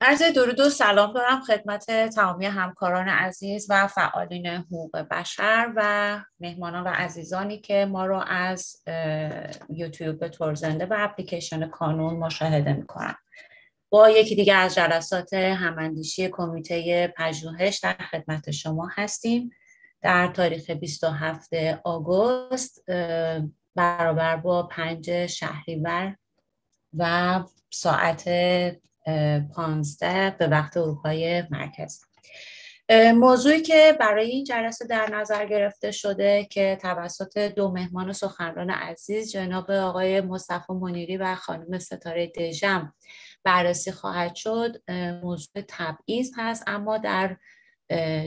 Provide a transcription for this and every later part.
عرض درود و سلام دارم خدمت تمامی همکاران عزیز و فعالین حقوق بشر و مهمانان و عزیزانی که ما رو از یوتیوب به طور زنده و اپلیکیشن کانون مشاهده می‌کنن. با یکی دیگه از جلسات هماندیشی کمیته پژوهش در خدمت شما هستیم. در تاریخ 27 آگوست برابر با پنج شهریور و ساعت پانزده به وقت اروپای مرکز. موضوعی که برای این جلسه در نظر گرفته شده که توسط دو مهمان سخنران عزیز جناب آقای مصطفی منیری و خانم ستاره دژم بررسی خواهد شد موضوع تبعیض هست اما در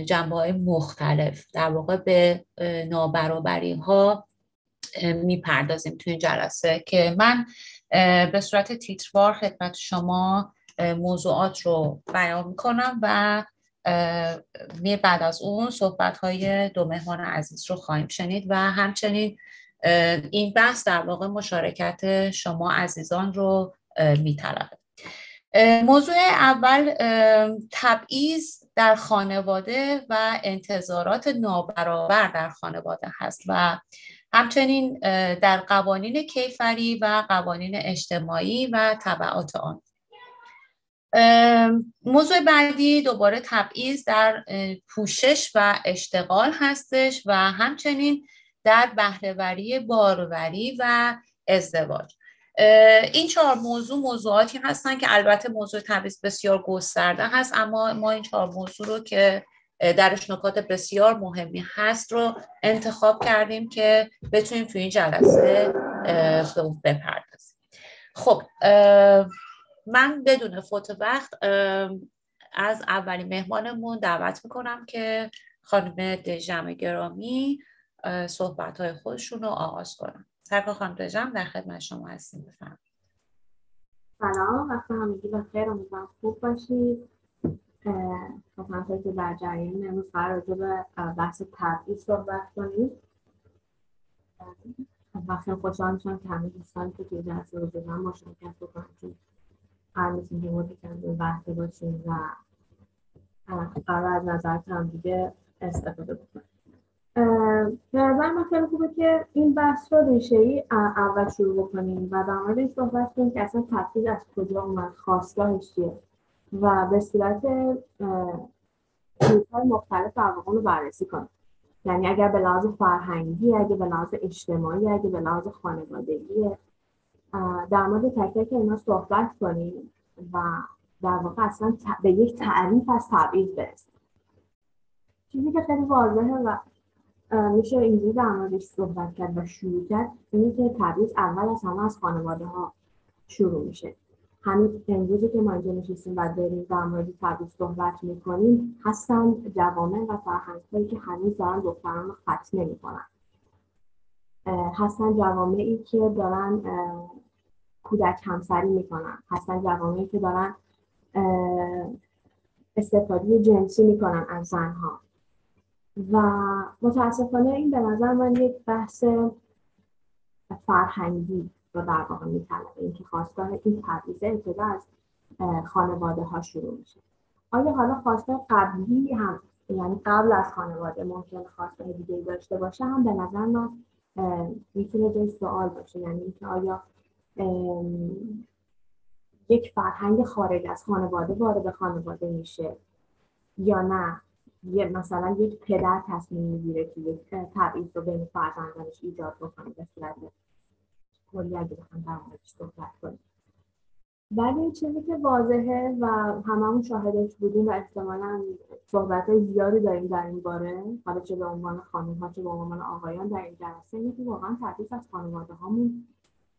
جنبه های مختلف در واقع به نابرابری ها می‌پردازیم توی این جلسه که من به صورت تیتروار خدمت شما موضوعات رو بیان می‌کنم و بعد از اون صحبت های دو مهمان عزیز رو خواهیم شنید و همچنین این بحث در واقع مشارکت شما عزیزان رو میطلبه. موضوع اول تبعیض در خانواده و انتظارات نابرابر در خانواده هست و همچنین در قوانین کیفری و قوانین اجتماعی و طبعات آن. موضوع بعدی دوباره تبعیض در پوشش و اشتغال هستش و همچنین در بهرهوری باروری و ازدواج. این چهار موضوع موضوعاتی هستن که البته موضوع تبعیض بسیار گسترده هست اما ما این چهار موضوع رو که درش نکات بسیار مهمی هست رو انتخاب کردیم که بتونیم توی این جلسه بپردازیم. خب من بدون فوت وقت از اولین مهمانمون دعوت می‌کنم که خانم دژم گرامی صحبت های خودشون رو آغاز کنم سرکار خانم دژم در خدمت شما هستیم بفرم سلام وقت همگی بخیر امیدوارم خوب باشید. خدمت که در جریان امروز قرار راجع به بحث تبعیض صحبت کنید و خیلی خوشحال میشم که همه دوستانی که توی جلسه رو بزن مشارکت بکنم هر مثل که متکنده بحث باشیم و قرار از نظر هم دیگه استفاده بکنیم. به نظر من خیلی خوبه که این بحث رو ریشه ای اول شروع بکنیم و در مورد این صحبت کنیم که اصلا تبدیل از کجا اومد خواستگاهش چیه و به صورت چیزهای مختلف در رو بررسی کنیم. یعنی اگر به لحاظ فرهنگی اگه به لحاظ اجتماعی اگه به لحاظ خانوادگی در مورد تک تک اینا صحبت کنیم و در واقع اصلا به یک تعریف از تبعیض برسیم. چیزی که خیلی واضحه و میشه اینجوری در موردش صحبت کرد و شروع کرد اینه که تبعیض اول از همه از خانواده ها شروع میشه. همین امروزی که ما اینجا نشستیم و داریم در مورد تبعیض صحبت می‌کنیم هستن جوامع و فرهنگهایی که هنوز دارن دختران رو ختنه می‌کنن هستن جوامعی که دارن کودک همسری می‌کنن. هستن جوامعی که دارن استفاده جنسی می‌کنن از زنها. و متاسفانه این به نظر من یک بحث فرهنگی رو در واقع میطلبه. اینکه خواستگاه این تبعیض ابتدا از خانواده ها شروع میشه. آیا حالا خواستگاه قبلی هم یعنی قبل از خانواده ممکن خواستگاه دیگه داشته باشه هم به نظر من می‌تونه جای سوال باشه. یعنی اینکه آیا یک فرهنگ خارج از خانواده وارد خانواده میشه یا نه؟ یه مثلا یک پدر تصمیم می‌گیره که یک تبعیض رو بین فرزندانش ایجاد بکنه به صورت کلی. اگه بخوام در صحبت کنیم ولی چیزی که واضحه و هممون شاهدش بودیم و احتمالا صحبت زیادی داریم در این باره حالا چه به عنوان خانم ها چه به عنوان آقایان در این جلسه اینه که واقعا از خانواده هامون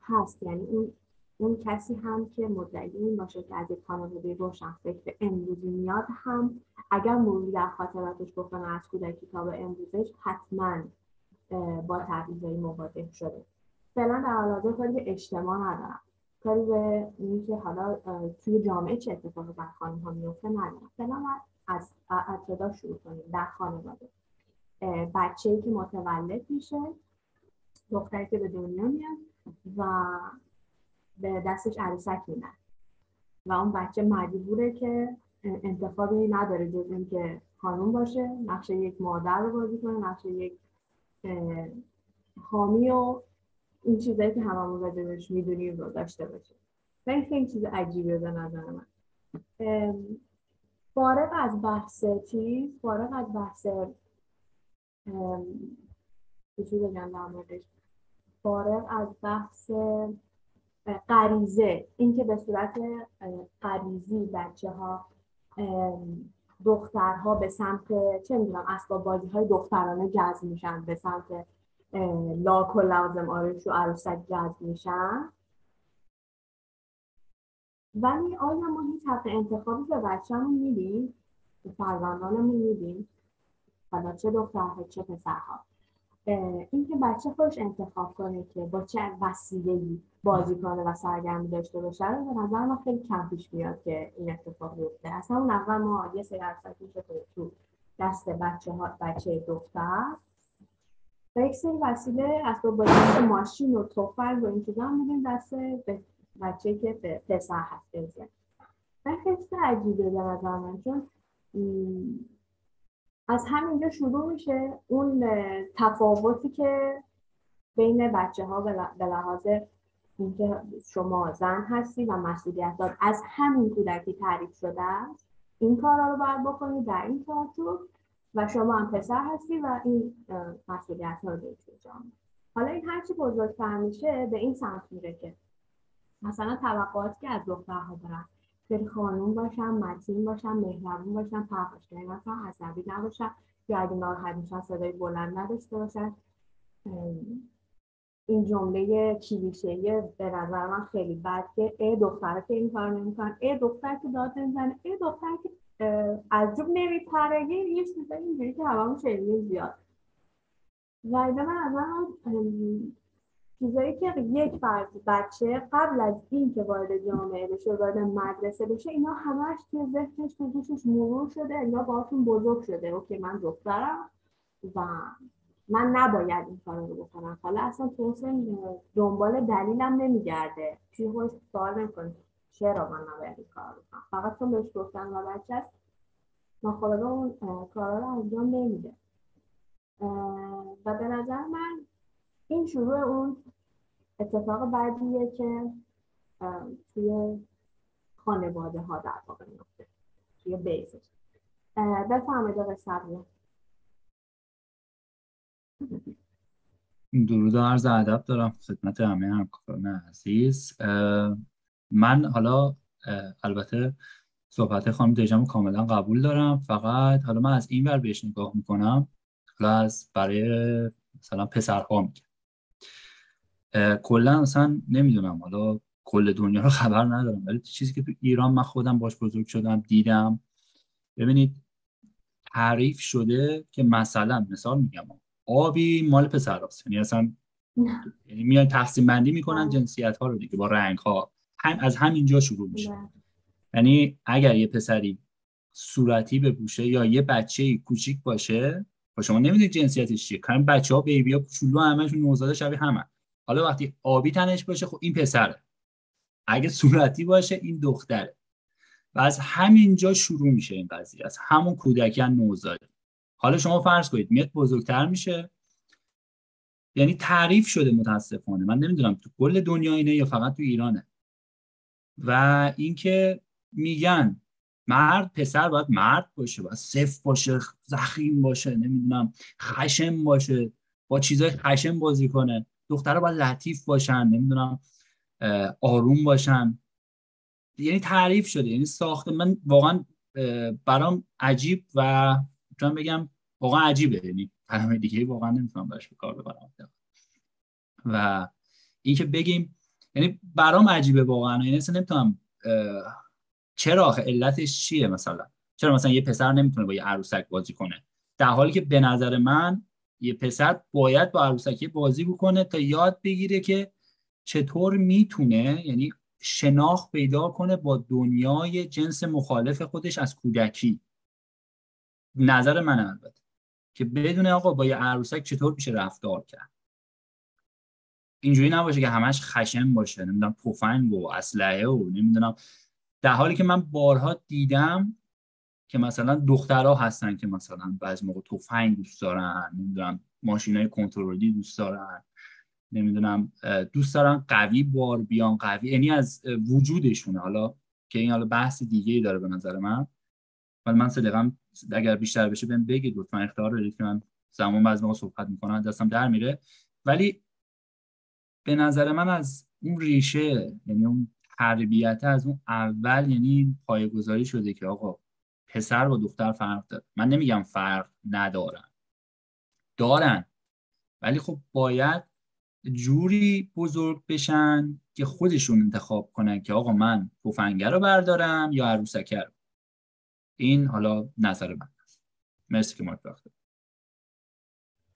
هست. یعنی اون اون کسی هم که مدعی این باشه که از یک خانواده روشن فکر امروزی میاد هم اگر مروری در خاطراتش بکنه از کودکی تا به امروزش حتما با تبعیضایی مواجه شده. فعلا در حال حاضر اجتماع ندارم. کاری به اینکه حالا توی جامعه چه اتفاقی بر خانم ها میفته ندارم. فعلا از ابتدا شروع کنیم در خانواده. بچه ای که متولد میشه دختری که به دنیا میاد و به دستش عروسک میدن. و اون بچه مجبوره که انتخابی نداره جز اینکه خانوم باشه نقش یک مادر رو بازی کنه نقش یک حامی و این چیزایی که هممون راجبش می‌دونیم رو داشته باشه و این چیز عجیبه به نظر من. فارغ از بحث چیز فارغ از بحث چی بگم در موردش. فارغ از بحث غریزه. اینکه به صورت غریزی بچه ها دخترها به سمت چه می‌دونم اسباب بازی های دخترانه جذب میشن به سمت لاک و لازم آرش و عروسک جذب میشن. ولی آیا ما هیچ حق انتخابی به بچه‌مون میدیم؟ به فرزندانمون میدیم؟ حالا چه دخترها چه پسرها؟ اینکه بچه خودش انتخاب کنه که با چه وسیله بازی کنه و سرگرمی داشته باشه رو به نظر ما خیلی کم پیش میاد که این اتفاق بیفته. اصلا اون اول ما یه سری میشه تو دست بچه ها بچه دختر و یک سری وسیله از بازی ماشین و توفل و این چیزا میدیم دست بچه که پسر هست بزن و خیلی عجیبه به نظر من چون از همینجا شروع میشه اون تفاوتی که بین بچه ها به لحاظ اینکه شما زن هستی و مسئولیت دار از همین کودکی تعریف شده است این کارا رو باید بکنید در این چارچوب. و شما هم پسر هستی و این مسئولیت ها رو حالا این هرچی بزرگتر میشه به این سمت میره که مثلا توقعاتی که از دخترها دارن خیلی خانوم باشن متین باشن مهربون باشن پرخاشگری مثلا عصبی نباشن یا اگه ناراحت میشن صدای بلند نداشته باشن. این جمله کلیشه‌ای به نظر من خیلی بد که ای دختر که این کار نمی‌کنن ای دختر که داد نمی‌زنه ای دختر که از جوب نمیپره. یه چیزایی اینجوری که هممون شنیدیم زیاد. و من از چیزایی که یک فرد بچه قبل از این که وارد جامعه بشه وارد مدرسه بشه اینا همش توی ذهنش تو گوشش مرور شده. اینا باهاشون بزرگ شده. اوکی من دخترم و من نباید این کار رو بکنم. حالا اصلا تو دنبال دلیلم نمیگرده. توی خودش سوال نمی‌کنه. چرا من نباید این کار بکنم؟ فقط چون بهش گفتن و بچه است ناخودآگاه اون کارا رو انجام نمیده. و به نظر من این شروع اون اتفاق بعدیه که توی خانواده ها در واقع میفته توی بیسش بفهمید آقای صبریه درود و عرض ادب دارم خدمت همه همکاران عزیز. من حالا البته صحبت خانم دژم کاملا قبول دارم. فقط حالا من از این ور بهش نگاه می‌کنم. حالا از برای مثلا پسرها میگم. کلا اصلا نمی‌دونم. حالا کل دنیا رو خبر ندارم. ولی چیزی که تو ایران من خودم باش بزرگ شدم دیدم. ببینید تعریف شده که مثلا مثال میگم. آبی مال پسر هست یعنی اصلا یعنی میان تقسیم بندی می‌کنن جنسیت ها رو دیگه با رنگ ها هم از همینجا شروع میشه. یعنی اگر یه پسری صورتی بپوشه یا یه بچه کوچیک باشه با شما نمی‌دونید جنسیتش چیه. کارن بچه ها بیبی ها کوچولو همشون نوزاده شبیه همه حالا وقتی آبی تنش باشه خب این پسره. اگه صورتی باشه این دختره. و از همینجا شروع میشه این قضیه. از همون کودکی نوزاده حالا شما فرض کنید میاد بزرگتر میشه. یعنی تعریف شده متاسفانه. من نمی‌دونم تو کل دنیا اینه یا فقط تو ایرانه. و اینکه میگن مرد پسر باید مرد باشه باید صف باشه زخیم باشه نمی‌دونم خشم باشه با چیزای خشم بازی کنه. دخترها باید لطیف باشن نمی‌دونم آروم باشن. یعنی تعریف شده یعنی ساخته من واقعا برام عجیب و می‌تونم بگم واقعا عجیبه. یعنی کلمه دیگه واقعا نمی‌تونم براش به کار ببرم. و اینکه بگیم یعنی برام عجیبه واقعا. یعنی اصلا نمی‌تونم چرا علتش چیه مثلا؟ چرا مثلا یه پسر نمی‌تونه با یه عروسک بازی کنه؟ در حالی که به نظر من یه پسر باید با عروسکی بازی بکنه تا یاد بگیره که چطور می‌تونه یعنی شناخت پیدا کنه با دنیای جنس مخالف خودش از کودکی. نظر من البته. که بدونه آقا با یه عروسک چطور میشه رفتار کرد. اینجوری نباشه که همش خشم باشه نمی‌دونم تفنگ و اسلحه و نمی‌دونم. در حالی که من بارها دیدم که مثلا دخترها هستن که مثلا بعضی موقع تفنگ دوست دارن نمی‌دونم ماشین های کنترلی دوست دارن نمی‌دونم دوست دارن قوی بار بیان قوی یعنی از وجودشونه. حالا که این حالا بحث دیگه ای داره به نظر من. ولی من صدقم اگر بیشتر بشه بهم بگید لطفا اختیار بدید که من زمان بعضی موقع صحبت می‌کنم دستم در میره. ولی به نظر من از اون ریشه یعنی اون تربیت از اون اول یعنی پایه‌گذاری شده که آقا پسر با دختر فرق داره. من نمیگم فرق ندارن. دارن. ولی خب باید جوری بزرگ بشن که خودشون انتخاب کنن که آقا من تفنگه رو بردارم یا عروسکه رو. این حالا نظر من. مرسی که ما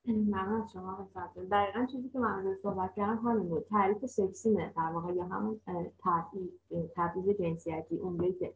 ممنون شما دقیقا چیزی که من صحبت کردم همین بود. تعریف سکسیمه در واقع یا همون تبعیض جنسیتی. اونجایی که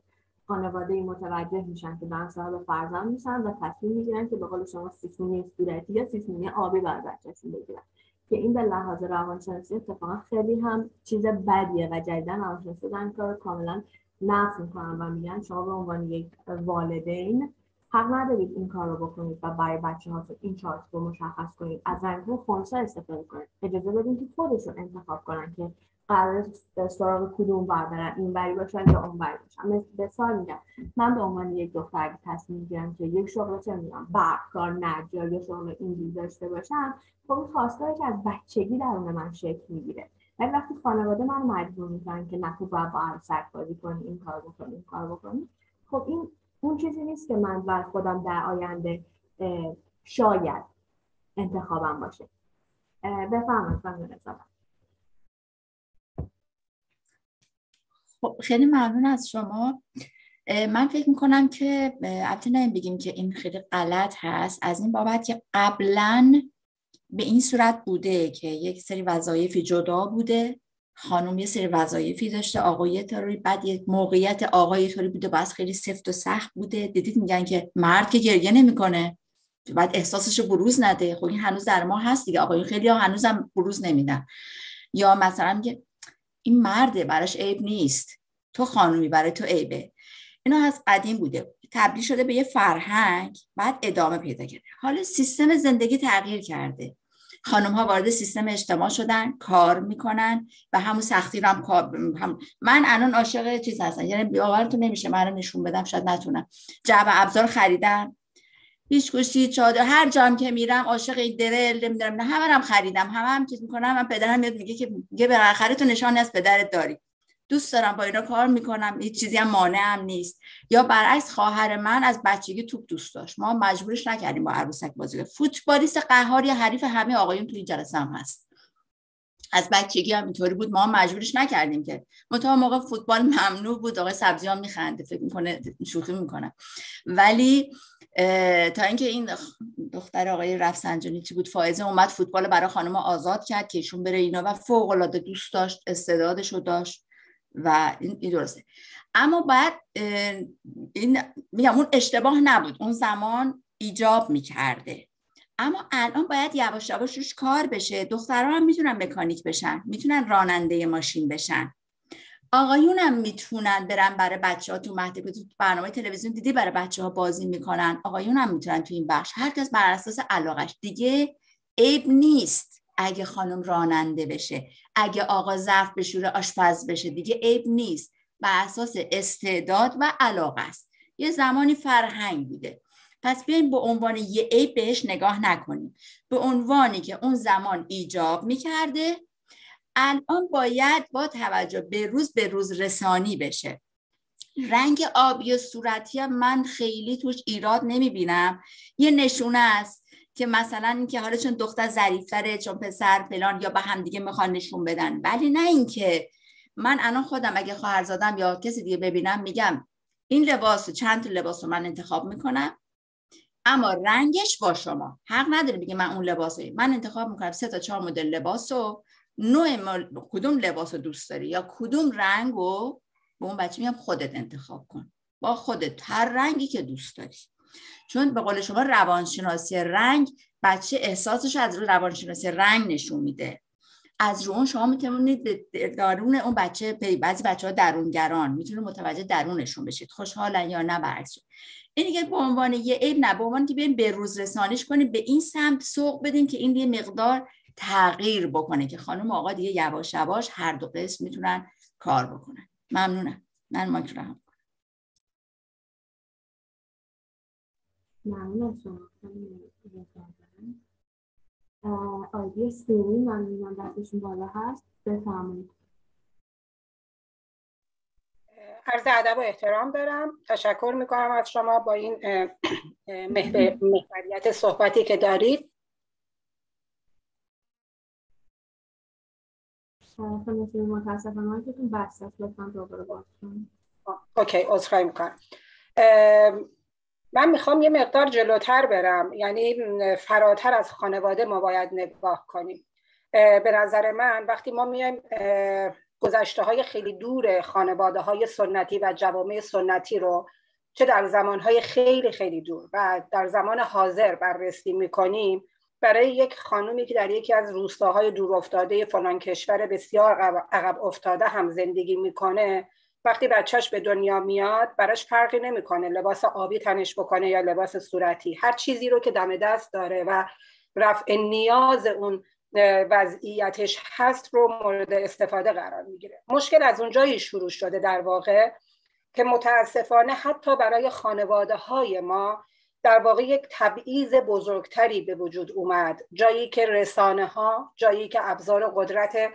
خانواده متوجه میشن که دارن صاحب فرزند میشن و تصمیم می‌گیرن که به قول شما سیسمونی صورتی یا سیسمونی آبی بر بچهشون بگیرن. که این به لحاظ روانشناسی اتفاقا خیلی هم چیز بدیه و جدیدن روانشناسی دارن کار کاملا نفس می‌کنن و میگن شما به عنوان یک والدین حق ندارید این کار رو بکنید و برای بچه ها این چارت رو مشخص کنید. از رنگ خونسا استفاده کنید. اجازه بدید که خودشون انتخاب کنن که قرار سراغ کدوم بردارن این بری باشن یا اون بری باشن. مثال میگم من به عنوان یک دختر تصمیم می‌گیرم که یک شغل چه میگم برقکار نجار یا شغل اینجوری داشته باشم خب خواستگاهی که از بچگی درون من شکل می‌گیره. ولی وقتی خانواده من مجبور می‌کنن که نه تو باید با بازی کنی این کار بکنی این کار بکنی خب این اون چیزی نیست که من بر خودم در آینده شاید انتخابم باشه. بفرمایید خانم خب خیلی ممنون از شما. من فکر می‌کنم که البته نمیم بگیم که این خیلی غلط هست. از این بابت که قبلا به این صورت بوده که یک سری وظایفی جدا بوده. خانم یه سری وظایفی داشته. آقای طوری بعد یک موقعیت آقای طوری بوده باز خیلی سفت و سخت بوده. دیدید میگن که مرد که گریه نمی‌کنه بعد احساسش بروز نده. خب این هنوز در ما هست دیگه. آقای خیلی ها هنوزم بروز نمیدن. یا مثلا میگه این مرده براش عیب نیست. تو خانومی برای تو عیبه. اینا از قدیم بوده. تبدیل شده به یه فرهنگ بعد ادامه پیدا کرده. حالا سیستم زندگی تغییر کرده. خانم ها وارد سیستم اجتماع شدن کار می‌کنن و همون سختی رو هم, هم من الان عاشق چیز هستم. یعنی باورتون نمیشه من نشون بدم شاید نتونم. جعبه ابزار خریدم. پیشگوشی چادر. هر جام که میرم عاشق این درل نمی‌دونم نه همه هم خریدم. همه هم چیز می‌کنم. من پدرم میاد میگه که یه بالاخره تو نشانی از پدرت داری. دوست دارم با اینا کار می‌کنم هیچ چیزی هم مانع هم نیست. یا برعکس خواهر من از بچگی توپ دوست داشت. ما مجبورش نکردیم با عروسک بازی کنیم. فوتبالیست قهار یا حریف همه آقایون توی جلسه هم هست. از بچگی هم اینطوری بود. ما مجبورش نکردیم که. متا موقع فوتبال ممنوع بود. آقای سبزی ها میخنده. فکر می‌کنه شوخی می‌کنه. ولی تا اینکه این دختر آقای رفسنجانی چی بود؟ فائزه اومد فوتبال برای خانم آزاد کرد. که ایشون بره اینا و فوق العاده دوست داشت. استعدادش رو داشت. و این درسته. اما بعد این میگم اون اشتباه نبود. اون زمان ایجاب می‌کرده. اما الان باید یواش یواش روش کار بشه. دخترها هم می‌تونن مکانیک بشن. می‌تونن راننده ماشین بشن. آقایون هم می‌تونن برن برای بچه ها تو مهد تو برنامه تلویزیون. دیدی برای بچه ها بازی می‌کنن؟ آقایون هم می‌تونن تو این بخش. هر کس بر اساس علاقش. دیگه عیب نیست. اگه خانم راننده بشه اگه آقا ظرف بشوره آشپز بشه دیگه عیب نیست. بر اساس استعداد و علاقه است. یه زمانی فرهنگ بوده. پس بیایم به عنوان یه عیب بهش نگاه نکنیم. به عنوانی که اون زمان ایجاب می‌کرده الان باید با توجه به روز به روز رسانی بشه. رنگ آبی و صورتی من خیلی توش ایراد نمی‌بینم. یه نشونه است. که مثلا اینکه حالا چون دختر ظریفتره چون پسر فلان یا به هم دیگه می‌خوان نشون بدن. ولی نه اینکه من الان خودم اگه خواهر زادم یا کسی دیگه ببینم میگم این لباس چند تا لباس رو من انتخاب می‌کنم اما رنگش با شما. حق نداره بگه من اون لباس من انتخاب می‌کنم سه تا چهار مدل لباس و نوع کدوم لباس رو دوست داری یا کدوم رنگ رو به اون بچه میگم خودت انتخاب کن. با خودت. هر رنگی که دوست داری. چون به قول شما روانشناسی رنگ بچه احساسش از روانشناسی رنگ نشون میده. از رو اون شما می‌تونید درون اون بچه بعضی بچه ها درونگران می‌تونه متوجه درونشون بشید خوشحالن یا نه برعکس. این دیگه به عنوان یه عیب نه به عنوان که به روز رسانیش کنیم به این سمت سوق بدین که این یه مقدار تغییر بکنه که خانم آقا دیگه یواش یواش هر دو قسم می‌تونن کار بکنن. ممنونم. من مایک ممنون شما آیدی سیمی من می‌دونم دستشون بالا هست بفرمایید عرض ادب و احترام دارم. تشکر می‌کنم از شما با این محوریت صحبتی که دارید. متاسفانه که بسته لطفا دوباره باز اوکی عذرخواهی می‌کنم. من می‌خوام یه مقدار جلوتر برم. یعنی فراتر از خانواده ما باید نگاه کنیم. به نظر من وقتی ما میایم گذشته های خیلی دور خانواده های سنتی و جوامع سنتی رو چه در زمان های خیلی خیلی دور و در زمان حاضر بررسی می‌کنیم برای یک خانومی که در یکی از روستاهای دور افتاده فلان کشور بسیار عقب افتاده هم زندگی می‌کنه وقتی بچهش به دنیا میاد براش فرقی نمی‌کنه لباس آبی تنش بکنه یا لباس صورتی. هر چیزی رو که دم دست داره و رفع نیاز اون وضعیتش هست رو مورد استفاده قرار می‌گیره. مشکل از اونجایی شروع شده در واقع که متاسفانه حتی برای خانواده های ما در واقع یک تبعیض بزرگتری به وجود اومد. جایی که رسانه ها جایی که ابزار قدرت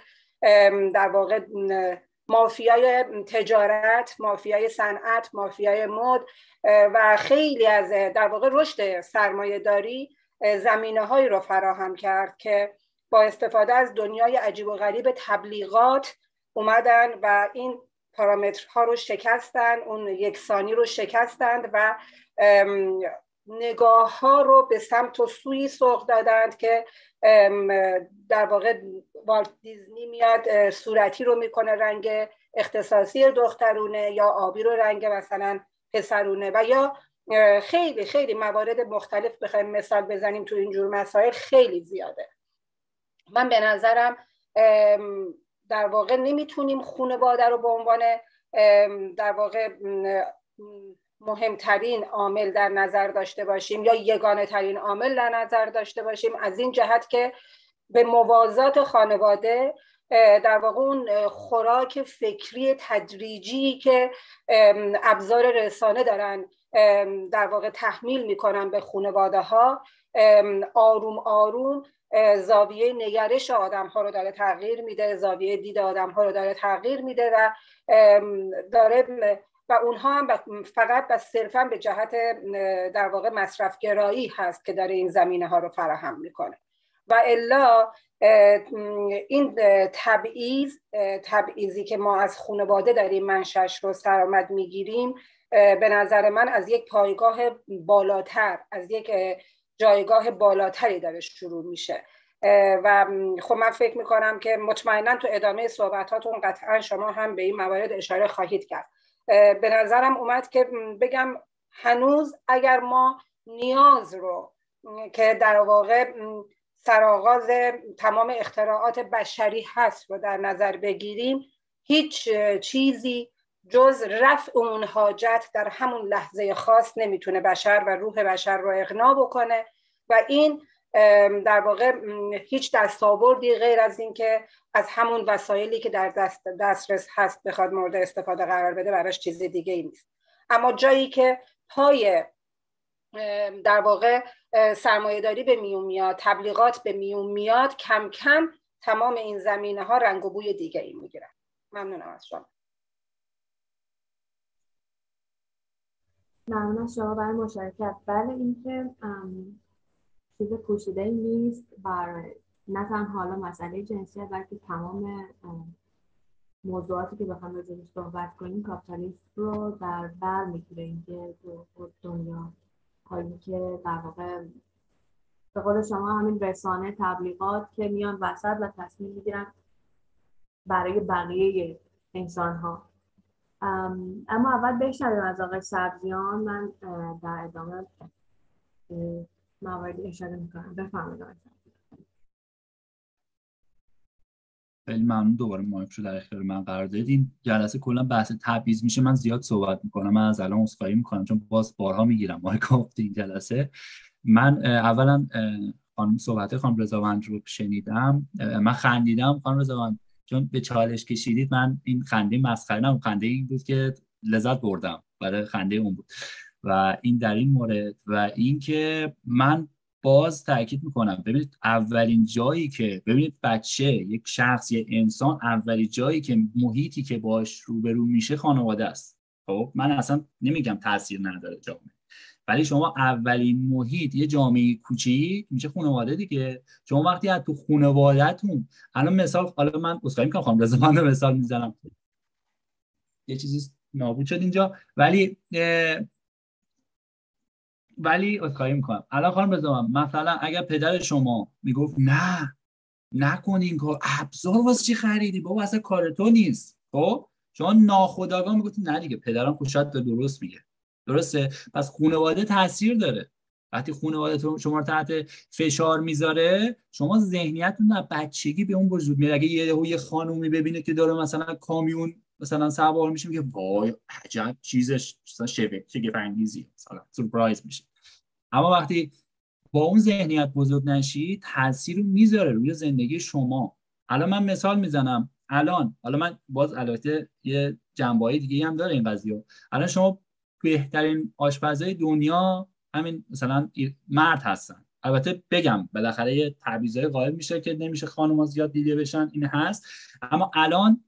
در واقع مافیای تجارت مافیای صنعت مافیای مد و خیلی از در واقع رشد سرمایه داری زمینه هایی رو فراهم کرد که با استفاده از دنیای عجیب و غریب تبلیغات اومدن و این پارامترها رو شکستن اون یکسانی رو شکستند و نگاه ها رو به سمت و سوی سوق دادند که در واقع والت دیزنی میاد صورتی رو می‌کنه رنگ اختصاصی دخترونه یا آبی رو رنگ مثلا پسرونه و یا خیلی خیلی موارد مختلف بخوایم مثال بزنیم تو اینجور مسائل خیلی زیاده. من به نظرم در واقع نمی‌تونیم خونواده رو به عنوان در واقع مهمترین عامل در نظر داشته باشیم یا یگانه ترین عامل در نظر داشته باشیم از این جهت که به موازات خانواده در واقع اون خوراک فکری تدریجی که ابزار رسانه دارن در واقع تحمیل می‌کنن به خانواده ها آروم آروم زاویه نگرش آدم ها رو داره تغییر میده زاویه دید آدم ها رو داره تغییر میده و داره و اونها هم فقط و صرفا به جهت در واقع مصرفگرایی هست که داره این زمینه ها رو فراهم می‌کنه. و الا این تبعیض تبعیضی که ما از خانواده داریم منشش رو سرآمد می‌گیریم به نظر من از یک پایگاه بالاتر از یک جایگاه بالاتری داره شروع میشه. و خب من فکر می‌کنم که مطمئنا تو ادامه صحبتاتون قطعا شما هم به این موارد اشاره خواهید کرد. به نظرم اومد که بگم هنوز اگر ما نیاز رو که در واقع سرآغاز تمام اختراعات بشری هست رو در نظر بگیریم هیچ چیزی جز رفع اون حاجت در همون لحظه خاص نمی‌تونه بشر و روح بشر رو اغنا بکنه و این در واقع هیچ دستاوردی غیر از اینکه از همون وسایلی که در دست دسترس هست بخواد مورد استفاده قرار بده براش چیز دیگه ای نیست. اما جایی که پای در واقع سرمایه داری به میون میاد تبلیغات به میون میاد کم کم تمام این زمینه ها رنگ و بوی دیگه ای می‌گیرن. ممنونم از شما. ممنون شما برای مشارکت. بله اینکه چیز پوشیده نیست بر نه تنها حالا مسئله جنسیت بلکه تمام موضوعاتی که بخوام راجعش صحبت کنیم کاپیتالیسم رو در بر می‌گیره. اینکه دنیا حالی که در واقع به قول شما همین رسانه تبلیغات که میان وسط و تصمیم می‌گیرن برای بقیه انسان ها اما اول بشنویم از آقای سبزیان. من در ادامه مواردی اشاره می‌کنم. بفرمایید خیلی ممنون. دوباره مایک رو در اختیار من قرار دادین. جلسه کلا بحث تبعیض میشه. من زیاد صحبت می‌کنم. من از الان عذرخواهی می‌کنم چون باز بارها می‌گیرم مایک گفت این جلسه. من اولا خانم صحبت خانم رضاوند رو شنیدم. من خندیدم. خانم رضاوند چون به چالش کشیدید من این خنده مسخره نه خنده این بود که لذت بردم. برای خنده اون بود. و این در این مورد و اینکه من باز تاکید می‌کنم. ببینید اولین جایی که ببینید بچه یک شخص یک انسان اولین جایی که محیطی که باش روبرو میشه خانواده است. خب من اصلا نمیگم تاثیر نداره جامعه. ولی شما اولین محیط یه جامعه کوچیک میشه خانواده دیگه. شما وقتی از تو خانوادهتون الان مثال حالا من اسخای می‌کنم خانم رضا مثال می‌زنم. یه چیزی نابود شد اینجا. ولی ولی اسخای می‌کنم. الان خانم رضا مثلا اگر پدر شما می‌گفت نه نکن این کار. ابزار واسه چی خریدی؟ بابا اصلا کار تو نیست. خب؟ شما ناخداگاه می‌گفتی نه دیگه پدرم خوشت درست میگه. درسته؟ پس خانواده تاثیر داره. وقتی خانواده شما رو تحت فشار می‌ذاره شما ذهنیتتون در بچگی به اون وجود میاد اگه یه یه خانومی ببینه که داره مثلا کامیون مثلا سوار میشه میگه وای عجب چیزش مثلا شگفت انگیزی مثلا سورپرایز میشه اما وقتی با اون ذهنیت بزرگ نشی تاثیر رو می‌ذاره روی زندگی شما. الان من مثال می‌زنم. الان حالا من باز البته یه جنبه دیگه هم داره این قضیه. الان شما بهترین آشپزای دنیا همین مثلا مرد هستن. البته بگم بالاخره یه تعویضای قائل میشه که نمیشه خانم زیاد دیده بشن این هست. اما الان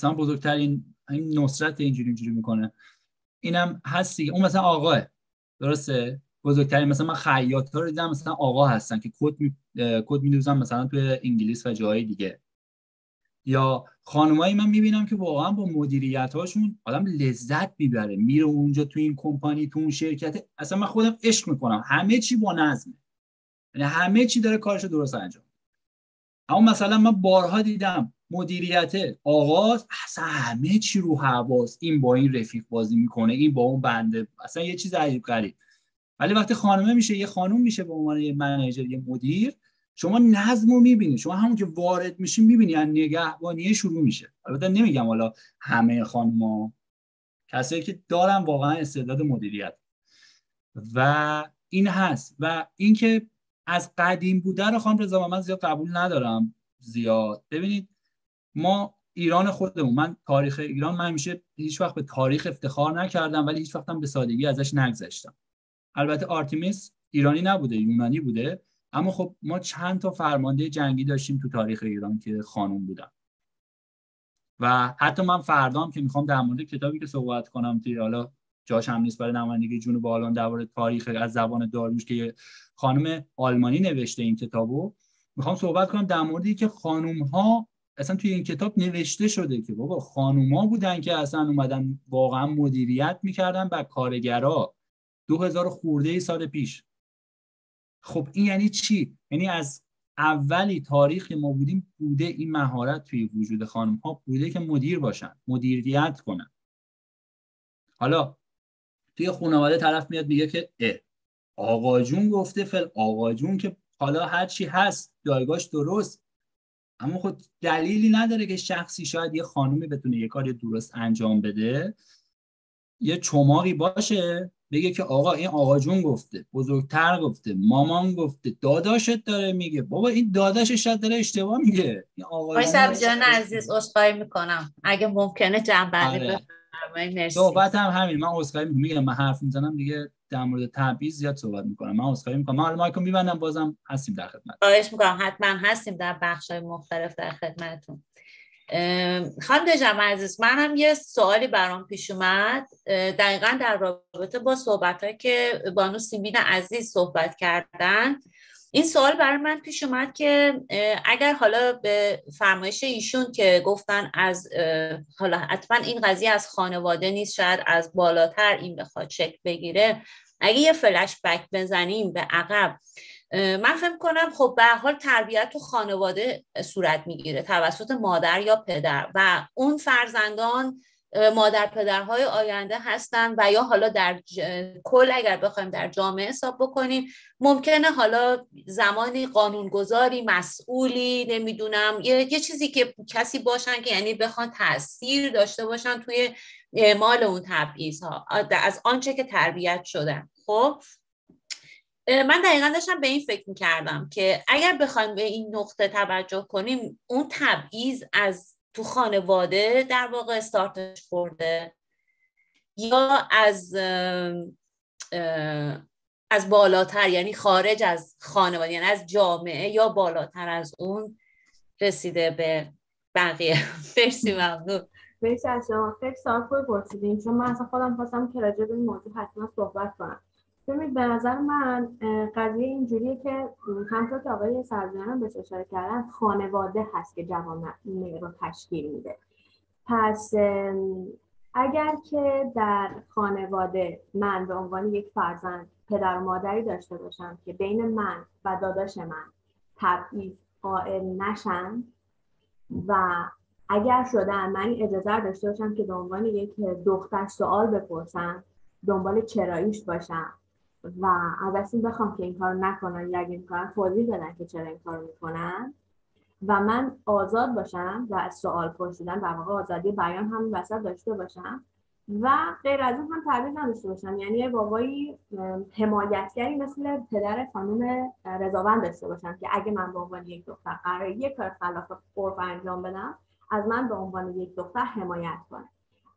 مثلا بزرگترین این نصرت اینجوری اینجوری می‌کنه. اینم هستی اون مثلا آقاه. درسته؟ بزرگترین مثلا من خیاط ها رو دیدم مثلا آقا هستن که کد می کد میدوزن مثلا توی انگلیس و جاهای دیگه. یا خانمایی من می‌بینم که واقعا با مدیریت هاشون آدم لذت می‌بره. میره اونجا تو این کمپانی تو اون شرکت. اصلا من خودم عشق می‌کنم. همه چی با نظمه. یعنی همه چی داره کارشو درست انجام اما مثلا من بارها دیدم مدیریت آغاز اصلا همه چی رو حواس این با این رفیق بازی می‌کنه این با اون بنده. اصلا یه چیز عجیب غریب. ولی وقتی خانمه میشه یه خانوم میشه به عنوان یه منیجر یه مدیر شما نظم رو می‌بینید شما همون که وارد میشین می‌بینی از نگهبانی شروع میشه. البته نمیگم حالا همه خانوما. کسایی که دارن واقعا استعداد مدیریت. و این هست. و اینکه از قدیم بوده رو خانم رضا من زیاد قبول ندارم زیاد. ببینید ما ایران خودمون من تاریخ ایران من همیشه هیچ وقت به تاریخ افتخار نکردم ولی هیچ وقتم به سادگی ازش نگذشتم. البته آرتیمیس ایرانی نبوده یونانی بوده. اما خب ما چند تا فرمانده جنگی داشتیم تو تاریخ ایران که خانوم بودن. و حتی من فردام که می‌خوام در مورد کتابی که صحبت کنم توی حالا جاش هم نیست برای نمایندگی جنوب آلمان درباره تاریخ از زبان داریوش که خانم آلمانی نوشته این کتابو. می‌خوام صحبت کنم در موردی که خانم ها اصلا توی این کتاب نوشته شده که بابا خانوما بودن که اصلا اومدن واقعا مدیریت می‌کردن و کارگرا. 2000 خورده سال پیش. خب این یعنی چی؟ یعنی از اولی تاریخ ما بودیم بوده این مهارت توی وجود خانم ها بوده که مدیر باشن مدیریت کنن. حالا توی خانواده طرف میاد میگه که اه آقا جون گفته فل آقا جون که حالا هر چی هست جایگاش درست. اما خود دلیلی نداره که شخصی شاید یه خانومی بتونه یه کاری درست انجام بده. یه چماقی باشه بگه که آقا این آقا جون گفته بزرگتر گفته مامان گفته داداشت داره میگه. بابا این داداشش شاید داره اشتباه میگه. این آقا جان عزیز اسخای می‌کنم. اگه ممکنه جنبندی آره. بفرمایید صحبت هم همین. من اسخای میگم من حرف می‌زنم دیگه در مورد تبعیض زیاد صحبت می‌کنم. من اسخای می‌کنم. من مایکو میبندم بازم هستیم در خدمت. خواهش می‌کنم. حتما هستیم در بخش های مختلف در خدمتتون. خانم دژم عزیز من هم یه سوالی برام پیش اومد. دقیقا در رابطه با صحبت که بانو سیمین عزیز صحبت کردن. این سوال برای من پیش اومد که اگر حالا به فرمایش ایشون که گفتن از حالا حتما این قضیه از خانواده نیست شاید از بالاتر این بخواد شکل بگیره اگه یه فلش بک بزنیم به عقب من فکر کنم خب به حال تربیت تو خانواده صورت می‌گیره توسط مادر یا پدر و اون فرزندان مادر پدرهای آینده هستن و یا حالا در کل اگر بخوایم در جامعه حساب بکنیم ممکنه حالا زمانی قانونگذاری مسئولی نمی‌دونم یه،, یه چیزی که کسی باشن که یعنی بخوان تاثیر داشته باشن توی اعمال اون تبعیض ها از آنچه که تربیت شدن خب؟ من دقیقا داشتم به این فکر می‌کردم که اگر بخوایم به این نقطه توجه کنیم اون تبعیض از تو خانواده در واقع استارتش خورده. یا از از بالاتر یعنی خارج از خانواده یعنی از جامعه یا بالاتر از اون رسیده به بقیه. مرسی ممنون. مرسی از شما. خیلی سوال خوبی پرسیدین. چون من اصلا خودم خواستم که راجع به این موضوع حتما صحبت کنم. ببینید به نظر من قضیه اینجوریه که همطور که آقای سرزیان به اشاره کردن خانواده هست که جوامع رو تشکیل میده. پس اگر که در خانواده من به عنوان یک فرزند پدر و مادری داشته باشم که بین من و داداش من تبعیض قائل نشن و اگر شده من اجازه داشته باشم که به عنوان یک دختر سوال بپرسم دنبال چراییش باشم و ازشون بخوام که این کار نکنن یا اگه می‌کنن توضیح بدن که چرا این کار می‌کنن. و من آزاد باشم و از سوال پرسیدن در واقع آزادی بیان هم وسط داشته باشم و غیر از اون هم تعبیر نداشته باشم. یعنی یه بابایی حمایتگری مثل پدر خانم رضاوند داشته باشم که اگه من به عنوان یک دختر قرار یک کار خلاف عرف انجام بدم از من به عنوان یک دختر حمایت کنه.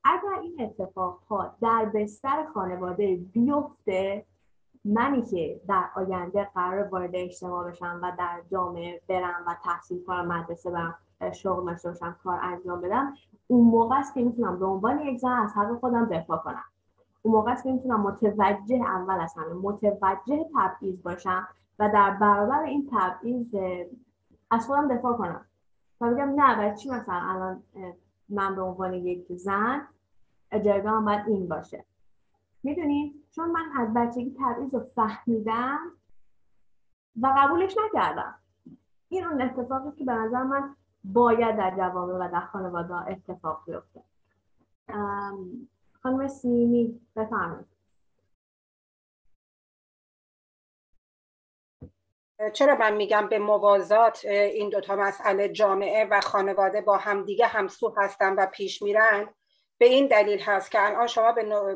اگر این اتفاق ها در بستر خانواده بیفته منی که در آینده قرار وارد اجتماع بشم و در جامعه برم و تحصیل کنم مدرسه برم شغل داشته کار انجام بدم اون موقع است که می‌تونم به عنوان یک زن از حق خودم دفاع کنم. اون موقع است که می‌تونم متوجه اول از همه متوجه تبعیض باشم و در برابر این تبعیض از خودم دفاع کنم. و بگم نه برای چی مثلا الان من به عنوان یک زن جایگاه باید این باشه؟ می‌دونی؟ چون من از بچگی تبعیض رو فهمیدم و قبولش نکردم. این اون اتفاقی که به نظر من باید در جوامع و در خانواده اتفاق بیفته. خانم سیمی بفرمایید. چرا من میگم به موازات این دوتا مسئله جامعه و خانواده با همدیگه همسو هستن و پیش میرن؟ به این دلیل هست که الان شما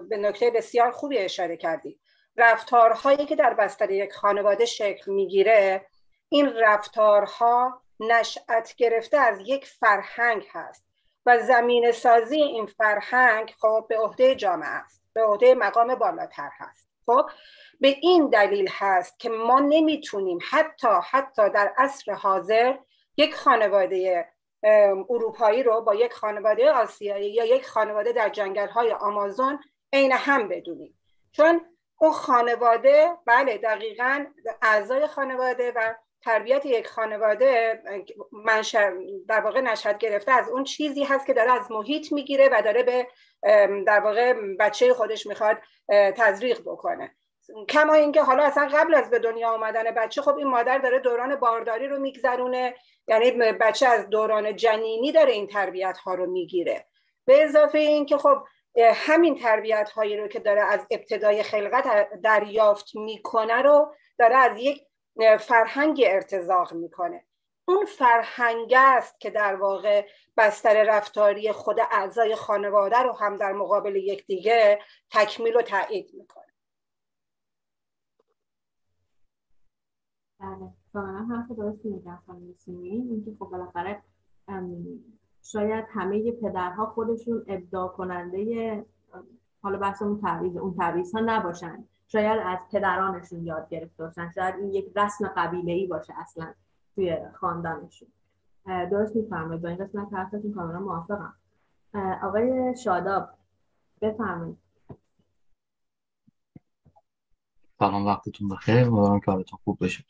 به نکته بسیار خوبی اشاره کردید رفتارهایی که در بستر یک خانواده شکل می‌گیره این رفتارها نشأت گرفته از یک فرهنگ هست و زمین سازی این فرهنگ خب به عهده جامعه است به عهده مقام بالاتر هست. خب به این دلیل هست که ما نمی‌تونیم حتی حتی در عصر حاضر یک خانواده اروپایی رو با یک خانواده آسیایی یا یک خانواده در جنگل های آمازون عین هم بدونیم. چون اون خانواده بله دقیقا اعضای خانواده و تربیت یک خانواده در واقع نشد گرفته از اون چیزی هست که داره از محیط می‌گیره و داره به در واقع بچه خودش می‌خواد تزریق بکنه. کما اینکه حالا اصلا قبل از به دنیا آمدن بچه خب این مادر داره دوران بارداری رو میگذرونه. یعنی بچه از دوران جنینی داره این تربیت ها رو می‌گیره. به اضافه اینکه خب همین تربیت هایی رو که داره از ابتدای خلقت دریافت می‌کنه رو داره از یک فرهنگ ارتزاق می‌کنه. اون فرهنگ است که در واقع بستر رفتاری خود اعضای خانواده رو هم در مقابل یکدیگه تکمیل و تایید می‌کنه. بله. کاملا حرف درستی میگن خانم سیمین. اینکه خب بالاخره شاید همه پدرها خودشون ابداع کننده حالا بحث اون تعویض اون تعویض ها نباشن. شاید از پدرانشون یاد گرفته باشن. شاید این یک رسم قبیله ای باشه اصلا توی خاندانشون. درست میفرمایید. با این قسمت حرفتون کاملا موافقم. آقای شاداب بفرمایید. سلام وقتتون بخیر. امیدوارم کارتون خوب بشه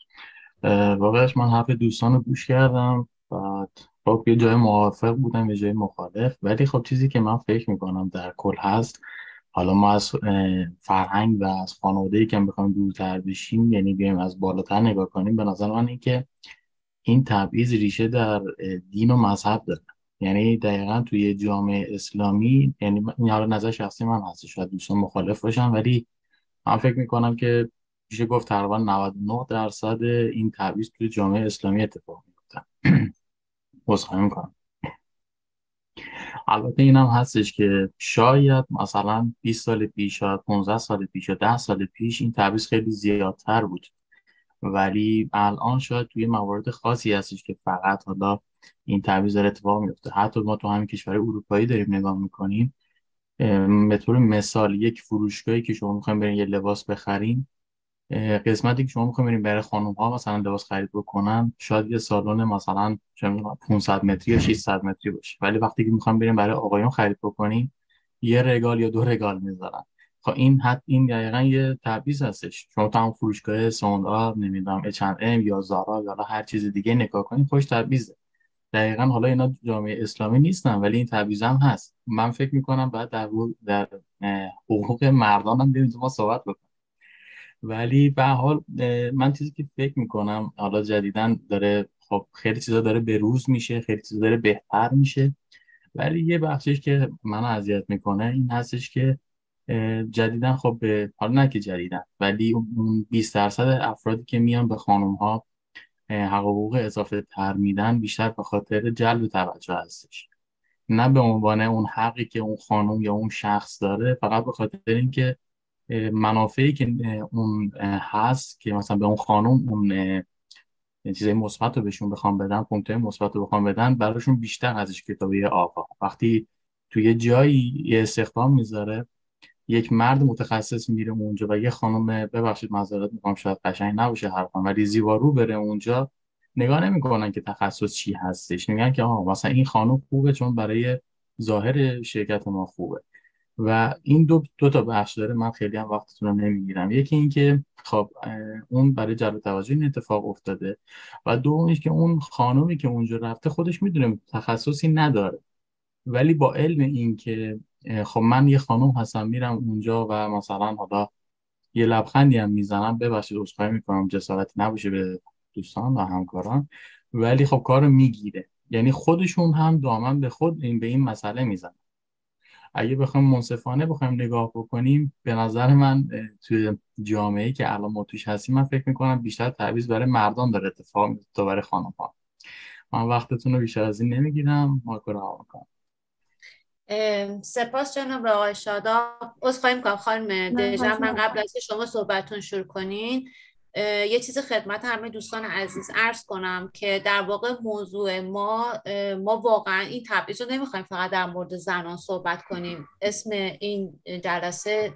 واقعش من حرف دوستان رو گوش کردم. بعد خب یه جای موافق بودم یه جای مخالف. ولی خب چیزی که من فکر می‌کنم در کل هست حالا ما از فرهنگ و از خانواده که بخوایم دورتر بشیم یعنی بیایم از بالاتر نگاه کنیم به نظر من این که این تبعیض ریشه در دین و مذهب داره. یعنی دقیقا توی جامعه اسلامی یعنی این حالا نظر شخصی من هست شاید دوستان مخالف باشن ولی من فکر می‌کنم که میشه گفت تقریبا 99 درصد این تعویض توی جامعه اسلامی اتفاق میفته عذرخواهی می‌کنم. البته این هستش که شاید مثلا 20 سال پیش شاید 15 سال پیش یا 10 سال پیش این تعویض خیلی زیادتر بود. ولی الان شاید توی موارد خاصی هستش که فقط حالا این تعویض داره اتفاق میفته حتی ما تو همین کشور اروپایی داریم نگاه می‌کنیم. به طور مثال یک فروشگاهی که شما می‌خوایم برین یه لباس بخرین قسمتی که شما می‌خوایم برین برای خانم ها مثلا لباس خرید بکنن شاید یه سالن مثلا 500 متری یا 600 متری باشه. ولی وقتی که می‌خوایم بریم برای آقایون خرید بکنیم یه رگال یا دو رگال می‌ذارن. خب این حد این دقیقا یه تبعیض هستش. شما تو هم فروشگاه سوندا نمی‌دونم اچ ام یا زارا یا هر چیز دیگه نگاه کنید خوش تبعیضه دقیقا حالا اینا جامعه اسلامی نیستن ولی این تبعیض هم هست. من فکر می‌کنم بعد در, در حقوق مردان هم ما صحبت بکنیم. ولی به حال من چیزی که فکر می‌کنم حالا جدیدن داره خب خیلی چیزا داره به روز میشه خیلی چیزا داره بهتر میشه. ولی یه بخشش که من اذیت می‌کنه این هستش که جدیدن خب به حالا نه که جدیدن ولی اون 20 درصد افرادی که میان به خانم ها حقوق اضافه تر میدن بیشتر به خاطر جلب توجه هستش. نه به عنوان اون حقی که اون خانم یا اون شخص داره فقط به خاطر اینکه منافعی که اون هست که مثلا به اون خانم اون چیزای مثبت رو بهشون بخوام بدن پونکت مثبت رو بخوام بدن براشون بیشتر ازش کتابی آقا وقتی توی جایی یه استخدام می‌ذاره یک مرد متخصص میره اونجا و یه خانم ببخشید معذرت می‌خوام شاید قشنگ نباشه حرفم ولی زیبارو بره اونجا. نگاه نمی‌کنن که تخصص چی هستش. میگن که آها مثلا این خانم خوبه چون برای ظاهر شرکت ما خوبه. و این دو, دو تا بخش داره من خیلی هم وقتتون رو نمی‌گیرم. یکی اینکه خب اون برای جلب توجه این اتفاق افتاده و دومیش که اون خانومی که اونجا رفته خودش می‌دونه تخصصی نداره. ولی با علم این که خب من یه خانم هستم میرم اونجا و مثلا حالا یه لبخندی هم می‌زنم. ببخشید عذرخواهی می‌کنم. جسارتی نباشه به دوستان و همکاران. ولی خب کارو می‌گیره. یعنی خودشون هم دامن به خود این به این مسئله می‌زنن. اگه بخوایم منصفانه بخوایم نگاه بکنیم به نظر من توی جامعه که الان ما توش هستیم من فکر می‌کنم بیشتر تعویض برای مردان داره اتفاق میفته برای خانم ها من وقتتون رو بیشتر از این نمی‌گیرم. رو می‌کنم سپاس جناب آقای شاداب. از خواهیم کنم خانم دژم. من قبل از شما صحبتون شروع کنین یه چیز خدمت همه دوستان عزیز عرض کنم که در واقع موضوع ما ما واقعا این تبعیض رو نمی‌خوایم فقط در مورد زنان صحبت کنیم. اسم این جلسه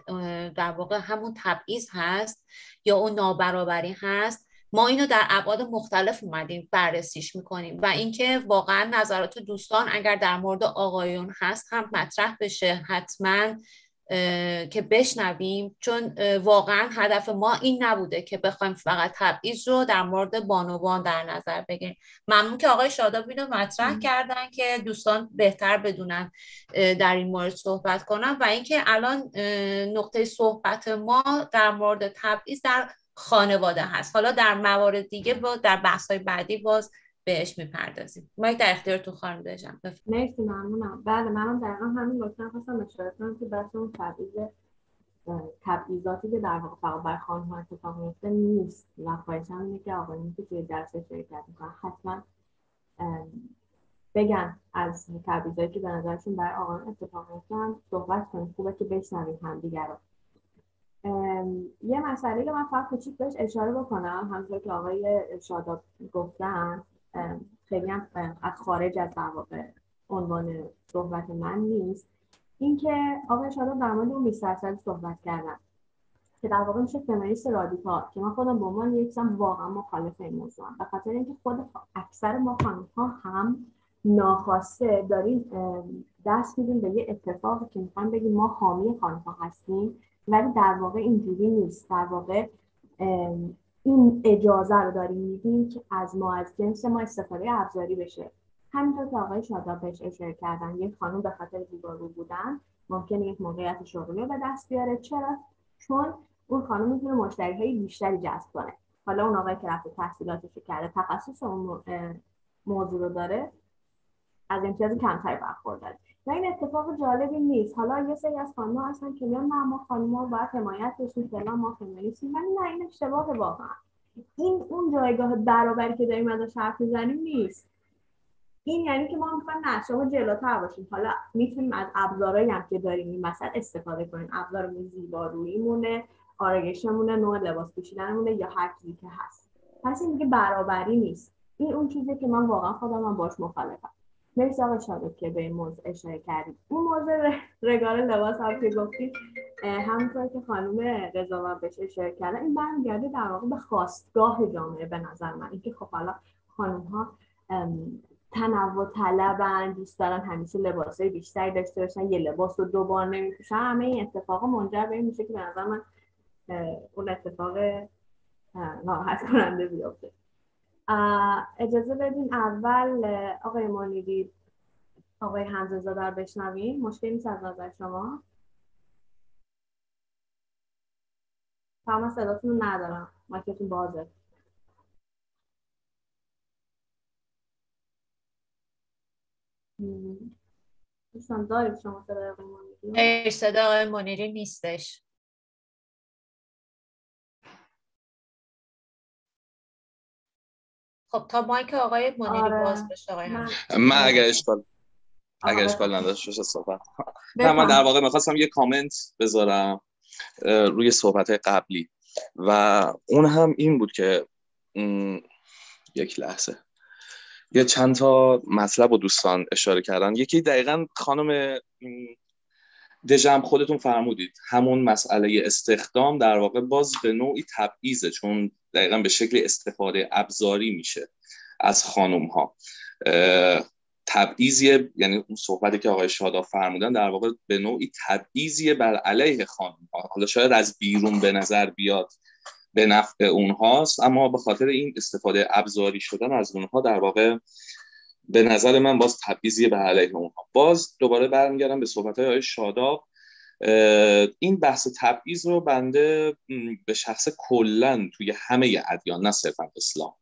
در واقع همون تبعیض هست یا اون نابرابری هست. ما اینو در ابعاد مختلف اومدیم بررسیش می‌کنیم و اینکه واقعا نظرات دوستان اگر در مورد آقایون هست هم مطرح بشه حتما که بشنویم. چون واقعا هدف ما این نبوده که بخوایم فقط تبعیض رو در مورد بانوان در نظر بگیریم. ممنون که آقای شاداب اینو مطرح کردن که دوستان بهتر بدونن در این مورد صحبت کنن و اینکه الان نقطه صحبت ما در مورد تبعیض در خانواده هست. حالا در موارد دیگه با در بحث های بعدی باز بهش می‌پردازیم. ما در اختیار تو خانم داشتم مرسی ممنونم. بله منم دقیقا همین نکته خواستم اشاره کنم که بحث اون تبعیض تبعیضاتی که در واقع فقط بر خانم ها اتفاق میفته نیست. و خواهشم اینه که آقایونی که توی جلسه شرکت می‌کنن حتما بگن از تبعیضایی که به نظرشون بر آقایان اتفاق میفتن صحبت کنیم خوبه که بشنویم همدیگه رو یه مسئله که من فقط کوچیک بهش اشاره بکنم. همونطور که آقای شاداب گفتن خیلی هم از خارج از در عنوان صحبت من نیست. اینکه آقای شاداب در مورد اون 20 صحبت کردن که در واقع میشه فمینیست رادیکال که من خودم به عنوان یک زن واقعا مخالف این موضوع به خاطر اینکه خود اکثر ما خانم ها هم ناخواسته داریم دست میدیم به یه اتفاقی که می‌خوایم بگیم ما حامی خانم ها هستیم. ولی در واقع اینجوری نیست. در واقع این اجازه رو داریم میدیم که از ما از جنس ما استفاده ابزاری بشه. همینطور که آقای شاداب بهش اشاره کردن یک خانم به خاطر زیبارو بودن ممکنه یک موقعیت شغلی رو به دست بیاره. چرا؟ چون اون خانم می‌تونه مشتری های بیشتری جذب کنه. حالا اون آقای که رفته تحصیلاتش کرده تخصص اون موضوع رو داره از امتیاز کمتری برخورداری و این اتفاق جالبی نیست. حالا یه سری از خانم‌ها هستن که میگن نه ما خانم‌ها باید حمایت بشیم فلان ما فمینیستیم ولی نه این اشتباه واقعا. این اون جایگاه برابری که داریم ازش حرف می‌زنیم نیست. این یعنی که ما می‌خوایم نه شما جلوتر باشیم. حالا می‌تونیم از ابزارهایی هم که داریم این مثلا استفاده کنیم. ابزارمون زیباروییمونه آرایشمونه نوع لباس پوشیدنمونه یا هر چیزی که هست. پس این دیگه برابری نیست. این اون چیزی که من واقعا خودم باش مخالفم. مرسی آقای شادو که به این موضوع اشاره کردید. اون موضوع رگار لباس هم که گفتید همونطور که خانم رضا بهش اشاره کردن این برمیگرده در واقع به خواستگاه جامعه به نظر من. اینکه خب حالا خانم ها تنوع طلبن دوست دارن همیشه لباسای بیشتری داشته باشن یه لباس رو دوبار نمیپوشن همه این اتفاق منجر به این میشه که به نظر من اون اتفاق ناراحت کننده بیفته. اجازه بدین اول آقای منیری آقای حمزه زاده رو بشنویم. مشکلی نیست از نظر شما؟ فهم صداتون رو ندارم. مایکتون بازه. دوستان دارید شما صدای آقای منیری صدا آقای منیری نیستش. خب تا مایک آقای منیری آره. باز بشه آقای من-. من اگر اشکال آقا اگر بفرمایید. اشکال نداشت بشه صحبت نه من در. واقع می‌خواستم یه کامنت بذارم روی صحبت قبلی و اون هم این بود که م، یک لحظه یه چند تا مطلب و دوستان اشاره کردن یکی دقیقا خانم دژم خودتون فرمودید همون مسئله استخدام در واقع باز به نوعی تبعیضه چون دقیقا به شکل استفاده ابزاری میشه از خانم ها تبعیضیه یعنی اون صحبتی که آقای شادا فرمودن در واقع به نوعی تبعیضیه بر علیه خانم ها حالا شاید از بیرون به نظر بیاد به نفع اونهاست اما به خاطر این استفاده ابزاری شدن از اونها در واقع به نظر من باز تبعیضیه به علیه اونها. باز دوباره برمیگردم به صحبت های آقای شاداب اه، این بحث تبعیض رو بنده به شخص کلا توی همه ادیان نه صرفا اسلام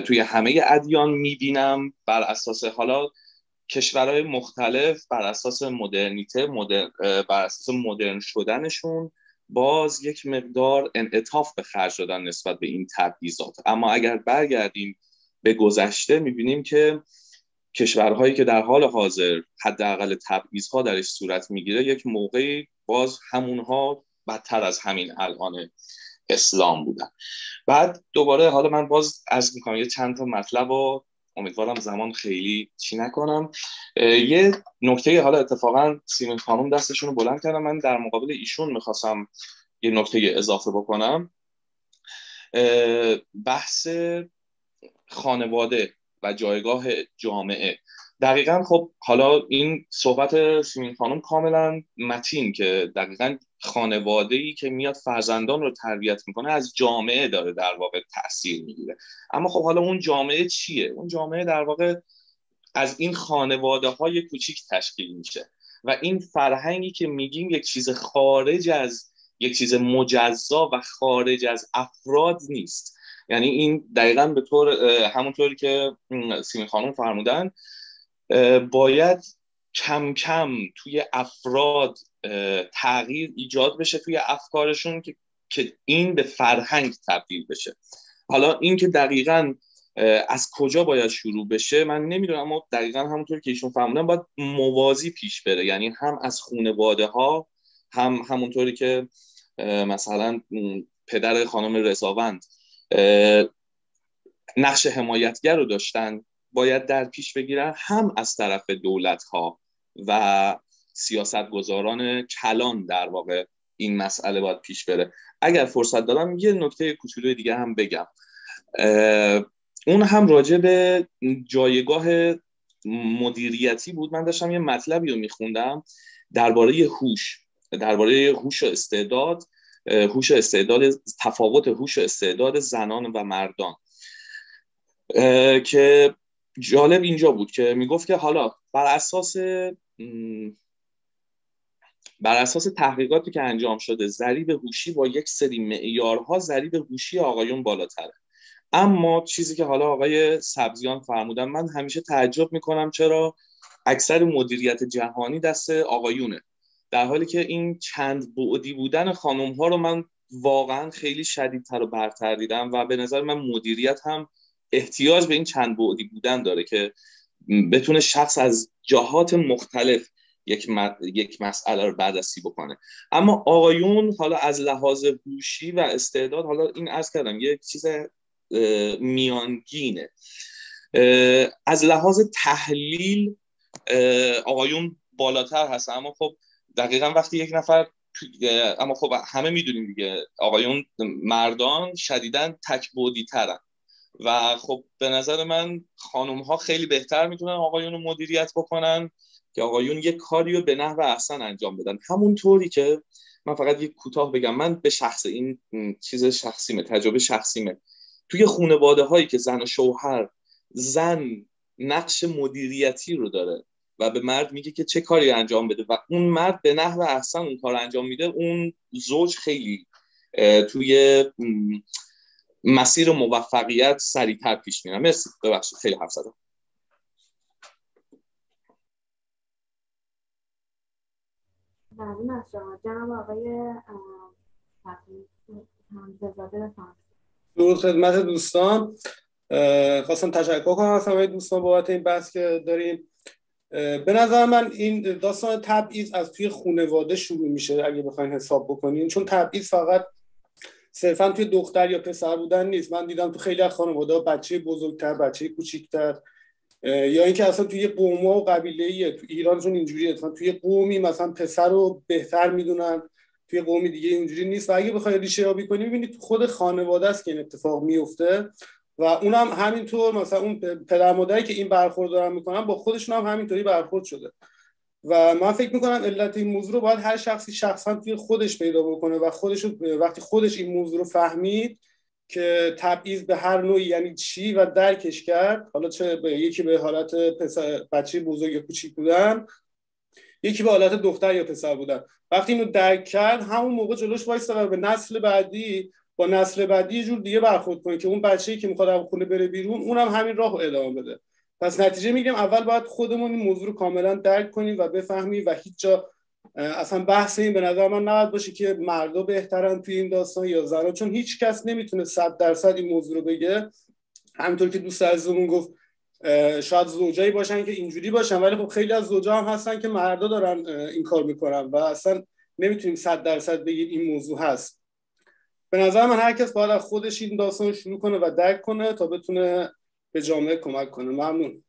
توی همه ادیان می‌بینم بر اساس حالا کشورهای مختلف بر اساس مدرنیته مدر... اه، بر اساس مدرن شدنشون باز یک مقدار انعطاف به خرج دادن نسبت به این تبعیضات. اما اگر برگردیم به گذشته می‌بینیم که کشورهایی که در حال حاضر حداقل تبعیضها درش صورت می‌گیره یک موقعی باز همونها بدتر از همین الان اسلام بودن. بعد دوباره حالا من باز از می‌کنم یه چند تا مطلب و امیدوارم زمان خیلی چی نکنم. یه نکته حالا اتفاقا سیمین خانم دستشون رو بلند کردم. من در مقابل ایشون می‌خواستم یه نکته اضافه بکنم. بحث خانواده. و جایگاه جامعه. دقیقا خب حالا این صحبت سیمین خانم کاملا متین که دقیقا خانواده ای که میاد فرزندان رو تربیت می‌کنه از جامعه داره در واقع تاثیر می‌گیره. اما خب حالا اون جامعه چیه؟ اون جامعه در واقع از این خانواده های کوچیک تشکیل میشه و این فرهنگی که میگیم یک چیز خارج از یک چیز مجزا و خارج از افراد نیست. یعنی این دقیقا به طور همونطوری که م، سیمین خانم فرمودن باید کم کم توی افراد تغییر ایجاد بشه توی افکارشون که که این به فرهنگ تبدیل بشه. حالا این که دقیقا از کجا باید شروع بشه من نمی‌دونم اما دقیقا همونطور که ایشون فهمودن باید موازی پیش بره. یعنی هم از خانواده ها هم همونطوری که مثلا پدر خانم رضاوند اه، نقش حمایتگر رو داشتن باید در پیش بگیرن هم از طرف دولت ها و سیاستگزاران کلان در واقع این مسئله باید پیش بره. اگر فرصت دارم یه نکته کوچولوی دیگه هم بگم. اون هم راجع به جایگاه مدیریتی بود. من داشتم یه مطلبی رو میخوندم درباره هوش درباره هوش و استعداد. هوش استعداد تفاوت هوش استعداد زنان و مردان. که جالب اینجا بود که می‌گفت که حالا بر اساس بر اساس تحقیقاتی که انجام شده ضریب هوشی با یک سری معیارها ضریب هوشی آقایون بالاتره. اما چیزی که حالا آقای سبزیان فرمودن من همیشه تعجب می‌کنم چرا اکثر مدیریت جهانی دست آقایونه. در حالی که این چند بعدی بودن خانم ها رو من واقعا خیلی شدیدتر و برتر دیدم و به نظر من مدیریت هم احتیاج به این چند بعدی بودن داره که بتونه شخص از جهات مختلف یک, یک مسئله رو بررسی بکنه. اما آقایون حالا از لحاظ هوشی و استعداد حالا این ارز کردم یک چیز میانگینه. از لحاظ تحلیل آقایون بالاتر هست اما خب دقیقا وقتی یک نفر اما خب همه می‌دونیم دیگه آقایون مردان شدیدن تکبودی ترن و خب به نظر من خانم ها خیلی بهتر می‌تونن آقایون رو مدیریت بکنن که آقایون یک کاری رو به نحو احسن انجام بدن. همونطوری که من فقط یک کوتاه بگم من به شخص این چیز شخصیمه تجربه شخصیمه. توی خانواده هایی که زن و شوهر زن نقش مدیریتی رو داره. و به مرد میگه که چه کاری انجام بده و اون مرد به نحو احسن اون کار انجام میده اون زوج خیلی توی مسیر موفقیت سریعتر پیش میره مرسی. ببخشید. خیلی حرف زدم. ممنون از شما. جناب آقای درود خدمت دوستان. خواستم تشکر کنم از همه دوستان بابت این بحث که داریم. به نظر من این داستان تبعیض از توی خانواده شروع میشه اگه بخواین حساب بکنین. چون تبعیض فقط صرفا توی دختر یا پسر بودن نیست. من دیدم تو خیلی از خانواده بچه بزرگتر بچه کوچیکتر یا اینکه اصلا توی قوم و قبیله تو ایران چون اینجوریه توی قومی مثلا پسر رو بهتر می‌دونن. توی قومی دیگه اینجوری نیست. و اگه بخوای ریشه یابی کنی ببینید تو خود خانواده است که این اتفاق میفته و اونم همینطور مثلا اون پدر مادری که این برخورد دارن می‌کنن با خودشون هم همینطوری برخورد شده. و من فکر می‌کنم علت این موضوع رو باید هر شخصی شخصا توی خودش پیدا بکنه و خودش وقتی خودش این موضوع رو فهمید که تبعیض به هر نوعی یعنی چی و درکش کرد حالا چه به یکی به حالت پسر بچه بزرگ یا کوچیک بودن یکی به حالت دختر یا پسر بودن. وقتی اینو درک کرد همون موقع جلوش وایستا و به نسل بعدی با نسل بعدی یه جور دیگه برخورد کنه که اون بچه‌ای که می‌خواد از خونه بره بیرون اونم همین راه رو ادامه بده. پس نتیجه میگم اول باید خودمون این موضوع رو کاملا درک کنیم و بفهمیم و هیچ جا اصلا بحث این به نظر من نباید باشه که مردا بهترن توی این داستان یا زنا چون هیچ کس نمی‌تونه صد درصد این موضوع رو بگه. همینطور که دوست عزیزمون گفت شاید زوجایی باشن که اینجوری باشن ولی خب خیلی از زوجا هم هستن که مردا دارن این کار می‌کنن و اصلا نمی‌تونیم صد درصد بگید این موضوع هست. به نظر من هر کس باید خودش این داستان شروع کنه و درک کنه تا بتونه به جامعه کمک کنه. ممنون.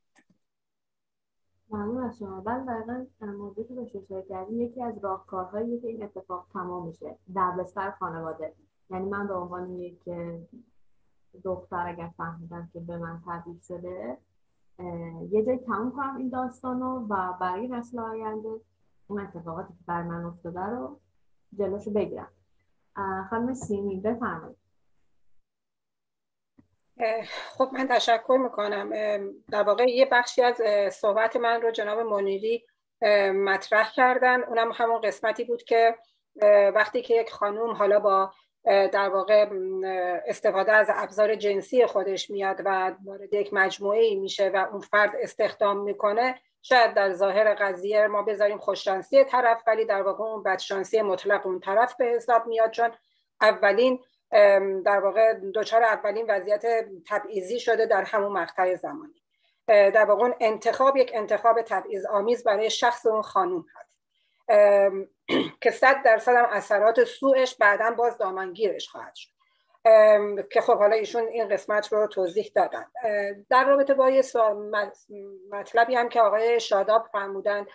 ممنون از شما. من دقیقا موضوعی که بهش اشاره کردیم. یکی از راهکارهایی که این اتفاق تمام میشه دردسر خانواده. یعنی من به عنوان یک دختر اگر فهمیدم که به من تبدیل شده یه جای تموم کنم این داستانو و برای نسل آینده اون اتفاقاتی که بر من افتاده رو جلوشو بگیرم. خانم سیمی بفرمایید. خب من تشکر می‌کنم. در واقع یه بخشی از صحبت من رو جناب منیری مطرح کردن. اونم همون قسمتی بود که وقتی که یک خانوم حالا با در واقع استفاده از ابزار جنسی خودش میاد و وارد یک مجموعه ای میشه و اون فرد استخدام می‌کنه شاید در ظاهر قضیه ما بذاریم خوششانسی طرف ولی در واقع اون بدشانسی مطلق اون طرف به حساب میاد چون اولین در واقع دچار اولین وضعیت تبعیضی شده در همون مقطع زمانی. در واقع انتخاب یک انتخاب تبعیض آمیز برای شخص اون خانوم هست. که صد درصد هم اثرات سوءش بعدا باز دامنگیرش خواهد شد. که خب حالا ایشون این قسمت رو توضیح دادن. در رابطه با یه مطلبی هم که آقای شاداب فرمودن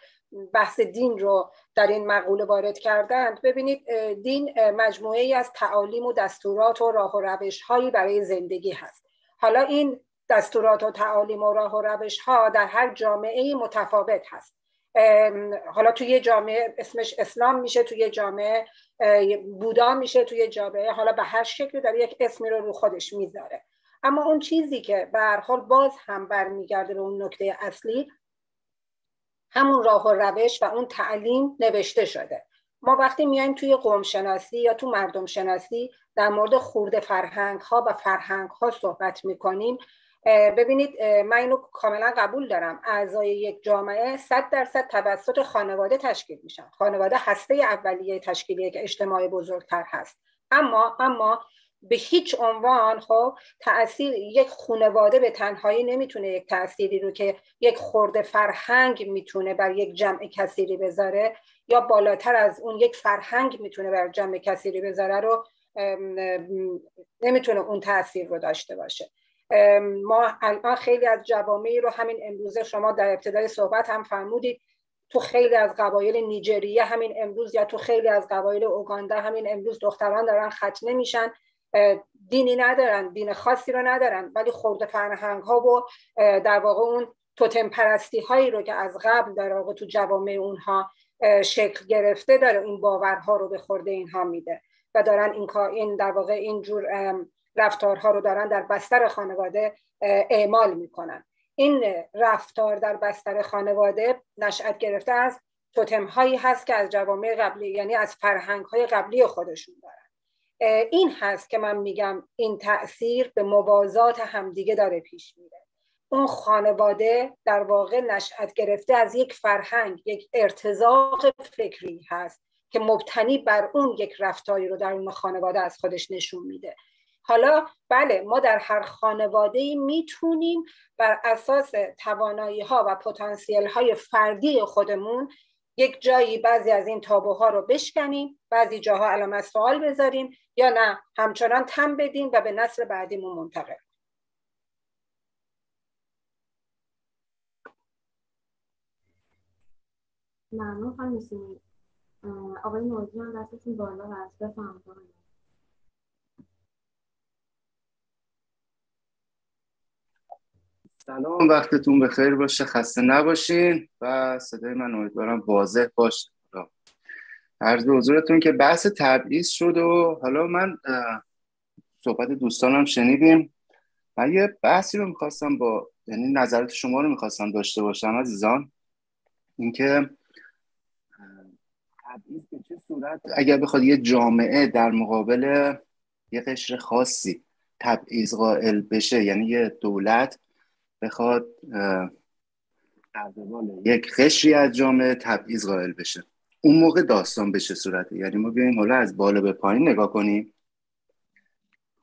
بحث دین رو در این مقوله وارد کردند. ببینید دین مجموعه ای از تعالیم و دستورات و راه و روش هایی برای زندگی هست. حالا این دستورات و تعالیم و راه و روش ها در هر جامعه متفاوت هست. حالا توی جامعه اسمش اسلام میشه توی جامعه بودا میشه توی جامعه حالا به هر شکلی در یک اسمی رو رو خودش می‌ذاره. اما اون چیزی که به حال باز هم برمیگرده به اون نکته اصلی همون راه و روش و اون تعلیم نوشته شده. ما وقتی میایم توی قوم شناسی یا تو مردم شناسی در مورد خورده فرهنگ ها و فرهنگ ها صحبت می‌کنیم ببینید من اینو کاملا قبول دارم. اعضای یک جامعه صد درصد توسط خانواده تشکیل میشن. خانواده هسته اولیه تشکیل یک اجتماع بزرگتر هست. اما اما به هیچ عنوان خب تاثیر یک خانواده به تنهایی نمی‌تونه یک تأثیری رو که یک خورده فرهنگ می‌تونه بر یک جمع کثیری بذاره یا بالاتر از اون یک فرهنگ می‌تونه بر جمع کثیری بذاره رو نمی‌تونه اون تاثیر رو داشته باشه. ما الان خیلی از جوامعی رو همین امروزه شما در ابتدای صحبت هم فرمودید. تو خیلی از قبایل نیجریه همین امروز یا تو خیلی از قبایل اوگاندا همین امروز دختران دارن ختنه میشن دینی ندارن دین خاصی رو ندارن ولی خورده فرهنگ ها و در واقع اون توتم پرستی هایی رو که از قبل در واقع تو جوامع اونها شکل گرفته داره این باورها رو به خورده اینها میده. و دارن این این در واقع این جور رفتارها رو دارن در بستر خانواده اعمال می‌کنن. این رفتار در بستر خانواده نشأت گرفته از توتم هایی هست که از جوامع قبلی یعنی از فرهنگ های قبلی خودشون دارن. این هست که من میگم این تاثیر به موازات همدیگه داره پیش میره. اون خانواده در واقع نشأت گرفته از یک فرهنگ یک ارتزاق فکری هست که مبتنی بر اون یک رفتاری رو در اون خانواده از خودش نشون میده. حالا بله ما در هر خانواده می‌تونیم بر اساس توانایی ها و پتانسیل های فردی خودمون یک جایی بعضی از این تابوها رو بشکنیم بعضی جاها علامت سوال بذاریم یا نه همچنان تم بدیم و به نسل بعدیمون منتقل. ممنون خانم آقای نوزی هم دستشون بالا هست بفرمایید. سلام وقتتون بخیر باشه خسته نباشین و صدای من امیدوارم واضح باشه. عرض به حضورتون که بحث تبعیض شد و حالا من صحبت دوستانم شنیدیم من یه بحثی رو می‌خواستم با یعنی نظرات شما رو می‌خواستم داشته باشم عزیزان. اینکه تبعیض به چه صورت؟ اگر بخواد یه جامعه در مقابل یه قشر خاصی تبعیض قائل بشه یعنی یه دولت بخواد در یک قشری از جامعه تبعیض قائل بشه. اون موقع داستان به چه صورته؟ یعنی ما بیایم حالا از بالا به پایین نگاه کنیم.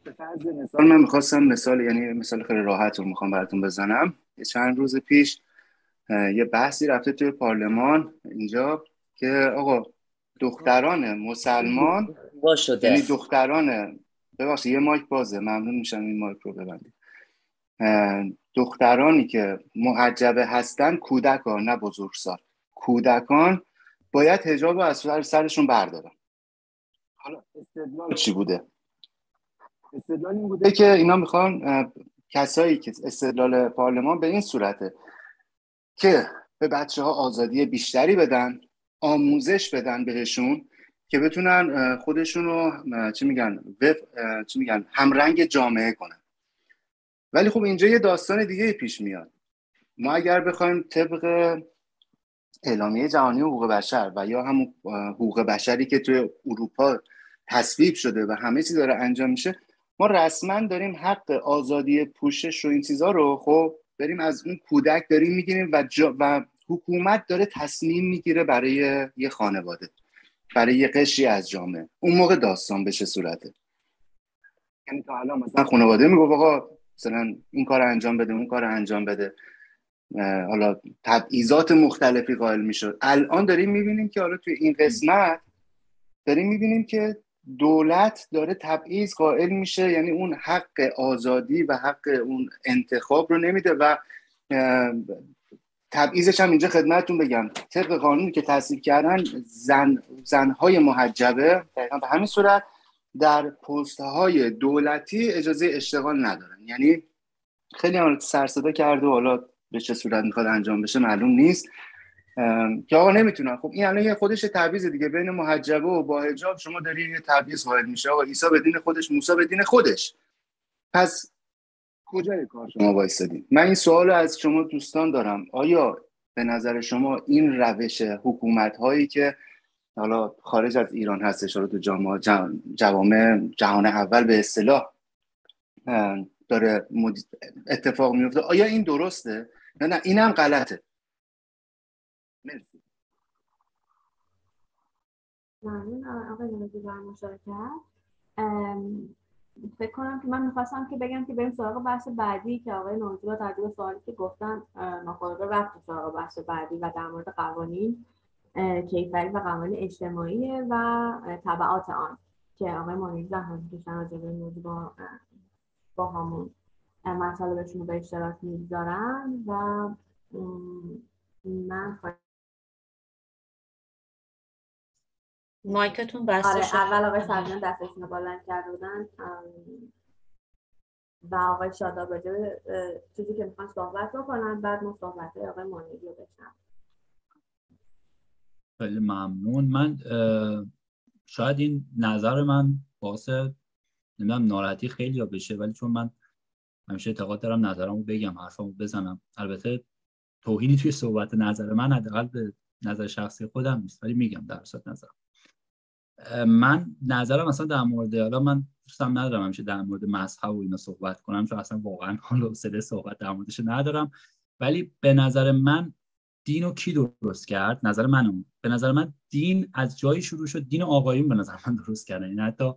به فرض مثال من می‌خواستم مثال یعنی مثال خیلی راحت رو می‌خوام براتون بزنم. یه چند روز پیش یه بحثی رفته توی پارلمان اینجا که آقا دختران مسلمان شده یعنی دختران ببخشید یه مایک بازه ممنون میشم این مایک رو ببندید. دخترانی که محجبه هستن کودکان نه بزرگسال. کودکان باید هجاب رو از سرشون بردارن. حالا استدلال چی بوده؟ استدلال این بوده که اینا می‌خوان کسایی که استدلال پارلمان به این صورته که به بچه ها آزادی بیشتری بدن آموزش بدن بهشون که بتونن خودشون رو چی میگن چی میگن همرنگ جامعه کنن. ولی خب اینجا یه داستان دیگه پیش میاد. ما اگر بخوایم طبق اعلامیه جهانی حقوق بشر و یا همون حقوق بشری که توی اروپا تصویب شده و همه چیز داره انجام میشه ما رسما داریم حق آزادی پوشش و این چیزها رو خب بریم از اون کودک داریم می‌گیریم و, و حکومت داره تصمیم می‌گیره برای یه خانواده برای یه قشری از جامعه. اون موقع داستان بشه صورته. یعنی تا الان مثلا خانواده میگو آقا مثلا این کار انجام بده اون کار انجام بده. حالا تبعیضات مختلفی قائل می‌شد الان داریم می‌بینیم که حالا توی این قسمت داریم می‌بینیم که دولت داره تبعیض قائل میشه یعنی اون حق آزادی و حق اون انتخاب رو نمیده و تبعیضش هم اینجا خدمتتون بگم. طبق قانونی که تصویب کردن زن زنهای محجبه دقیقا به همین صورت. در پست های دولتی اجازه اشتغال ندارن. یعنی خیلی هم سرصدا کرده و حالا به چه صورت می‌خواد انجام بشه معلوم نیست. که آقا نمی‌تونن. خب این الان خودش تبعیض دیگه بین محجبه و با حجاب شما داری یه تبعیض وارد میشه. آقا عیسی به دین خودش موسی به دین خودش. پس کجای کار شما وایسادین؟ من این سوال از شما دوستان دارم. آیا به نظر شما این روش حکومت هایی که حالا خارج از ایران هستش رو تو جوامع جهان اول به اصطلاح داره اتفاق میفته. آیا این درسته؟ نه نه اینم غلطه. مرسی. ممنون. آقای نوزی بر مشارکت. فکر کنم که من می‌خواستم که بگم که بریم سراغ بحث بعدی که آقای نوزی با ترجیب سوالی که گفتن ناخودآگاه رفت سراغ بحث بعدی و در مورد قوانین. کیفری و قوانین اجتماعی و طبعات آن که آقای مانیز زحمت کشتن راجع به موضوع با با همون مطالبشون رو به اشتراک می‌گذارن و من مایکتون بسته آره شد. اول آقای سرجان دستشون رو بلند کرده بودن. و آقای شاداب راجع چیزی که می‌خوان صحبت بکنن بعد ما صحبت آقای مانیدی رو بشنم خیلی ممنون. من شاید این نظر من واسه نمی‌دونم ناراحتی خیلی ها بشه ولی چون من همیشه اعتقاد دارم نظرمو بگم حرفمو بزنم. البته توهینی توی صحبت نظر من حداقل به نظر شخصی خودم نیست ولی میگم در صورت نظرم. من نظرم اصلا در مورد حالا من دوستم ندارم همیشه در مورد مذهب و اینا صحبت کنم چون اصلا واقعا حالا صحبت در موردش ندارم. ولی به نظر من دین رو کی درست کرد؟ نظر من به نظر من دین از جایی شروع شد دین آقایون به نظر من درست کردن. یعنی حتی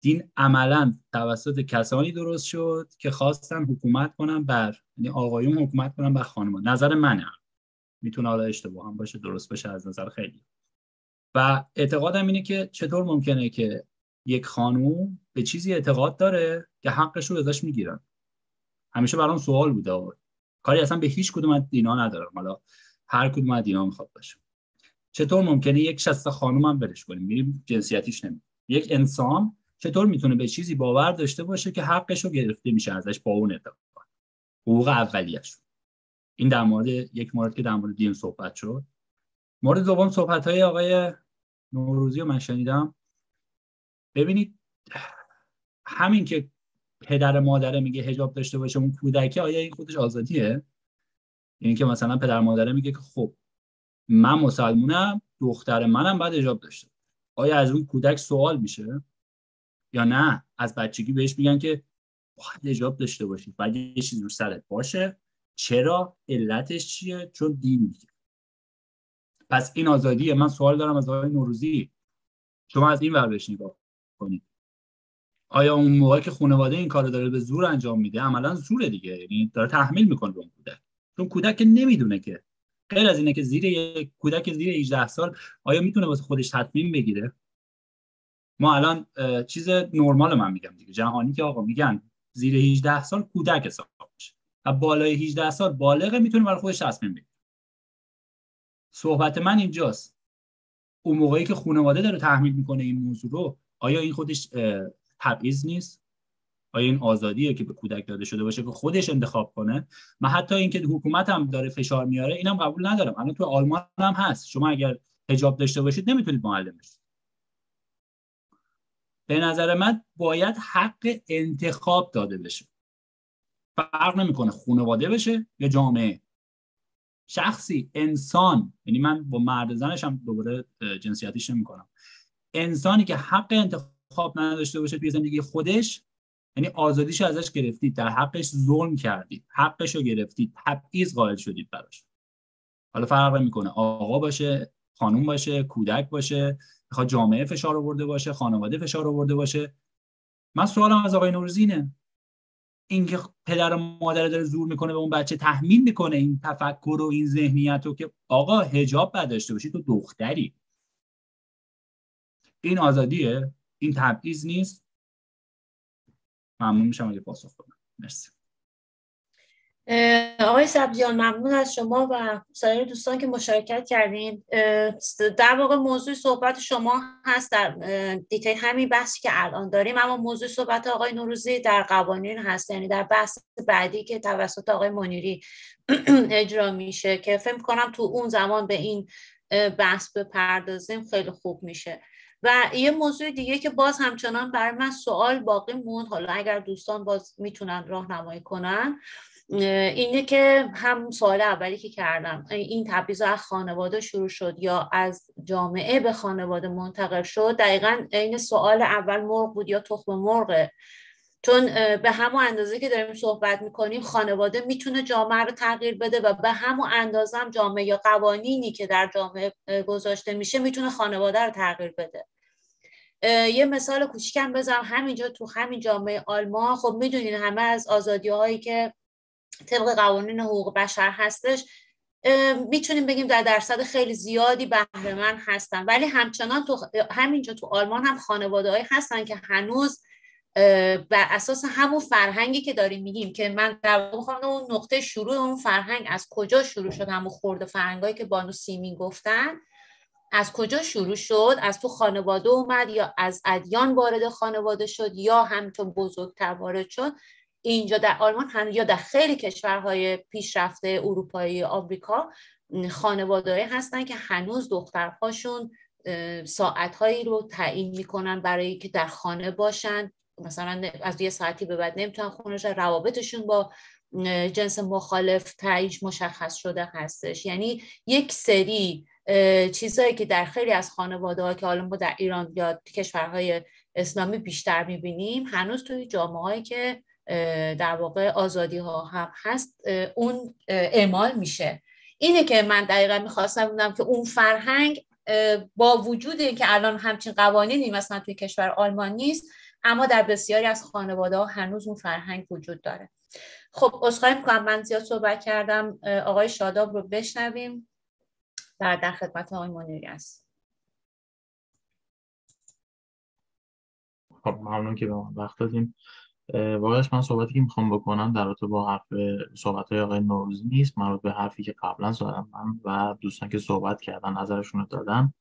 دین عملا توسط کسانی درست شد که خواستن حکومت کنن بر یعنی آقایون حکومت کنن بر خانمان. نظر منه می‌تونه حالا اشتباه هم باشه درست باشه از نظر خیلی. و اعتقادم اینه که چطور ممکنه که یک خانوم به چیزی اعتقاد داره که حقش رو ازش می‌گیرن؟ همیشه برام سوال بوده. کاری اصلا به هیچ کدوم از دینا ندارم. حالا هر کدوم از دینا می‌خواد باشه. چطور ممکنه یک شسته خانوم هم برش کنیم؟ میریم جنسیتیش نمیم یک انسان چطور می‌تونه به چیزی باور داشته باشه که حقش رو گرفته میشه ازش با اون اعتقاد حقوق اولیش این در مورد یک مورد که در مورد دین صحبت شد. مورد دوم صحبت های آقای نوروزی رو من شنیدم. ببینید همین که پدر مادره میگه هجاب داشته باشه اون کودکی آیا این خودش آزادیه؟ این که مثلا پدر مادره میگه که خب من مسلمونم دختر منم بعد هجاب داشته. آیا از اون کودک سوال میشه؟ یا نه؟ از بچگی بهش میگن که باید هجاب داشته باشی. باید یه چیزی رو سرت باشه. چرا؟ علتش چیه؟ چون دین میگه. پس این آزادیه. من سوال دارم از آقای نوروزی. شما از این ور بهش نگاه کنید. آیا اون موقع که خانواده این کارو داره به زور انجام میده؟ عملا زوره دیگه. یعنی داره تحمیل می‌کنه به اون کودک. چون کودک نمی‌دونه که غیر از اینه که زیر کودک زیر 18 سال آیا می‌تونه واسه خودش تصمیم بگیره؟ ما الان چیز نرمال من میگم دیگه. جهانی که آقا میگن زیر 18 سال کودک حساب میشه. و بالای 18 سال بالغه می‌تونه برای خودش تصمیم بگیره. صحبت من اینجاست. اون موقعی که خانواده داره تحمیل می‌کنه این موضوع رو آیا این خودش تبعیض نیست؟ آیا این آزادیه که به کودک داده شده باشه که خودش انتخاب کنه. من حتی اینکه حکومت هم داره فشار میاره اینم قبول ندارم. الان تو آلمان هم هست. شما اگر حجاب داشته باشید نمی‌تونید معلم بشید. به نظر من باید حق انتخاب داده بشه. فرق نمی‌کنه خانواده بشه یا جامعه. شخصی انسان. یعنی من با مرد زنش هم دوباره جنسیتیش نمی‌کنم. انسانی که حق انتخاب نداشته باشه توی زندگی خودش یعنی آزادیش ازش گرفتید در حقش ظلم کردید حقش رو گرفتید تبعیض قائل شدید براش. حالا فرق می‌کنه آقا باشه خانوم باشه کودک باشه می‌خواد جامعه فشار آورده باشه خانواده فشار آورده باشه. من سوالم از آقای نورزینه اینکه پدر و مادر داره زور می‌کنه به اون بچه تحمیل می‌کنه این تفکر و این ذهنیت رو که آقا هجاب باید داشته باشی تو دختری. این آزادیه این تبعیض نیست. ممنون میشم اگه پاسخ بدم. مرسی. آقای سبزیان ممنون از شما و سایر دوستان که مشارکت کردین. در واقع موضوع صحبت شما هست در دیتیل همین بحثی که الان داریم اما موضوع صحبت آقای نوروزی در قوانین هست یعنی در بحث بعدی که توسط آقای منیری اجرا میشه که فکر کنم تو اون زمان به این بحث بپردازیم خیلی خوب میشه. و یه موضوع دیگه که باز همچنان برای من سوال باقی موند. حالا اگر دوستان باز می‌تونن راهنمایی کنن اینه که هم سوال اولی که کردم این تبعیض از خانواده شروع شد یا از جامعه به خانواده منتقل شد؟ دقیقا این سوال اول مرغ بود یا تخم مرغه چون به همون اندازه که داریم صحبت می‌کنیم خانواده می‌تونه جامعه رو تغییر بده و به همون اندازه هم جامعه یا قوانینی که در جامعه گذاشته میشه می‌تونه خانواده رو تغییر بده. یه مثال کوچیکم بزنم. همینجا تو همین جامعه آلمان خب می‌دونین همه از آزادی هایی که طبق قوانین حقوق بشر هستش می‌تونیم بگیم در درصد خیلی زیادی بهره من هستن. ولی همچنان تو همینجا تو آلمان هم خانواده هستن که هنوز بر اساس همون فرهنگی که داریم میگیم که من در واقع اون نقطه شروع اون فرهنگ از کجا شروع شد همون خورده فرهنگایی که بانو سیمین گفتن از کجا شروع شد؟ از تو خانواده اومد یا از ادیان وارد خانواده شد یا همینطور بزرگتر وارد شد؟ اینجا در آلمان هم یا در خیلی کشورهای پیشرفته اروپایی آمریکا خانواده هستن که هنوز دخترهاشون ساعتهایی رو تعیین می‌کنن برای که در خانه باشن. مثلا از یه ساعتی به بعد نمی‌تونن خونش روابطشون با جنس مخالف تعییش مشخص شده هستش. یعنی یک سری چیزهایی که در خیلی از خانواده ها که حالا ما در ایران یا کشورهای اسلامی بیشتر می‌بینیم هنوز توی جامعه هایی که در واقع آزادی ها هم هست اون اعمال میشه. اینه که من دقیقا می‌خواستم بودم که اون فرهنگ با وجود که الان همچین قوانینی مثلا توی کشور آلمان نیست اما در بسیاری از خانواده ها هنوز اون فرهنگ وجود داره. خب اصخایی می‌کنم. من زیاد صحبت کردم. آقای شاداب رو بشنویم. و در خدمت آقای منیری است خب ممنون که به من وقت دادیم واقعش من صحبتی که می‌خوام بکنم در رابطه با حرف صحبت های آقای نوروزی نیست. مربوط به حرفی که قبلا زدم من و دوستان که صحبت کردن نظرشون رو دادن.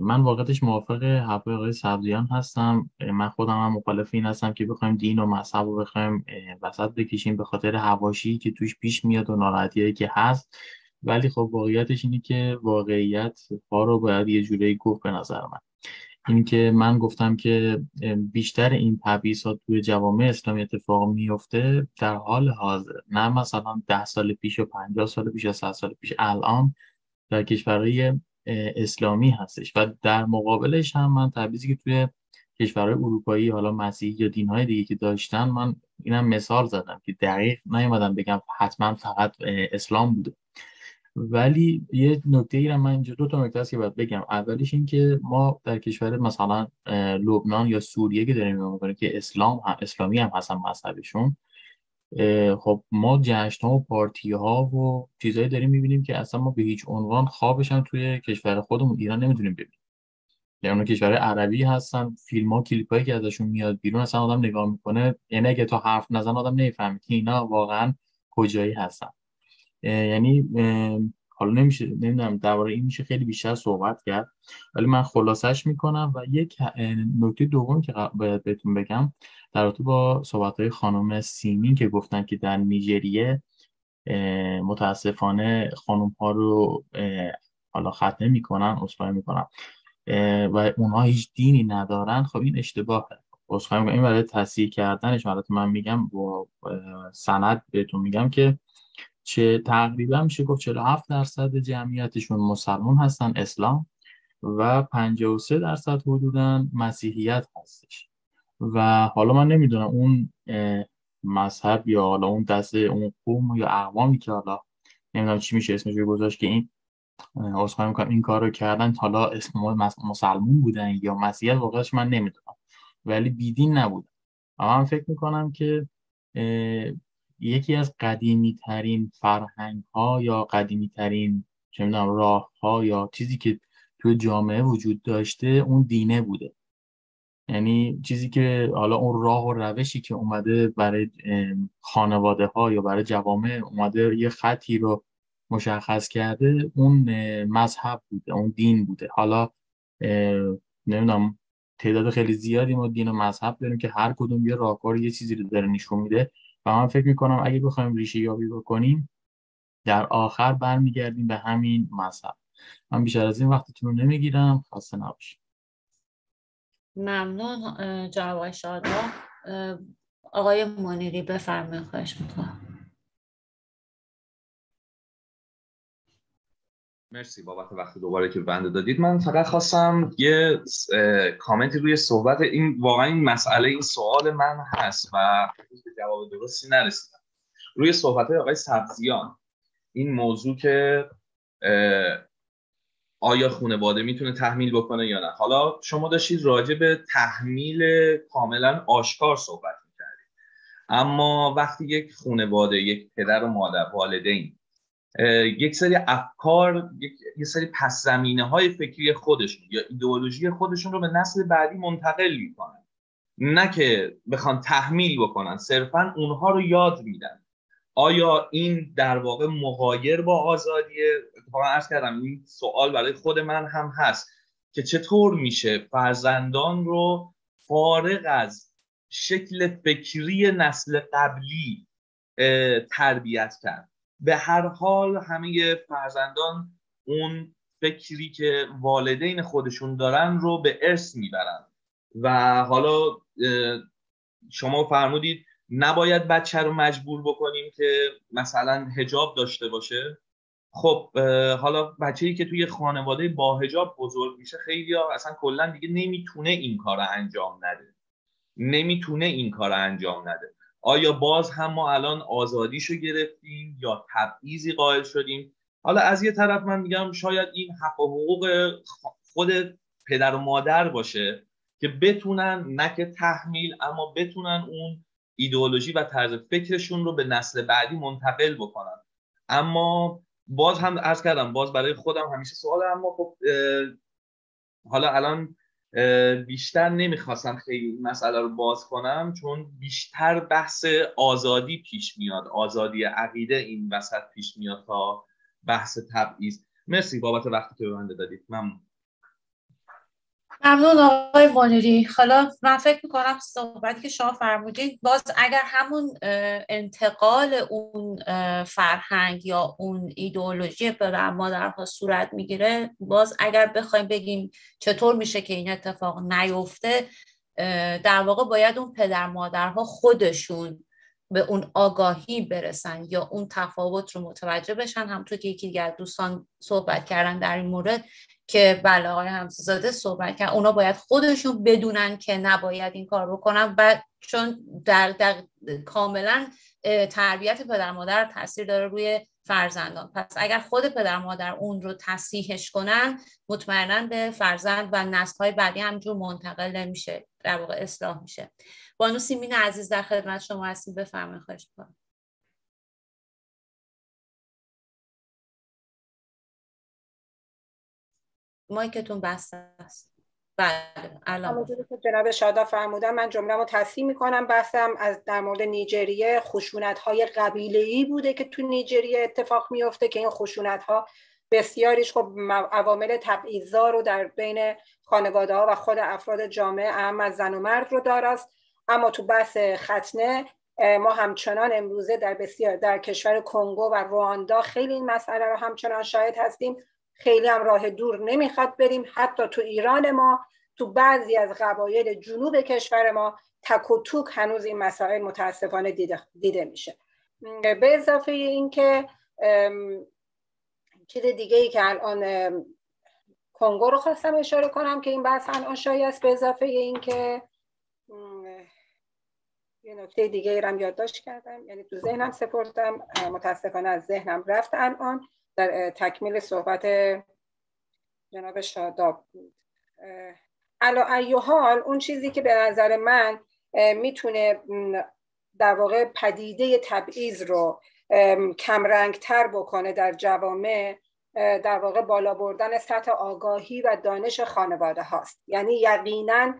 من واقعتش موافق حرف آقای سبزیان هستم. من خودم هم مخالف این هستم که بخوایم دین و مذهب رو بخوایم وسط بکشیم به خاطر هواشی که توش پیش میاد و ناراحتی که هست. ولی خب واقعیتش اینه که واقعیت ها رو باید یه جوری گفت به نظر من. این که من گفتم که بیشتر این تبعیض ها توی جوامع اسلامی اتفاق میفته در حال حاضر. نه مثلا ده سال پیش و پنجاه سال پیش یا صد سال پیش. الان در کشورهای اسلامی هستش. و در مقابلش هم من تبعیضی که توی کشورهای اروپایی حالا مسیحی یا دینهای دیگه که داشتن من اینم مثال زدم که دقیق نیومدم بگم حتما فقط اسلام بوده. ولی یه نکته ای من اینجا دو تا نکته هست که باید بگم. اولیش این که ما در کشور مثلا لبنان یا سوریه که داریم می‌کنیم که اسلام هم اسلامی هم هستن مذهبشون. خب ما جشن ها و پارتی ها و چیزهایی داریم می‌بینیم که اصلا ما به هیچ عنوان خوابش هم توی کشور خودمون ایران نمی‌تونیم ببینیم. یعنی اون کشور عربی هستن فیلم ها کلیپ هایی که ازشون میاد بیرون اصلا آدم نگاه می‌کنه. یعنی اگه تو حرف نزن آدم نمی‌فهمه که اینا واقعا کجایی هستن. یعنی حالا نمیشه نمی‌دونم درباره این میشه خیلی بیشتر صحبت کرد. ولی من خلاصش می‌کنم و یک نکته دوم که باید بهتون بگم در با صحبت های خانم سیمین که گفتن که در نیجریه متاسفانه خانم ها رو حالا ختنه می‌کنن اصفایی می‌کنن و اونها هیچ دینی ندارن. خب این اشتباهه. اصفایی این برای تصحیح کردنش من میگم با سند بهتون میگم که چه تقریبا میشه گفت 47 درصد جمعیتشون مسلمان هستن اسلام و 53 درصد حدودا مسیحیت هستش. و حالا من نمی‌دونم اون مذهب یا حالا اون دسته اون قوم یا اقوامی که حالا نمی‌دونم چی میشه اسمش رو گذاشت که این اصلا می‌کنم این کار رو کردن حالا اسم مسلمون بودن یا مسیحیت واقعش من نمی‌دونم. ولی بیدین نبودن اما من فکر می‌کنم که یکی از قدیمی ترین فرهنگ ها یا قدیمی ترین راه ها یا چیزی که تو جامعه وجود داشته اون دینه بوده. یعنی چیزی که حالا اون راه و روشی که اومده برای خانواده ها یا برای جوامع اومده یه خطی رو مشخص کرده اون مذهب بوده اون دین بوده. حالا نمی‌دونم تعداد خیلی زیادی ما دین و مذهب داریم که هر کدوم یه راهکار یه چیزی رو داره نشون میده. و من فکر می‌کنم اگه بخوایم ریشه یابی بکنیم در آخر برمیگردیم به همین مذهب. من بیشتر از این وقتتون رو نمی‌گیرم. خسته نباشید. ممنون آقای شادا آقای منیری بفرمایید. خواهش می‌کنم. مرسی بابت وقت دوباره که بنده دادید. من فقط خواستم یه کامنتی روی صحبت این واقعا این مسئله این سوال من هست و به جواب درستی نرسیدم. روی صحبت آقای سبزیان این موضوع که آیا خانواده می‌تونه تحمیل بکنه یا نه؟ حالا شما داشتید راجع به تحمیل کاملا آشکار صحبت می‌کردید. اما وقتی یک خانواده یک پدر و مادر والدین یک سری افکار یک سری پس زمینه های فکری خودشون یا ایدئولوژی خودشون رو به نسل بعدی منتقل می‌کنن. نه که بخوان تحمیل بکنن صرفا اونها رو یاد میدن. آیا این در واقع مغایر با آزادی اتفاقا ارز کردم این سوال برای خود من هم هست که چطور میشه فرزندان رو فارغ از شکل فکری نسل قبلی تربیت کرد؟ به هر حال همه فرزندان اون فکری که والدین خودشون دارن رو به ارث می‌برن. و حالا شما فرمودید نباید بچه رو مجبور بکنیم که مثلا هجاب داشته باشه. خب حالا بچه ای که توی خانواده با هجاب بزرگ میشه خیلی ها اصلا کلا دیگه نمی‌تونه این کار انجام نده. نمی‌تونه این کار انجام نده. آیا باز هم ما الان آزادیشو گرفتیم یا تبعیضی قائل شدیم؟ حالا از یه طرف من میگم شاید این حق و حقوق خود پدر و مادر باشه که بتونن نه که تحمیل اما بتونن اون ایدئولوژی و طرز فکرشون رو به نسل بعدی منتقل بکنن. اما باز هم عرض کردم باز برای خودم همیشه سوال اما خب حالا الان بیشتر نمی‌خواستم خیلی این مسئله رو باز کنم چون بیشتر بحث آزادی پیش میاد آزادی عقیده این وسط پیش میاد تا بحث تبعیض. مرسی بابت وقتی که به من دادید ممنون. ممنون آقای مانیری حالا من فکر می‌کنم صحبتی که شما فرمودید باز اگر همون انتقال اون فرهنگ یا اون ایدئولوژی پدر مادرها صورت می‌گیره باز اگر بخوایم بگیم چطور میشه که این اتفاق نیفته در واقع باید اون پدر مادرها خودشون به اون آگاهی برسن یا اون تفاوت رو متوجه بشن. همطور که یکی دیگر دوستان صحبت کردن در این مورد که بله آقای همسزاده صحبت کرد. اونا باید خودشون بدونن که نباید این کار بکنن و چون در, در کاملا تربیت پدر مادر تاثیر داره روی فرزندان. پس اگر خود پدر مادر اون رو تصحیحش کنن مطمئنا به فرزند و نسل های بعدی همجور منتقل نمیشه در واقع اصلاح میشه. بانو سیمین عزیز در خدمت شما هستیم. بفرمایید خواهش می‌کنم. مایکتون بسته است. بله الان جناب شادا فرمودن من جمله رو تصحیح می‌کنم بحثم از در مورد نیجریه خشونت های قبیله ای بوده که تو نیجریه اتفاق میفته که این خشونت ها بسیاریش خب عوامل تبعیضا رو در بین خانواده ها و خود افراد جامعه اهم از زن و مرد رو داراست. اما تو بحث ختنه ما همچنان امروزه در بسیار در کشور کنگو و رواندا خیلی این مسئله رو همچنان شاهد هستیم. خیلی هم راه دور نمی‌خواد بریم. حتی تو ایران ما تو بعضی از قبایل جنوب کشور ما تک و توک هنوز این مسائل متاسفانه دیده, دیده میشه. به اضافه اینکه چیز دیگه ای که الان کنگو رو خواستم اشاره کنم که این بحث الان شایع است. به اضافه اینکه یه نکته دیگه ای رو یادداشت کردم. یعنی تو ذهنم سپردم. متاسفانه از ذهنم رفت الان. در تکمیل صحبت جناب شاداب بود. علا ایو حال اون چیزی که به نظر من می‌تونه در واقع پدیده تبعیض رو کمرنگتر بکنه در جوامع در واقع بالا بردن سطح آگاهی و دانش خانواده هاست. یعنی یقینا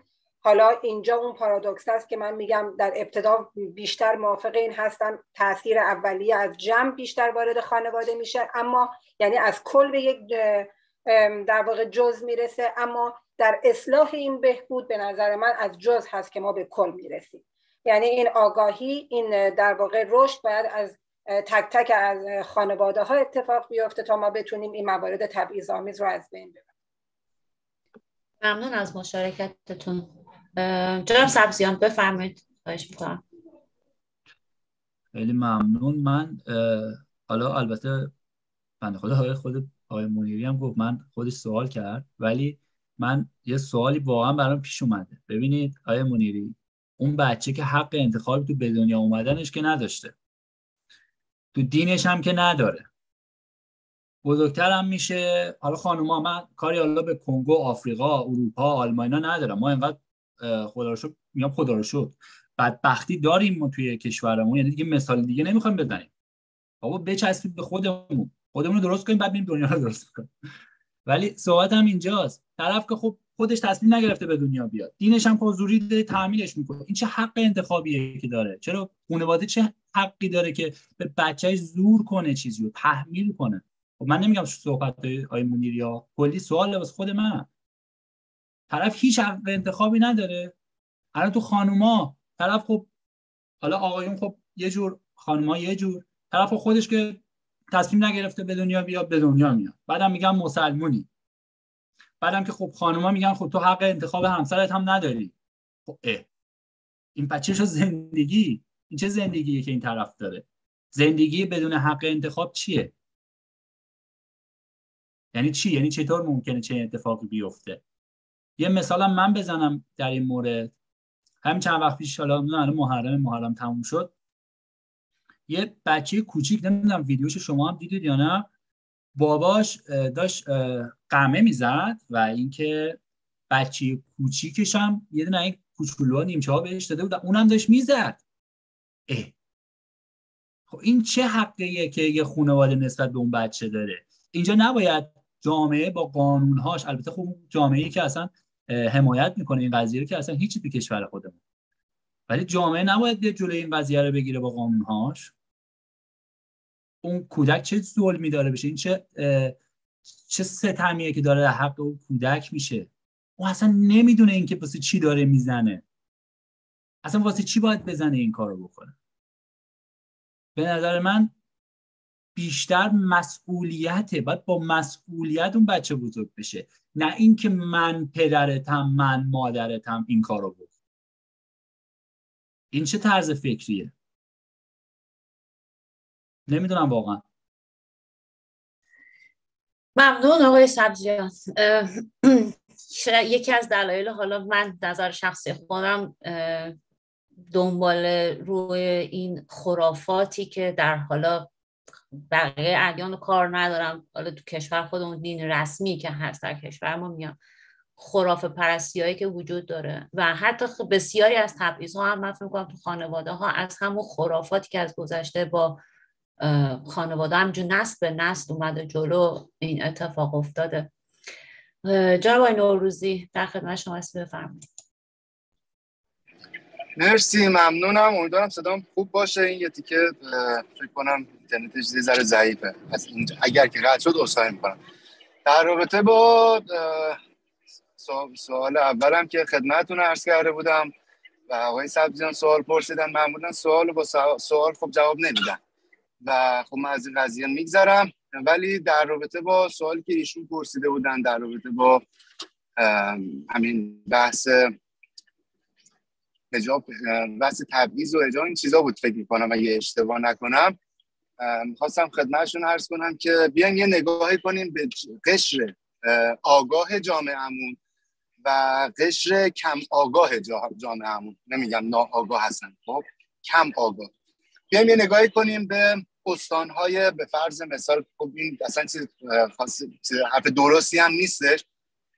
حالا اینجا اون پارادوکس است که من میگم در ابتدا بیشتر موافق این هستم. تاثیر اولیه از جمع بیشتر وارد خانواده میشه. اما یعنی از کل به یک در واقع جز می‌رسه. اما در اصلاح این بهبود به نظر من از جز هست که ما به کل می‌رسیم. یعنی این آگاهی این در واقع رشد باید از تک تک از خانواده ها اتفاق بیفته تا ما بتونیم این موارد تبعیض آمیز رو از بین ببریم. ممنون از مشارکتتون. جناب سبزیان بفرمایید. خواهش می‌کنم. خیلی ممنون. من حالا البته بنده خدا های خود آقای منیری هم گفت من خودش سوال کرد ولی من یه سوالی واقعا برام پیش اومده. ببینید آقای منیری اون بچه که حق انتخابی تو به دنیا اومدنش که نداشته. تو دینش هم که نداره. بزرگتر هم میشه. حالا خانوما من کاری حالا به کنگو آفریقا اروپا آلمانیا ندارم. ما اینقدر خدا رو شد میگم خدا رو شد بدبختی داریم ما توی کشورمون یعنی دیگه مثال دیگه نمی‌خوایم بزنیم. بابا بچسبید به خودمون. خودمون رو درست کنیم بعد بریم دنیا رو درست کنیم. ولی صحبت هم اینجاست. طرف که خب خودش تصمیم نگرفته به دنیا بیاد. دینش هم حضوری داره تعمیلش می‌کنه. این چه حق انتخابیه که داره؟ چرا خانواده چه حقی داره که به بچهش زور کنه چیزی رو تحمیل کنه؟ خب من نمیگم صحبت های منیری ها کلی سوال واسه خود من. طرف هیچ حق انتخابی نداره. الان تو خانوما طرف خب حالا آقایون خب یه جور خانوما یه جور. طرف خب خودش که تصمیم نگرفته به دنیا بیاد به دنیا میاد. بعدم میگم مسلمونی. بعدم که خب خانوما میگن خب تو حق انتخاب همسرت هم نداری. خب اه. این بچه شو زندگی؟ این چه زندگیه که این طرف داره؟ زندگی بدون حق انتخاب چیه؟ یعنی چی؟ یعنی چطور ممکنه چه اتفاقی بیفته؟ یه مثالم من بزنم در این مورد. همین چند وقت پیش حالا محرم محرم تموم شد. یه بچه کوچیک نمی‌دونم ویدیوش شما هم دیدید یا نه. باباش داشت قمه می‌زد و اینکه بچه کوچیکش هم یه دونه این کوچولو نیمچه ها بهش داده بود اونم داشت می‌زد. اه. خب این چه حقیه که یه خانواده نسبت به اون بچه داره؟ اینجا نباید جامعه با قانونهاش البته خب جامعه که اصلا حمایت می‌کنه این قضیه رو که اصلا هیچی تو کشور خودمون. ولی جامعه نباید بیاد جلوی این قضیه رو بگیره با قانونهاش. اون کودک چه ظلمی داره بشه؟ این چه چه ستمیه که داره در حق اون کودک میشه؟ اون اصلا نمی‌دونه اینکه واسه چی داره می‌زنه. اصلا واسه چی باید بزنه این کارو بکنه؟ به نظر من بیشتر مسئولیته. باید با مسئولیت اون بچه بزرگ بشه. نه اینکه من پدرتم من مادرتم این کارو بکن. این چه طرز فکریه؟ نمی‌دونم واقعا. ممنون آقای سبزیان. یکی از دلایل حالا من نظر شخصی خودم دنبال روی این خرافاتی که در حالا بقیه ادیان کار ندارم حالا تو کشور خودمون دین رسمی که هست در کشور ما میگم خرافه پرستی که وجود داره. و حتی بسیاری از تبعیض ها هم من فکر کنم تو خانواده ها از همون خرافاتی که از گذشته با خانواده همجور نسل به نسل اومده جلو این اتفاق افتاده. جناب نوروزی در خدمت شما است بفرمایید. مرسی ممنونم. امیدوارم صدام خوب باشه. این یه تیکه فکر کنم اینترنتش یه ذره ضعیفه. از اینجا اگر که قطع شد عذرخواهی می‌کنم. در رابطه با سوال اولم که خدمتتون عرض کرده بودم و آقای سبزیان سوال پرسیدن. معمولا سوال با سوال خب جواب نمیدن. و خب من از این قضیه میگذرم. ولی در رابطه با سوالی که ایشون پرسیده بودن در رابطه با همین بحث حجاب بحث تبعیض و حجاب این چیزا بود فکر می‌کنم اگه اشتباه نکنم. خواستم خدمتشون عرض کنم که بیایم یه نگاهی کنیم به قشر آگاه جامعهمون و قشر کم آگاه جامعهمون نمیگم ناآگاه هستن خب؟ کم آگاه. بیایم یه نگاهی کنیم به استانهای به فرض مثال خب این اصلا چیز حرف درستی هم نیستش.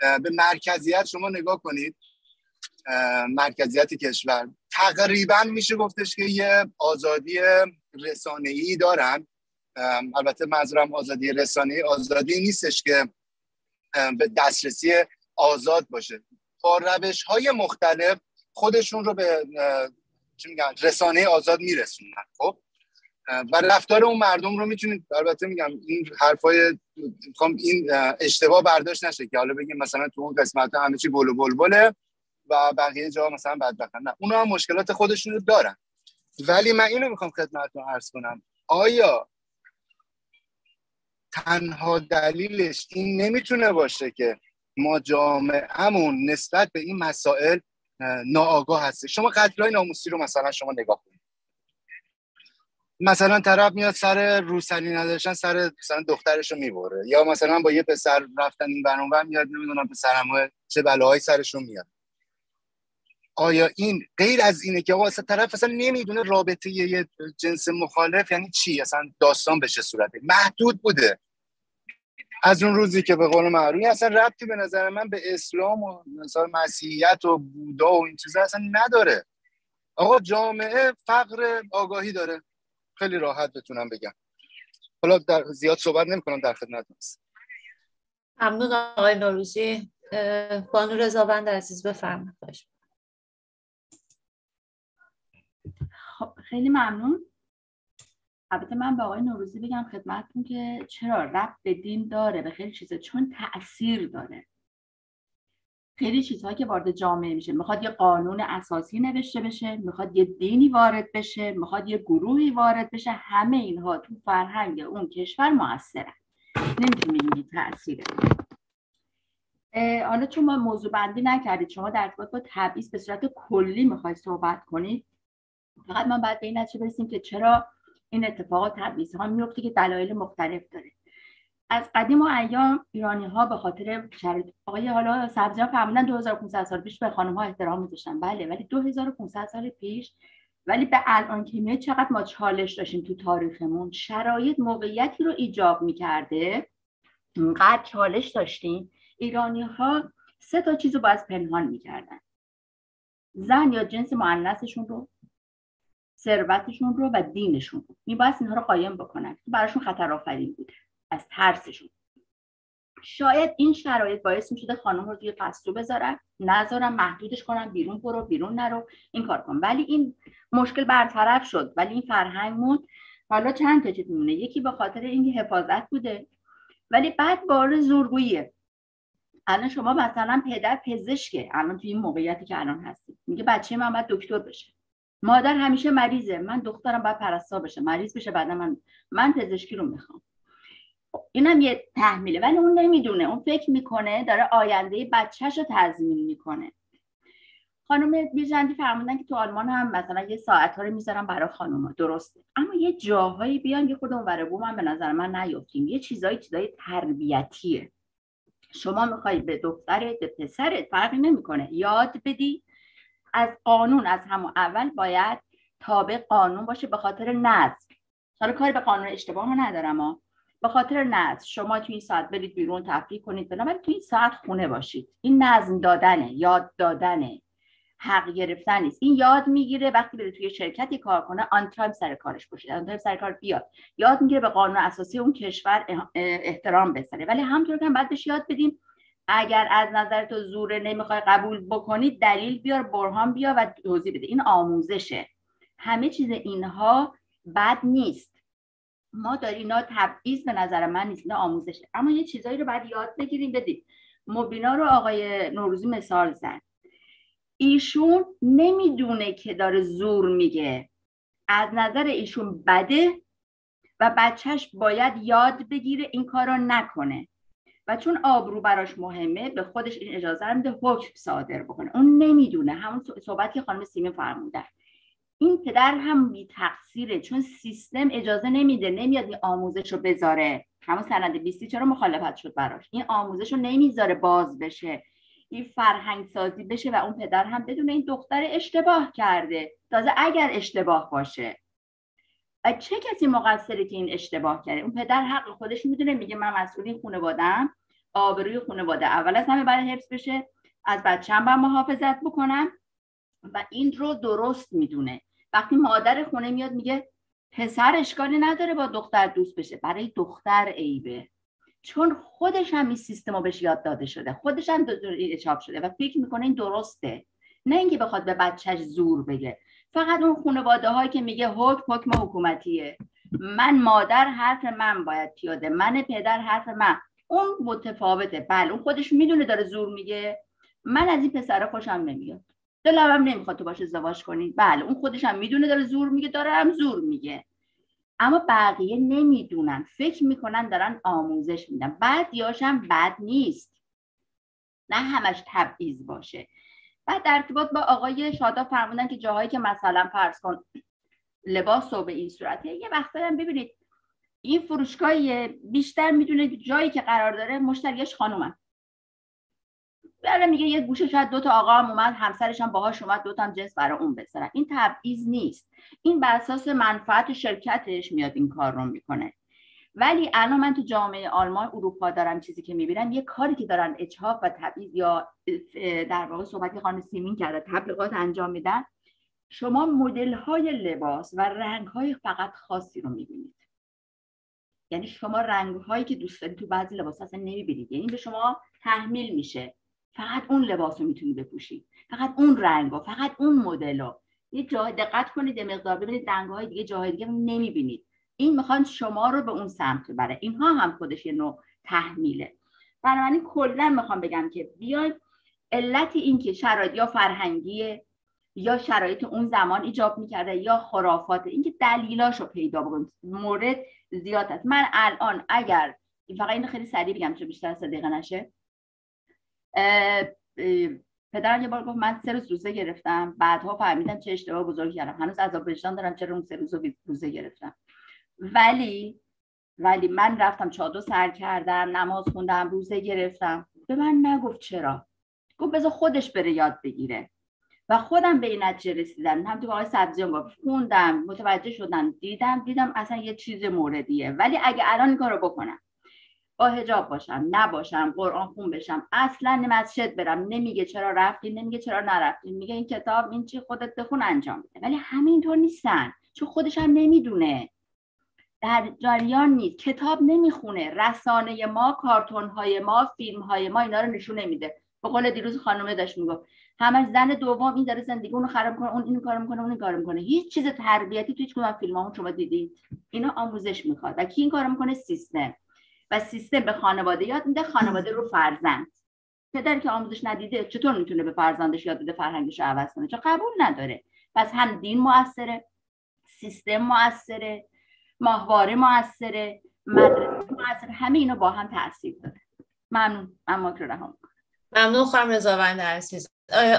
به مرکزیت شما نگاه کنید. مرکزیت کشور. تقریبا میشه گفتش که یه آزادی ای دارن. البته منظورم آزادی رسانه‌ای آزادی نیستش که به دسترسی آزاد باشه. با روش های مختلف خودشون رو به چی میگن رسانه آزاد میرسونن خب؟ و رفتار اون مردم رو می‌تونید البته میگم این حرفای این اشتباه برداشت نشه که حالا بگیم مثلا تو اون قسمت همه چی گل و بلبله. و بقیه جا مثلا بدبختن نه اونا هم مشکلات خودشون رو دارن. ولی من اینو می‌خوام خدمتتون عرض کنم. آیا تنها دلیلش این نمی‌تونه باشه که ما جامعهمون نسبت به این مسائل ناآگاه هست شما قتلای ناموسی رو مثلا شما نگاه کنید. مثلا طرف میاد سر روسری نداشتن سر مثلا دخترش رو می‌بره. یا مثلا با یه پسر رفتن این برنامه میاد نمی‌دونم پسرم چه بلاهایی سرشون میاد. آیا این غیر از اینه که آقا اصلا طرف اصلا نمی‌دونه رابطه یه جنس مخالف یعنی چی؟ اصلا داستان بشه صورته؟ محدود بوده. از اون روزی که به قول معروف اصلا ربطی به نظر من به اسلام و مثلا مسیحیت و بودا و این چیزا اصلا نداره. آقا جامعه فقر آگاهی داره. خیلی راحت بتونم بگم. حالا در زیاد صحبت نمی کنم در خدمت هست. ممنون آقای نوروزی. بانو رضاوند عزیز بفرمایید. خیلی ممنون. البته من به آقای نوروزی بگم خدمتتون که چرا رب به دین داره به خیلی چیزا چون تاثیر داره. خیلی چیزهایی که وارد جامعه میشه. می‌خواد یه قانون اساسی نوشته بشه می‌خواد یه دینی وارد بشه می‌خواد یه گروهی وارد بشه. همه اینها تو فرهنگ اون کشور موثرن نمی‌تونی بگی تاثیره حالا چون ما موضوع بندی نکردید شما در ارتباط با تبعیض به صورت کلی می‌خواید صحبت کنید. فقط من باید به این نتیجه برسیم که چرا این اتفاقات تبعیض ها میفته که دلایل مختلف داره. از قدیم و ایام ایرانی ها به خاطر شرایط آقای حالا سبزی فرمودن 2500 سال پیش به خانم ها احترام میذاشتن. بله ولی 2500 سال پیش ولی به الان که میاد چقدر ما چالش داشتیم تو تاریخمون شرایط موقعیتی رو ایجاب می‌کرده اینقدر چالش داشتیم ایرانی ها سه تا چیز رو باید پنهان می‌کردن. زن یا جنس معنیسشون رو ثروتشون رو و دینشون رو. میباید اینها رو قایم بکنن براشون خطر آفرین بوده از ترسشون. شاید این شرایط باعث می‌شده خانم رو توی پستو بذارن نذارن محدودش کنن بیرون برو بیرون نرو این کار کن. ولی این مشکل برطرف شد ولی این فرهنگ مون حالا چند تا چیز میمونه؟ یکی به خاطر اینکه حفاظت بوده. ولی بعد بار زورگوییه. الان شما مثلا پدر پزشکه. الان توی این موقعیتی که الان هستی. میگه بچه من باید دکتر بشه. مادر همیشه مریضه. من دخترم باید پرستار بشه. مریض بشه بعد من من پزشکی رو می‌خوام. اینم یه تحمیله. ولی اون نمی‌دونه. اون فکر می‌کنه داره آینده بچهش رو تضمین می‌کنه. خانم بیژندی فرمودن که تو آلمان هم مثلا یه ساعت ها رو می‌ذارن برای خانم درسته. اما یه جاهایی بیان یه خود اون بو من به نظر من نیفتیم. یه چیزایی چیزای تربیتیه. شما می‌خوای به دخترت به پسرت فرقی نمی‌کنه. یاد بدی از قانون از همون اول باید تابع قانون باشه به خاطر نظم. حالا کاری به قانون اشتباه ندارم ها. به خاطر نظم. شما تو این ساعت برید بیرون تفریح کنید. بنابراین تو این ساعت خونه باشید. این نظم دادنه یاد دادنه. حق گرفتن نیست. این یاد می‌گیره وقتی بره توی شرکتی کار کنه on time سر کارش باشید on time سر کار بیاد. یاد می‌گیره به قانون اساسی اون کشور احترام بذاره. ولی همونطور که هم بعد یاد بدیم اگر از نظر تو زوره نمی‌خوای قبول بکنی دلیل بیار برهان بیا و توضیح بده. این آموزشه. همه چیز اینها بد نیست. ما داریم اینا تبعیض به نظر من نیست نه آموزشه. اما یه چیزایی رو باید یاد بگیریم. بدیم مبینا رو آقای نوروزی مثال زن ایشون نمی‌دونه که داره زور میگه. از نظر ایشون بده و بچهش باید یاد بگیره این کار رو نکنه. و چون آبرو براش مهمه به خودش این اجازه رو میده حکم صادر بکنه. اون نمی‌دونه. همون صحبت که خانم سیمه فرمودن این پدر هم بی تقصیره. چون سیستم اجازه نمیده. نمیاد این آموزش رو بذاره. همون سند بیستی چرا مخالفت شد براش؟ این آموزش رو نمی‌ذاره باز بشه. این فرهنگ سازی بشه و اون پدر هم بدون این دختر اشتباه کرده. تازه اگر اشتباه باشه چه کسی مقصره که این اشتباه کرده؟ اون پدر حق خودش می‌دونه میگه من مسئول این خانوادم آبروی خانواده. اول از همه برای حفظ بشه از بچه‌م باید محافظت بکنم. و این رو درست می‌دونه. وقتی مادر خونه میاد میگه پسر اشکالی نداره با دختر دوست بشه. برای دختر عیبه. چون خودش هم این سیستم رو بهش یاد داده شده. خودش هم اچاپ شده و فکر می‌کنه این درسته. نه اینکه بخواد به بچهش زور بگه. فقط اون خانواده هایی که میگه حکم حکم حکومتیه. من مادر حرف من باید پیاده من پدر حرف من. اون متفاوته. بله اون خودش می‌دونه داره زور میگه. من از این پسر خوشم نمیاد. دلم هم نمی‌خواد تو باش ازدواج کنی. بله اون خودش هم می‌دونه داره زور میگه داره هم زور میگه. اما بقیه نمی‌دونن. فکر می‌کنن دارن آموزش میدن. بعد هم بد نیست. نه همش تبعیض باشه. بعد در ارتباط با آقای شادا فرمودن که جاهایی که مثلا فرض کن لباس رو به این صورته یه وقت هم ببینید این فروشگاهی بیشتر می‌دونه جایی که قرار داره مشتریش خانومن. بله میگه یه گوشه شاید دو تا آقا هم اومد همسرش هم باهاش اومد دو تا هم جنس برای اون بذارن. این تبعیض نیست. این بر اساس منفعت شرکتش میاد این کار رو می‌کنه. ولی الان من تو جامعه آلمان اروپا دارم چیزی که می‌بینم یه کاری که دارن اجهاف و تبعیض یا در واقع صحبتی خانم سیمین کرده تبلیغات انجام میدن شما مدل های لباس و رنگ های فقط خاصی رو می‌بینید. یعنی شما رنگ هایی که دوست دارید تو بعضی لباس اصلا نمی‌بینید. یعنی به شما تحمیل میشه. فقط اون لباس رو می‌تونی بپوشید. فقط اون رنگ فقط اون مدل رو یه جای دقت کنید یه مقدار ببینید رنگ های دیگه جاهای دیگه نمی‌بینید. این می‌خوان شما رو به اون سمت بره اینها هم خودش یه نوع تحمیله. بنابراین کلا می‌خوام بگم که بیاید علت این که شرایط یا فرهنگی یا شرایط اون زمان ایجاب می‌کرده یا خرافات اینکه دلیلاشو پیدا بکنید مورد زیاد است. من الان اگر فقط اینو خیلی سریع بگم چه بیشتر از نشه. پدرم یه بار گفت من سه روز روزه گرفتم. بعدها فهمیدم چه اشتباه بزرگی کردم. هنوز عذاب وجدان دارم چرا اون سه روز روزه گرفتم. ولی ولی من رفتم چادر سر کردم نماز خوندم روزه گرفتم. به من نگفت چرا؟ گفت بذار خودش بره یاد بگیره. و خودم به این نتیجه رسیدم. هم تو آقای سبزیان گفت خوندم متوجه شدم دیدم دیدم اصلا یه چیز موردیه. ولی اگه الان این کارو بکنم با هجاب باشم نباشم قرآن خون بشم اصلا مسجد برم. نمیگه چرا رفتی نمیگه چرا نرفتی. میگه این کتاب این چی خودت بخون انجام بده. ولی همینطور نیستن. چون خودش هم نمی‌دونه. در جریان نیست. کتاب نمی‌خونه. رسانه ما کارتون های ما فیلم های ما اینا رو نشون نمیده. به قول دیروز خانومه داشت می‌گفت. همش زن دوم این داره زندگی اونو خراب کنه اون اینو کار می‌کنه اون این کار می‌کنه. هیچ چیز تربیتی تو هیچ کدوم فیلمامون شما دیدید. اینا آموزش می‌خواد. و کی این کار می‌کنه؟ سیستم. و سیستم به خانواده یاد میده خانواده رو فرزند. پدری که آموزش ندیده چطور می‌تونه به فرزندش یاد بده فرهنگش رو عوض کنه؟ چون قبول نداره. پس هم دین موثره سیستم موثره ماهواره موثره مدرسه موثره همه اینا با هم تاثیر داره. ممنون من ماکرو رها ممنون خانم رضاوند عزیز.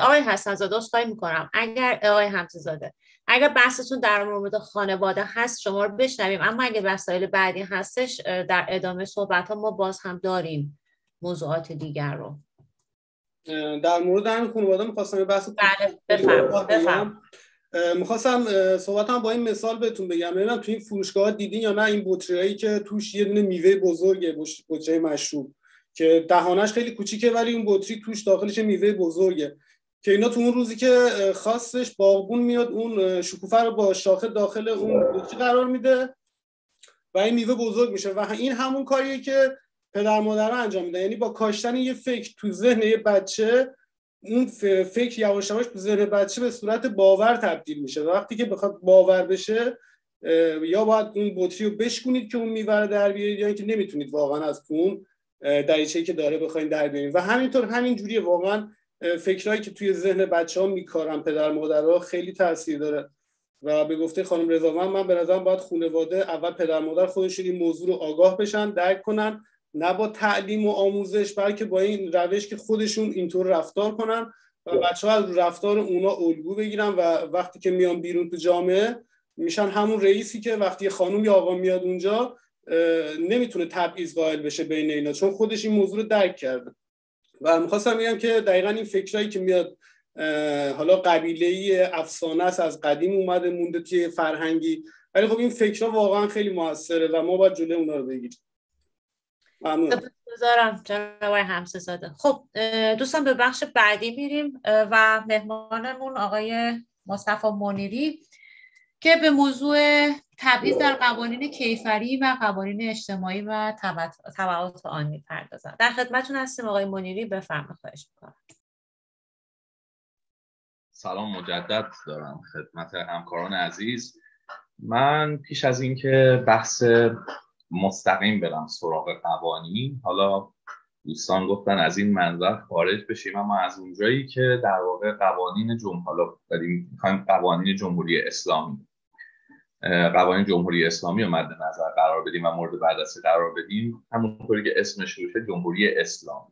آقای حسن زاده خواهی می‌کنم. اگر آقای حمزه زاده اگر بحثتون در مورد خانواده هست شما رو بشنویم. اما اگر وسایل بعدی هستش در ادامه صحبت ها ما باز هم داریم موضوعات دیگر رو. در مورد همین خانواده می‌خواستم بحث بله بفرم می‌خواستم صحبتم با این مثال بهتون بگم. ببینم تو این فروشگاه دیدین یا نه این بطری که توش یه دونه میوه بزرگه بطری مشروب که دهانش خیلی کوچیکه ولی اون بطری توش داخلش میوه بزرگه. که اینا تو اون روزی که خاصش باغبون میاد اون شکوفه رو با شاخه داخل اون بطری قرار میده و این میوه بزرگ میشه. و این همون کاریه که پدر مادر انجام میدن. یعنی با کاشتن یه فکر تو ذهن یه بچه اون فکر یواش یواش ذهن بچه به صورت باور تبدیل میشه. وقتی که بخواد باور بشه یا باید اون بطری رو بشکنید که اون میوه در بیارید یا اینکه نمی‌تونید واقعا از اون دریچه‌ای که داره بخواین در بیارید. و همینطور همین جوریه واقعا فکرهایی که توی ذهن بچه ها میکارن پدر مادرها خیلی تاثیر داره. و به گفته خانم رضاوند من به نظرم باید خانواده اول پدر مادر خودشون این موضوع رو آگاه بشن درک کنن نه با تعلیم و آموزش بلکه با این روش که خودشون اینطور رفتار کنن و بچه ها از رفتار اونا الگو بگیرن و وقتی که میان بیرون تو جامعه میشن همون رئیسی که وقتی خانم یا آقا میاد اونجا نمی‌تونه تبعیض قائل بشه بین اینا چون خودش این موضوع رو درک کرده. و می‌خواستم بگم که دقیقا این فکرهایی که میاد حالا قبیله ای افسانه است از قدیم اومده مونده توی فرهنگی. ولی خب این فکرها واقعا خیلی موثره و ما باید جلوی اونا رو بگیریم. ممنون. جناب زاده خب دوستان به بخش بعدی میریم و مهمانمون آقای مصطفی منیری که به موضوع تبعیض در قوانین کیفری و قوانین اجتماعی و تبعات آن می‌پردازد در خدمتتون هستیم آقای منیری بفرمایید خواهش می‌کنم. سلام مجدد دارم خدمت همکاران عزیز. من پیش از اینکه بحث مستقیم برم سراغ قوانین حالا دوستان گفتن از این منظر خارج بشیم اما از اونجایی که در واقع قوانین جمهوری حالا داریم قوانین جمهوری اسلامی قوانین جمهوری اسلامی رو مد نظر قرار بدیم و مورد بررسی قرار بدیم همونطوری که اسمش روشه جمهوری اسلامی.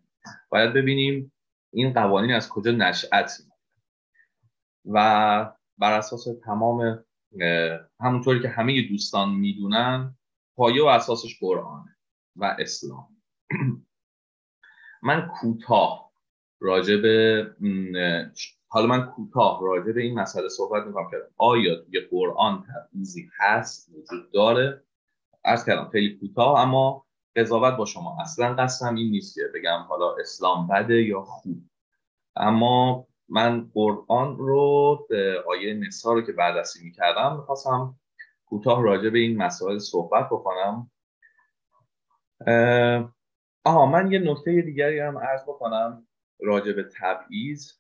باید ببینیم این قوانین از کجا نشأت و بر اساس تمام همونطوری که همه دوستان می‌دونن پایه و اساسش قرآنه و اسلام. من کوتاه راجع به حالا من کوتاه راجع به این مسئله صحبت می‌کنم که آیا یه قرآن تبعیضی هست وجود داره؟ ارز کردم خیلی کوتاه اما قضاوت با شما اصلا قصدم این نیست که بگم حالا اسلام بده یا خوب. اما من قرآن رو آیه نسا رو که بررسی می‌کردم می‌خواستم کوتاه راجع به این مسائل صحبت بکنم. آها من یه نکته دیگری هم عرض بکنم راجع به تبعیض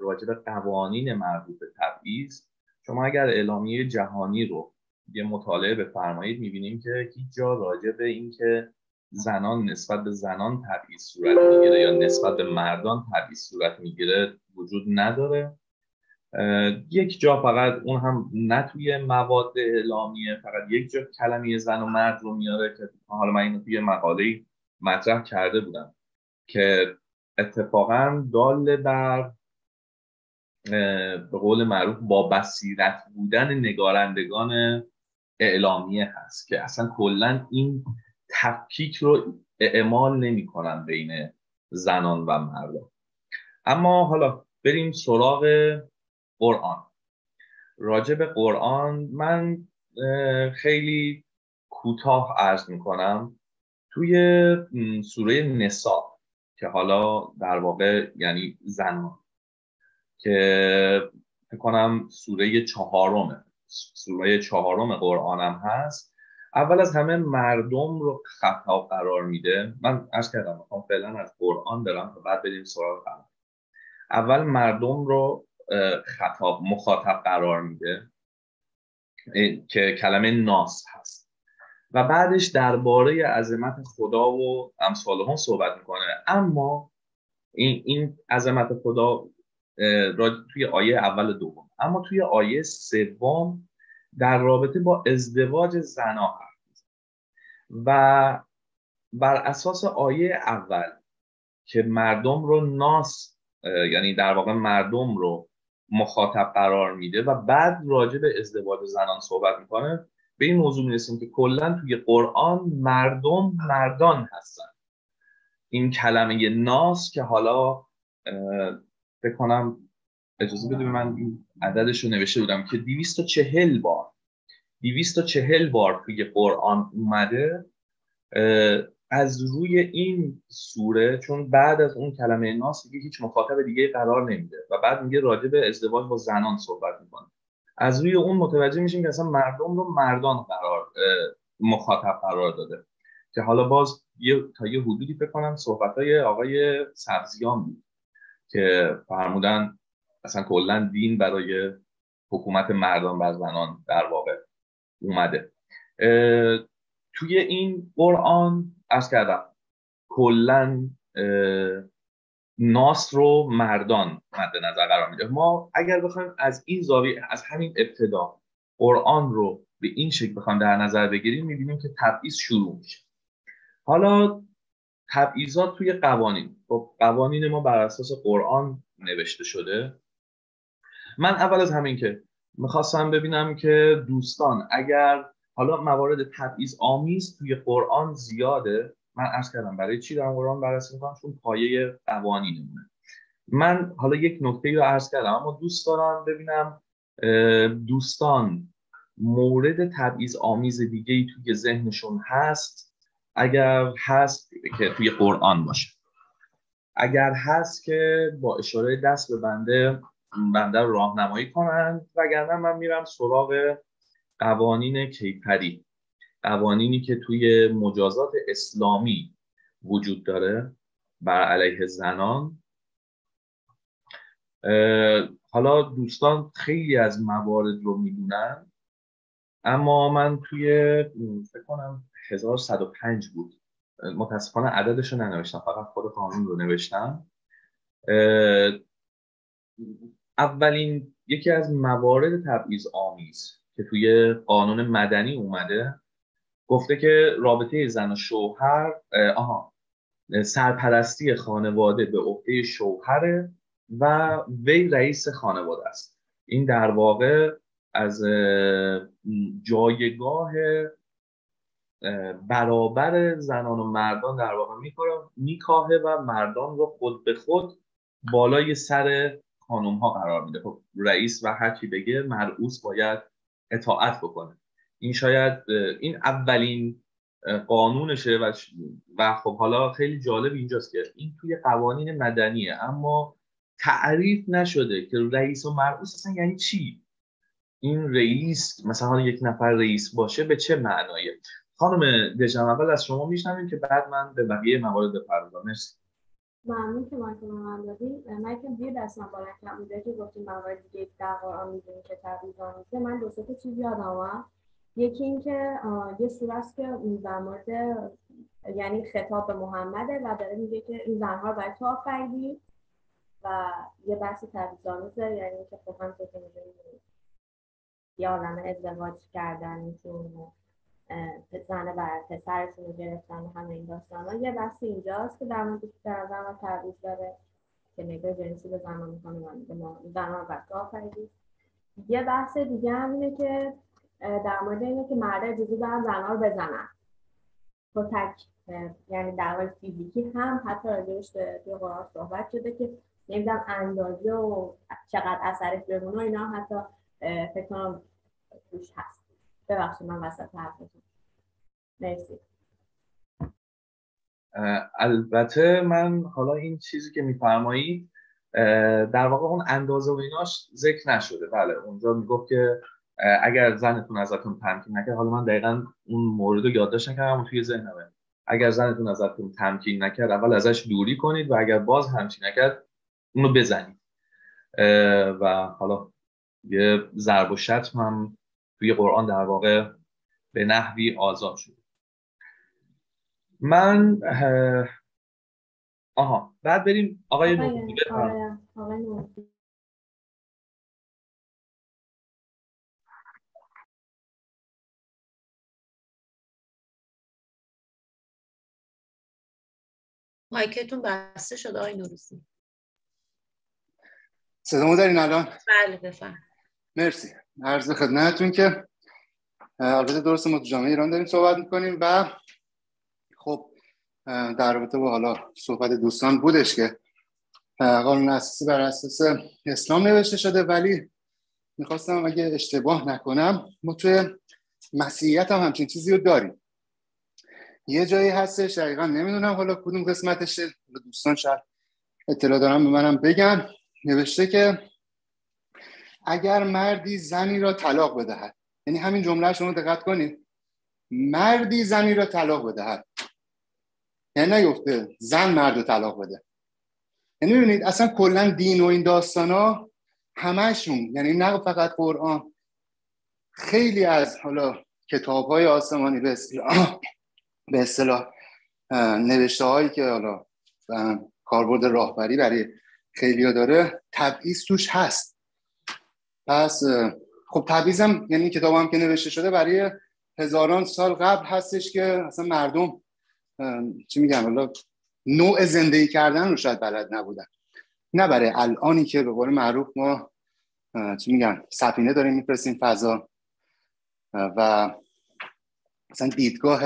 راجع به قوانین مربوط به تبعیض. شما اگر اعلامیه جهانی رو یه مطالعه بفرمایید می‌بینیم که هیچ جا راجع به اینکه زنان نسبت به زنان تبعیض صورت می‌گیره یا نسبت به مردان تبعیض صورت می‌گیره وجود نداره. یک جا فقط اون هم نه توی مواد اعلامیه فقط یک جا کلمه زن و مرد رو میاره که حالا من اینو توی مقاله مطرح کرده بودم که اتفاقا دال بر به قول معروف با بصیرت بودن نگارندگان اعلامیه هست که اصلا کلا این تفکیک رو اعمال نمی‌کنن بین زنان و مردان. اما حالا بریم سراغ قرآن. راجع به قرآن من خیلی کوتاه عرض می‌کنم. توی سوره نسا که حالا در واقع یعنی زنان که فکر کنم سوره چهارمه سوره چهارم قرآنم هست. اول از همه مردم رو خطاب قرار میده. من ارز کردم می‌خوام فعلا از قرآن برم و بعد بریم سراغ اول مردم رو خطاب مخاطب قرار میده. که کلمه ناس هست. و بعدش درباره عظمت خدا و امثال هم صحبت می‌کنه. اما این, این عظمت خدا توی آیه اول دوم. اما توی آیه سوم در رابطه با ازدواج زنا هست و بر اساس آیه اول که مردم رو ناس یعنی در واقع مردم رو مخاطب قرار میده و بعد راجع به ازدواج زنان صحبت می‌کنه به این موضوع می‌رسیم که کلا توی قرآن مردم مردان هستن. این کلمه ناس که حالا فکر کنم اجازه بده من این عددش رو نوشته بودم که 240 بار 240 بار توی قرآن اومده از روی این سوره چون بعد از اون کلمه ناس دیگه هیچ مخاطب دیگه قرار نمیده و بعد میگه راجع به ازدواج با زنان صحبت می‌کنه. از روی اون متوجه میشیم که اصلا مردم رو مردان قرار مخاطب قرار داده. که حالا باز یه تا یه حدودی فکر کنم صحبت های آقای سبزیان بود که فرمودن اصلا کلا دین برای حکومت مردان بر زنان در واقع اومده. توی این قرآن از کردم کلا ناس رو مردان مد نظر قرار میده. ما اگر بخوایم از این زاویه از همین ابتدا قرآن رو به این شکل بخوایم در نظر بگیریم می‌بینیم که تبعیض شروع میشه. حالا تبعیضات توی قوانین. خب قوانین ما بر اساس قرآن نوشته شده. من اول از همین که می‌خواستم ببینم که دوستان اگر حالا موارد تبعیض آمیز توی قرآن زیاده. من عرض کردم برای چی دارم قرآن بررسی می‌کنم؟ چون پایه قوانینمونه من حالا یک نکته رو عرض کردم اما دوست دارم ببینم دوستان مورد تبعیض آمیز دیگه ای توی ذهنشون هست؟ اگر هست که توی قرآن باشه. اگر هست که با اشاره دست به بنده بنده راهنمایی کنند وگرنه من میرم سراغ قوانین کیپری. قوانینی که توی مجازات اسلامی وجود داره بر علیه زنان. حالا دوستان خیلی از موارد رو می‌دونن اما من توی فکر کنم 1105 بود. متاسفانه عددش رو ننوشتم فقط خود قانون رو نوشتم. اولین یکی از موارد تبعیض آمیز که توی قانون مدنی اومده گفته که رابطه زن و شوهر آها سرپرستی خانواده به عهده شوهره و وی رئیس خانواده است. این در واقع از جایگاه برابر زنان و مردان در واقع میکاهه و مردان رو خود به خود بالای سر خانوم ها قرار میده. خب رئیس و هرچی بگه مرعوس باید اطاعت بکنه. این شاید این اولین قانونشه و, و خب حالا خیلی جالب اینجاست که این توی قوانین مدنیه اما تعریف نشده که رئیس و مرعوس اصلا یعنی چی؟ این رئیس مثلا یک نفر رئیس باشه به چه معنایه؟ خانم دژم اول از شما میشنویم که بعد من به بقیه موارد بپردازم مرسی. ممنون که ما من دادیم من که دیر دستم بالا کم بوده که گفتیم موارد دیگه در قرآن می‌دونیم که تبعیض آمیزه من دو سه چیز یادم آمد یکی اینکه یه سوره است که در مورد یعنی خطاب به محمده و داره میگه که این زنها رو باید تو آفریدی و یه بحث تبعیض آمیزه یعنی که خب هم که می‌دونید یه عالم ازدواج کردنشون زن و پسرشون رو گرفتن همه این داستان یه بحث اینجاست که در مورد در و تبعیض داره که نگاه جنسی به زن می‌کنه و ما زن رو بچه یه بحث دیگه هم اینه که در مورد اینه که مرد اجازه دارن زنها رو بزنن. با تک یعنی در فیزیکی هم حتی راجعش به توی قرآن صحبت شده که نمی‌دونم اندازه و چقدر اثرش بمونه اینا حتی فکر کنم توش هست. ببخشید من وسط حرفتون مرسی. البته من حالا این چیزی که میفرمایید در واقع اون اندازه و ایناش ذکر نشده. بله اونجا می‌گفت که اگر زنتون ازتون تمکین نکرد حالا من دقیقا اون مورد رو یادداشت نکردم توی ذهنمه. اگر زنتون ازتون تمکین نکرد اول ازش دوری کنید و اگر باز همچین نکرد اونو بزنید. و حالا یه ضرب و شتم هم توی قرآن در واقع به نحوی آزاد شده. من آها بعد بریم آقای نوری مایکتون بسته شده آقای نوروزی صدامو دارین الان؟ بله بفهم مرسی. عرض خدمتتون که البته درست ما تو جامعه ایران داریم صحبت می‌کنیم و خب در رابطه با حالا صحبت دوستان بودش که قانون اساسی بر اساس اسلام نوشته شده ولی می‌خواستم اگه اشتباه نکنم ما توی مسیحیت هم همچین چیزی رو داریم. یه جایی هستش دقیقا نمی‌دونم حالا کدوم قسمتشه دوستان شاید اطلاع دارم به منم بگن. نوشته که اگر مردی زنی را طلاق بدهد. یعنی همین جمله شما دقت کنید. مردی زنی را طلاق بدهد. یعنی نیفته زن مرد رو طلاق بده. یعنی ببینید اصلا کلا دین و این داستان ها همشون یعنی نه فقط قرآن خیلی از حالا کتاب های آسمانی به اصطلاح به اصطلاح نوشته هایی که حالا کاربرد راهبری برای خیلی داره تبعیض توش هست. پس خب تبعیض هم یعنی کتاب هم که نوشته شده برای هزاران سال قبل هستش که اصلا مردم چی میگم حالا نوع زندگی کردن رو شاید بلد نبودن. نه برای الانی که به قول معروف ما چی میگن سفینه داریم میفرستیم فضا. و مثلا دیدگاه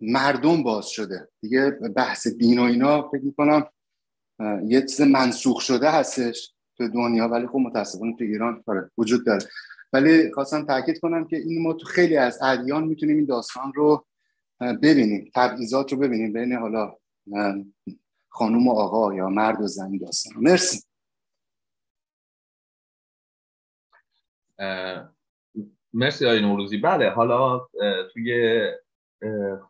مردم باز شده. دیگه بحث دین و اینا فکر می‌کنم یه چیز منسوخ شده هستش. تو دنیا ولی خب متاسفانه تو ایران آره، وجود داره. ولی خواستم تاکید کنم که این ما تو خیلی از ادیان می‌تونیم این داستان رو ببینیم تبعیضات رو ببینیم بین حالا خانوم و آقا یا مرد و زن داستان. مرسی. مرسی آقای نوروزی. بله حالا توی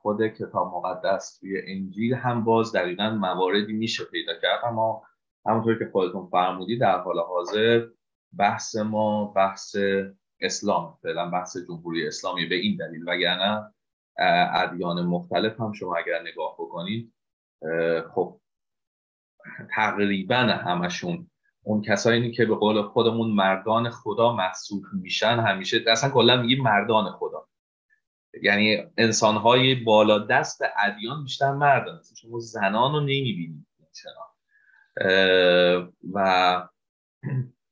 خود کتاب مقدس توی انجیل هم باز دقیقا مواردی میشه پیدا کرد اما همونطور که خودتون فرمودی در حال حاضر بحث ما بحث اسلام فعلا بحث جمهوری اسلامی به این دلیل. وگرنه ادیان مختلف هم شما اگر نگاه بکنید خب تقریبا همشون اون کسایی که به قول خودمون مردان خدا محسوب میشن همیشه اصلا کلا میگیم مردان خدا. یعنی انسانهای بالا دست ادیان بیشتر مردان شما زنان رو نمی‌بینید. و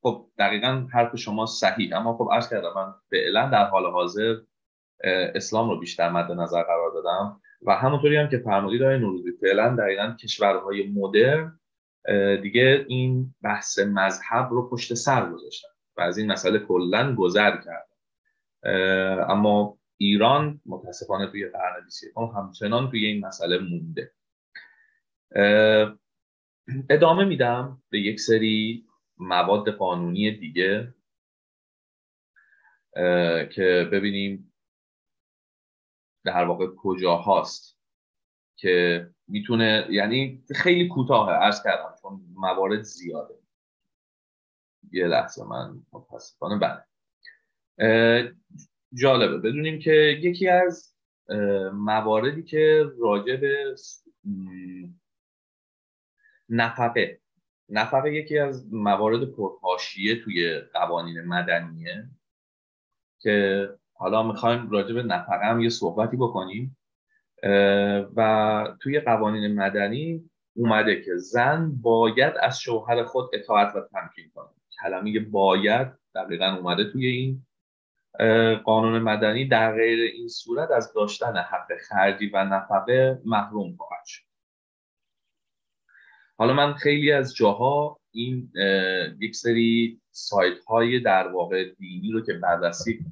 خب دقیقا حرف شما صحیح. اما خب عرض کردم من فعلا در حال حاضر اسلام رو بیشتر مد نظر قرار دادم. و همونطوری هم که فرمودید آقای نوروزی فعلا دقیقا کشورهای مدرن دیگه این بحث مذهب رو پشت سر گذاشتن و از این مسئله کلا گذر کرد اما ایران متاسفانه توی قرن 21 همچنان توی این مسئله مونده. ادامه میدم به یک سری مواد قانونی دیگه که ببینیم در واقع کجا هاست که می‌تونه یعنی خیلی کوتاه عرض کردم چون موارد زیاده. یه لحظه من متاسفانه بله. جالبه. بدونیم که یکی از مواردی که راجع به نفقه. نفقه یکی از موارد پرحاشیه توی قوانین مدنیه که حالا می‌خوایم راجع به نفقه هم یه صحبتی بکنیم. و توی قوانین مدنی اومده که زن باید از شوهر خود اطاعت و تمکین کنه. کلمه باید دقیقا اومده توی این قانون مدنی در غیر این صورت از داشتن حق خرجی و نفقه محروم خواهد شد. حالا من خیلی از جاها این یک سری سایت های در واقع دینی رو که بررسی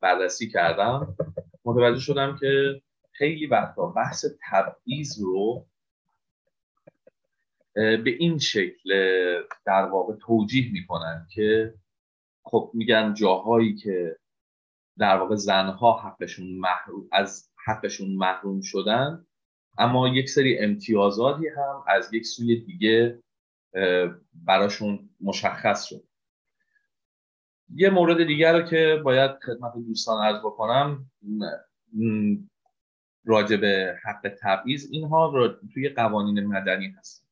بررسی کردم متوجه شدم که خیلی وقتا بحث تبعیض رو به این شکل در واقع توجیه می‌کنن که خب میگن جاهایی که در واقع زنها حقشون محروم از حقشون محروم شدن اما یک سری امتیازاتی هم از یک سوی دیگه براشون مشخص شد. یه مورد دیگر رو که باید خدمت دوستان عرض بکنم راجع به حق تبعیض اینها توی قوانین مدنی هست.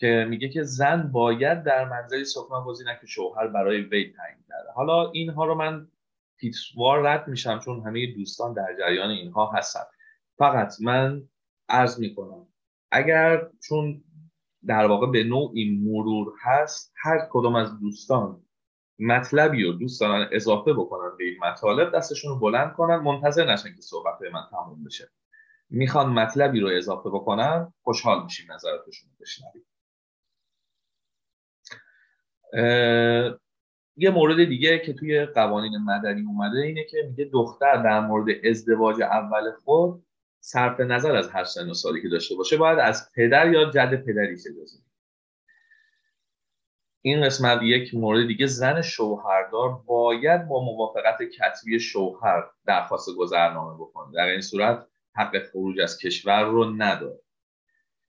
که میگه که زن باید در منزلی سکنا گزینه که شوهر برای وی تعیین کرده. حالا اینها رو من پیتوار رد میشم چون همه دوستان در جریان اینها هستن. فقط من عرض می‌کنم اگر چون در واقع به نوع این مرور هست هر کدوم از دوستان مطلبی رو دوست دارن اضافه بکنن به این مطالب دستشون رو بلند کنن منتظر نشن که صحبت من تموم بشه. می‌خوان مطلبی رو اضافه بکنن خوشحال میشیم نظراتشون رو بشنویم. یه مورد دیگه که توی قوانین مدنی اومده اینه که میگه دختر در مورد ازدواج اول خود صرف نظر از هر سن و سالی که داشته باشه باید از پدر یا جد پدریش اجازه این قسمت یک مورد دیگه زن شوهردار باید با موافقت کتبی شوهر درخواست گذرنامه بکنه. در این صورت حق خروج از کشور رو نداره.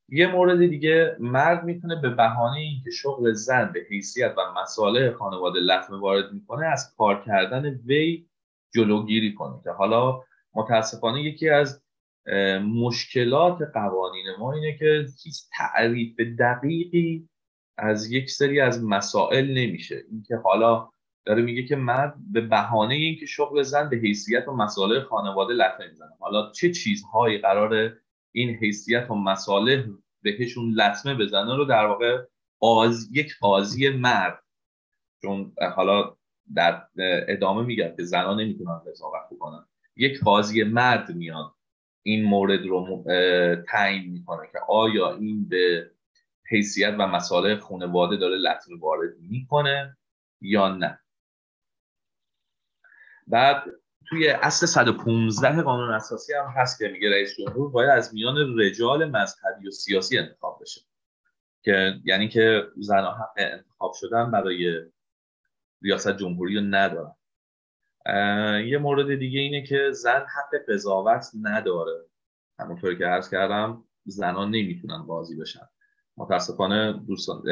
یه مورد دیگه مرد می‌تونه به بهانه اینکه شغل زن به حیثیت و مسائل خانواده لطمه وارد می‌کنه از کار کردن وی جلوگیری کنه که حالا متاسفانه یکی از مشکلات قوانین ما اینه که هیچ تعریف دقیقی از یک سری از مسائل نمیشه. اینکه حالا داره میگه که مرد به بهانه اینکه شغل زن به حیثیت و مسائل خانواده لطمه می‌زنه حالا چه چیزهایی قرار این حیثیت و مسائل بهشون لطمه بزنه رو در واقع آز... یک قاضی مرد. چون حالا در ادامه میگم که زنان نمی‌تونن قضاوت بکنن. یک قاضی مرد میاد این مورد رو تعیین می‌کنه که آیا این به حیثیت و مسائل خانواده داره لطمه وارد می‌کنه یا نه. بعد توی اصل 115 قانون اساسی هم هست که میگه رئیس جمهور باید از میان رجال مذهبی و سیاسی انتخاب بشه. که یعنی که زنها حق انتخاب شدن برای ریاست جمهوری رو ندارن. یه مورد دیگه اینه که زن حق قضاوت نداره. همونطور که عرض کردم زنان نمی‌تونن بازی بشن. متاسفانه دوستان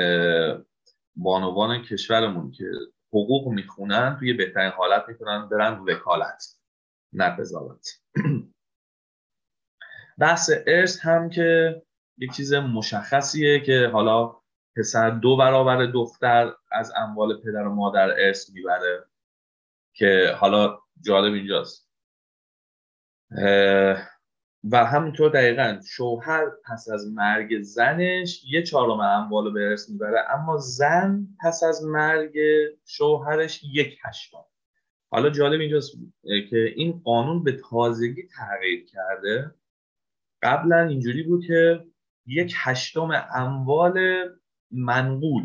بانوان کشورمون که حقوق می‌خونن توی بهترین حالت می‌تونن برن وکالت نه قضاوت. بحث ارث هم که یک چیز مشخصیه که حالا پسر دو برابر دختر از اموال پدر و مادر ارث می‌بره. که حالا جالب اینجاست. و همونطور دقیقا شوهر پس از مرگ زنش یه چهارم اموال به ارث می‌بره اما زن پس از مرگ شوهرش یک هشتم. حالا جالب اینجاست که این قانون به تازگی تغییر کرده. قبلا اینجوری بود که یک هشتم اموال منقول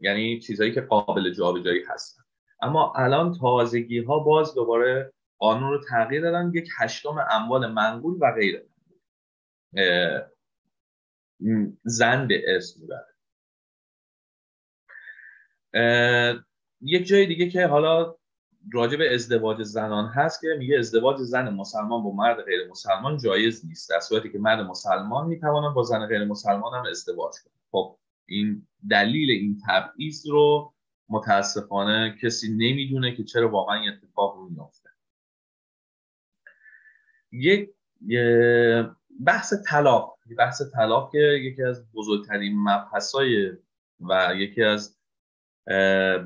یعنی چیزهایی که قابل جابجایی هستن. اما الان تازگی ها باز دوباره قانون رو تغییر دادن یک هشتم اموال منقول و غیره. زن به ارث می‌بره. یک جای دیگه که حالا راجع به ازدواج زنان هست که میگه ازدواج زن مسلمان با مرد غیر مسلمان جایز نیست. در صورتی که مرد مسلمان می‌تواند با زن غیر مسلمان هم ازدواج کنه. خب این دلیل این تبعیض رو متاسفانه کسی نمی‌دونه که چرا واقعا این اتفاق میفته یک بحث طلاق بحث طلاق که یکی از بزرگترین مبحثای و یکی از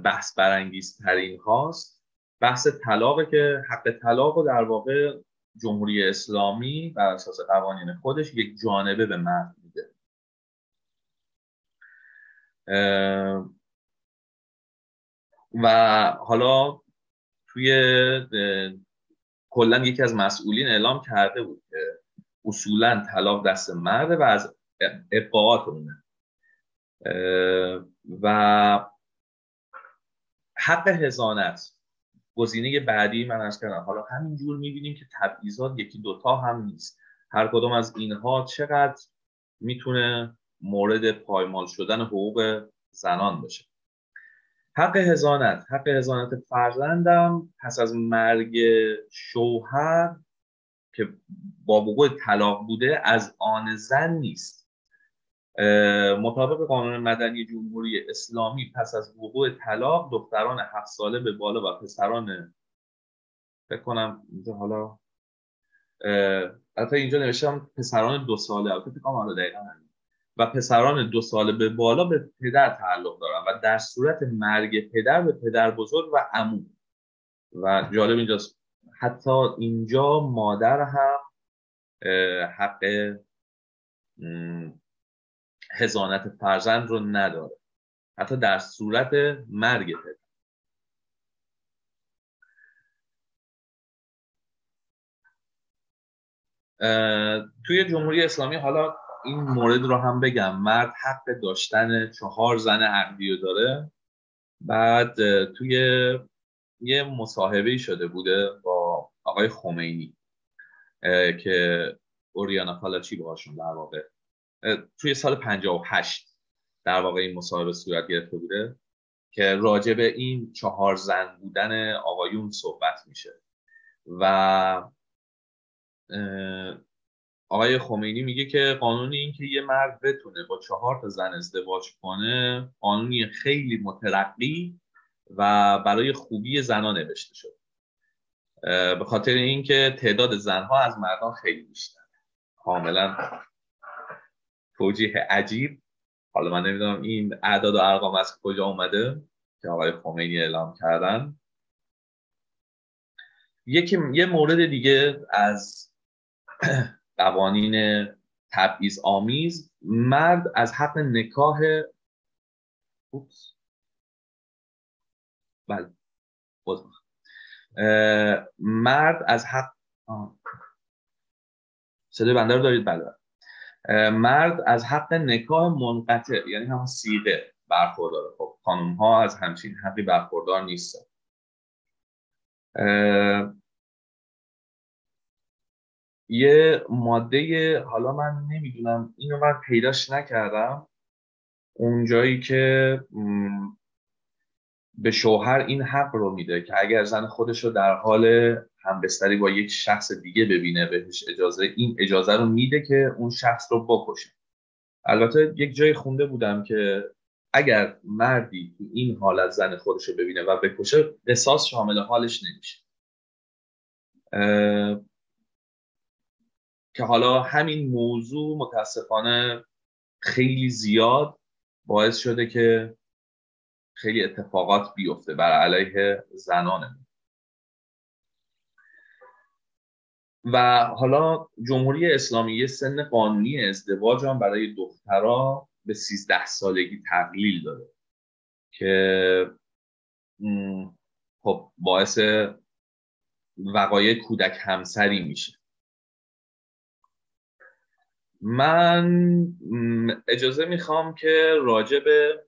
بحث برانگیزترین هاست. بحث طلاقه که حق طلاق رو در واقع جمهوری اسلامی بر اساس قوانین خودش یک جانبه به مرد میده. و حالا توی کلا یکی از مسئولین اعلام کرده بود که اصولا طلاق دست مرده و از ابقاعات اونه. و حق هزانت گزینه بعدی من از کردم. حالا همینجور می‌بینیم که تبعیضات یکی دوتا هم نیست. هر کدوم از اینها چقدر می‌تونه مورد پایمال شدن حقوق زنان باشه؟ حق هزانت حق هزانت فرزندم پس از مرگ شوهر که با وقوع طلاق بوده از آن زن نیست. مطابق قانون مدنی جمهوری اسلامی پس از وقوع طلاق دختران هفت ساله به بالا و پسران فکر کنم اینجا حالا حتی اینجا نوشتم پسران دو ساله البته فکر کنم حالا دقیقا و پسران دو ساله به بالا به پدر تعلق دارن و در صورت مرگ پدر به پدر بزرگ و عمو. و جالب اینجاست حتی اینجا مادر هم حق هزانت فرزند رو نداره. حتی در صورت مرگ پدر. توی جمهوری اسلامی حالا این مورد رو هم بگم. مرد حق داشتن چهار زن عقدی داره. بعد توی یه مصاحبه شده بوده با آقای خمینی که اوریانا فالاچی باهاشون در واقع؟ توی سال 58 در واقع این مصاحبه صورت گرفته بوده که راجع به این چهار زن بودن آقایون صحبت میشه. و آقای خمینی میگه که قانونی این که یه مرد بتونه با چهار تا زن ازدواج کنه قانونی خیلی مترقی و برای خوبی زنان نوشته شد به خاطر اینکه تعداد زنها از مردان خیلی بیشتر کاملا توجیه عجیب. حالا من نمی‌دونم این اعداد و ارقام از کجا اومده که آقای خمینی اعلام کردن. یکی یه مورد دیگه از قوانین تبعیض آمیز مرد از حق نکاح اوپس. بله. مرد از حق صدای بنده رو دارید؟ بله مرد از حق نکاح منقطع یعنی همون سیغه برخورداره. خب خانم ها از همچین حقی برخوردار نیستن. یه ماده حالا من نمی‌دونم اینو من پیداش نکردم. اونجایی که به شوهر این حق رو میده که اگر زن خودش رو در حال همبستری با یک شخص دیگه ببینه بهش اجازه این اجازه رو میده که اون شخص رو بکشه. البته یک جای خونده بودم که اگر مردی این حالت زن خودش رو ببینه و بکشه قصاص شامل حالش نمیشه. که حالا همین موضوع متاسفانه خیلی زیاد باعث شده که خیلی اتفاقات بیفته بر علیه زنانمون. و حالا جمهوری اسلامی یه سن قانونی ازدواج هم برای دخترها به 13 سالگی تقلیل داده که خب باعث وقایع کودک همسری میشه. من اجازه می‌خوام که راجع به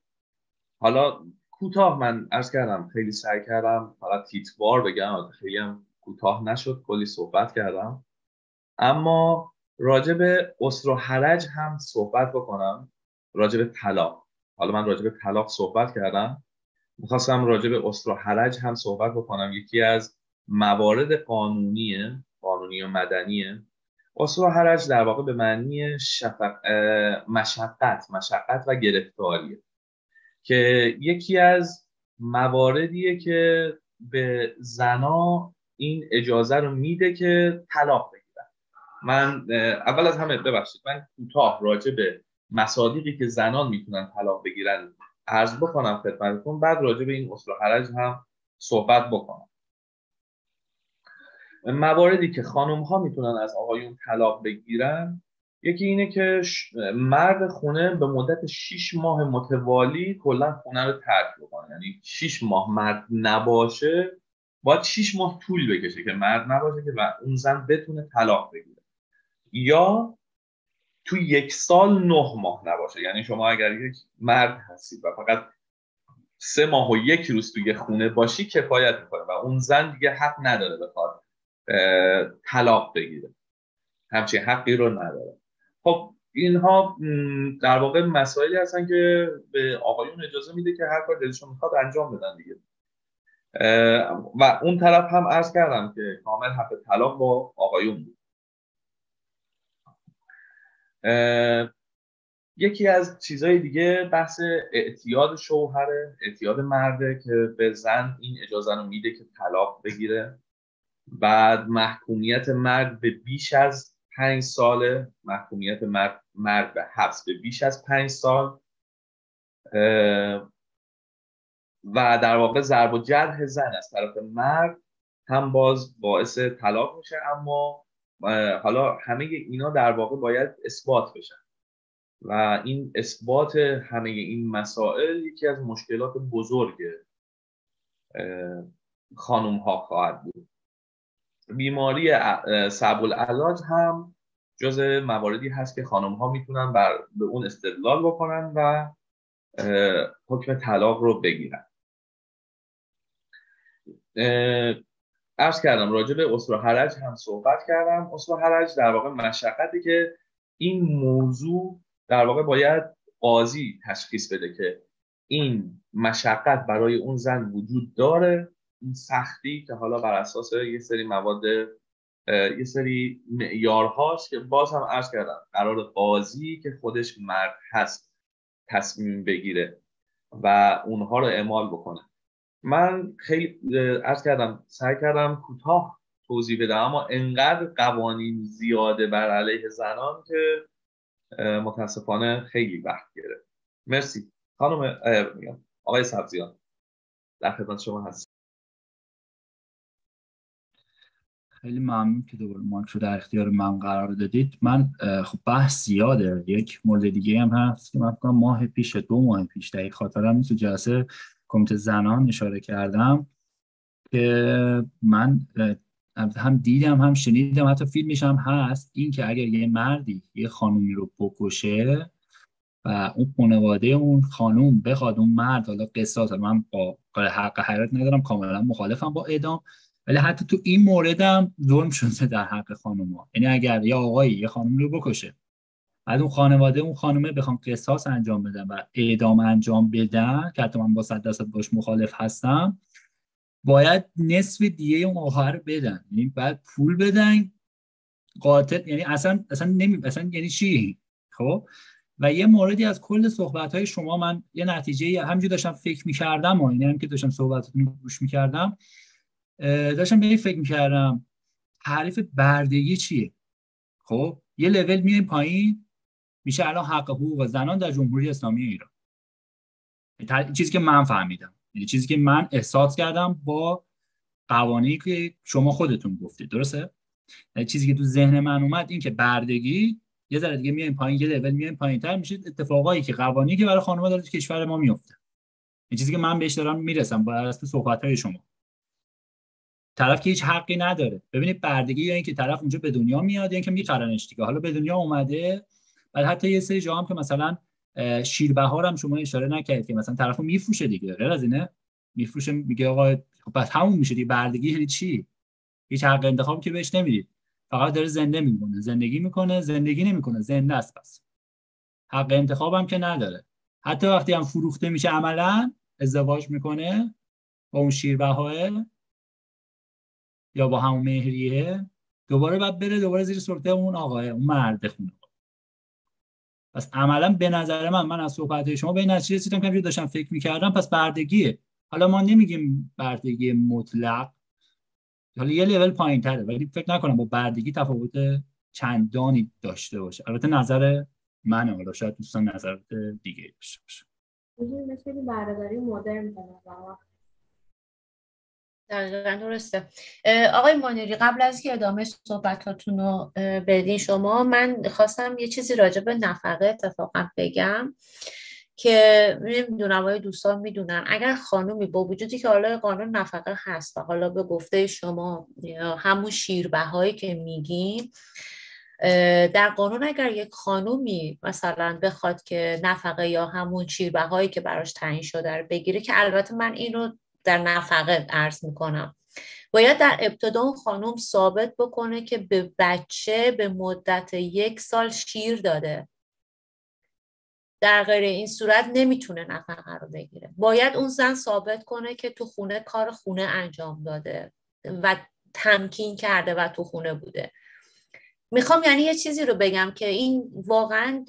حالا کوتاه من ارز کردم خیلی سعی کردم فقط تیتوار بگم خیلی هم کوتاه نشد کلی صحبت کردم. اما راجع به اسر و حرج هم صحبت بکنم راجع به طلاق. حالا من راجع به طلاق صحبت کردم. می‌خواستم راجع به اسر و حرج هم صحبت بکنم. یکی از موارد قانونی قانونی و مدنیه. و حرج در واقع به معنی شفق... مشقت مشقت و گرفتاریه. که یکی از مواردیه که به زنا این اجازه رو میده که طلاق بگیرن. من اول از همه ببخشید من کوتاه راجع به مصادیقی که زنان می‌تونن طلاق بگیرن عرض بکنم خدمتتون بعد راجع به این اصل حرج هم صحبت بکنم. مواردی که خانم ها می‌تونن از آقایون طلاق بگیرن یکی اینه که مرد خونه به مدت 6 ماه متوالی کلا خونه رو ترک بکنه. یعنی 6 ماه مرد نباشه باید 6 ماه طول بکشه که مرد نباشه که اون زن بتونه طلاق بگیره. یا تو یک سال نه ماه نباشه. یعنی شما اگر یک مرد هستید و فقط سه ماه و یک روز توی خونه باشی کفایت می‌کنه و اون زن دیگه حق نداره بخواد طلاق بگیره. همچین حقی رو نداره. خب اینها در واقع مسائلی هستن که به آقایون اجازه میده که هر کار دلشون می‌خواد انجام بدن دیگه. و اون طرف هم عرض کردم که کامل حق طلاق با آقایون بود. یکی از چیزهای دیگه بحث اعتیاد شوهره اعتیاد مرده که به زن این اجازه رو میده که طلاق بگیره. بعد محکومیت مرد به بیش از پنج ساله محکومیت مرد, مرد به حبس به بیش از پنج سال و در واقع ضرب و جرح زن از طرف مرد هم باز باعث طلاق میشه اما حالا همه اینا در واقع باید اثبات بشن. و این اثبات همه این مسائل یکی از مشکلات بزرگ خانوم ها خواهد بود. بیماری صعب العلاج هم جز مواردی هست که خانم ها می‌تونن بر به اون استدلال بکنن و حکم طلاق رو بگیرن. ارز کردم راجع به اسر حرج هم صحبت کردم. اسر حرج در واقع مشقتی که این موضوع در واقع باید قاضی تشخیص بده که این مشقت برای اون زن وجود داره این سختی که حالا بر اساس یه سری مواد یه سری معیارهاست که باز هم عرض کردم قرار قاضی که خودش مرد هست تصمیم بگیره و اونها رو اعمال بکنه. من خیلی عرض کردم سعی کردم کوتاه توضیح بدم اما انقدر قوانین زیاده بر علیه زنان که متاسفانه خیلی وقت گرفت. مرسی. خانم آقای سبزیان در خدمت شما هست خیلی ممنون که دوباره ما رو در اختیار من قرار دادید. من خب بحث زیاده. یک مورد دیگه هم هست که من فکر ماه پیش دو ماه پیش دقیق خاطرم نیست. جلسه کمیته زنان اشاره کردم که من هم دیدم هم شنیدم حتی فیلمش هم هست. این که اگر یه مردی یه خانومی رو بکشه و اون خانواده اون خانوم بخواد اون مرد حالا قصاص من با حق حیات ندارم کاملا مخالفم با اعدام. ولی حتی تو این مورد هم ظلم شده در حق ها یعنی اگر یه آقایی یه خانم رو بکشه بعد اون خانواده اون خانومه بخوام قصاص انجام بدن و اعدام انجام بدن که حتی من با صد درصد باش مخالف هستم باید نصف دیگه اون آخر بدن. یعنی بعد پول بدن قاتل یعنی اصلا اصلا نمی اصلا یعنی چی؟ خب؟ و یه موردی از کل صحبت های شما من یه نتیجه همینجوری داشتم فکر می‌کردم و یعنی هم که داشتم صحبتتون گوش می‌کردم. داشتم به این فکر می‌کردم تعریف بردگی چیه؟ خب یه لول میایم پایین میشه الان حق حقوق زنان در جمهوری اسلامی ایران. چیزی که من فهمیدم یعنی چیزی که من احساس کردم با قوانینی که شما خودتون گفتید درسته؟ یعنی چیزی که تو ذهن من اومد این که بردگی یه ذره دیگه میایم پایین یه لول میایم پایینتر میشه اتفاقایی که قوانینی که برای خانم‌ها داره تو کشور ما میفته. این چیزی که من بهش دارم می‌رسم با اساس صحبت شما. طرف که هیچ حقی نداره. ببینید بردگی یا اینکه طرف اونجا به دنیا میاد یا اینکه میخرنش دیگه. حالا به دنیا اومده بعد حتی یه سری جا هم که مثلا شیربهار هم شما اشاره نکردید که مثلا طرفو میفروشه دیگه. غیر از اینه میفروشه میگه آقا خب بعد همون میشه دیگه. بردگی یعنی چی؟ هیچ حق انتخاب که بهش نمی‌دید. فقط داره زنده میمونه. زندگی می‌کنه زندگی نمی‌کنه. زنده است پس. حق انتخاب که نداره. حتی وقتی هم فروخته میشه عملا ازدواج می‌کنه با اون شیربهاه یا با همون مهریه دوباره بعد بره دوباره زیر سلطه اون آقاه اون مرد خونه. پس عملا به نظر من من از صحبت شما به این نتیجه رسیدم که داشتم فکر می‌کردم پس بردگیه. حالا ما نمیگیم بردگی مطلق. حالا یه لول پایین تره ولی فکر نکنم با بردگی تفاوت چندانی داشته باشه. البته نظر من حالا شاید دوستان نظرات دیگه داشته باشه. مثل برداری مدرن دقیقا درسته. آقای مانیری قبل از که ادامه صحبتاتون رو بدین شما من خواستم یه چیزی راجع به نفقه اتفاقا بگم که نمی‌دونم آقای دوستان می‌دونن. اگر خانومی با وجودی که حالا قانون نفقه هست و حالا به گفته شما همون شیربهایی که میگیم در قانون اگر یک خانومی مثلا بخواد که نفقه یا همون شیربهایی که براش تعیین شده رو بگیره که البته من این رو در نفقه عرض می‌کنم. باید در ابتدا اون خانم ثابت بکنه که به بچه به مدت یک سال شیر داده. در غیر این صورت نمی‌تونه نفقه رو بگیره. باید اون زن ثابت کنه که تو خونه کار خونه انجام داده و تمکین کرده و تو خونه بوده. می‌خوام یعنی یه چیزی رو بگم که این واقعا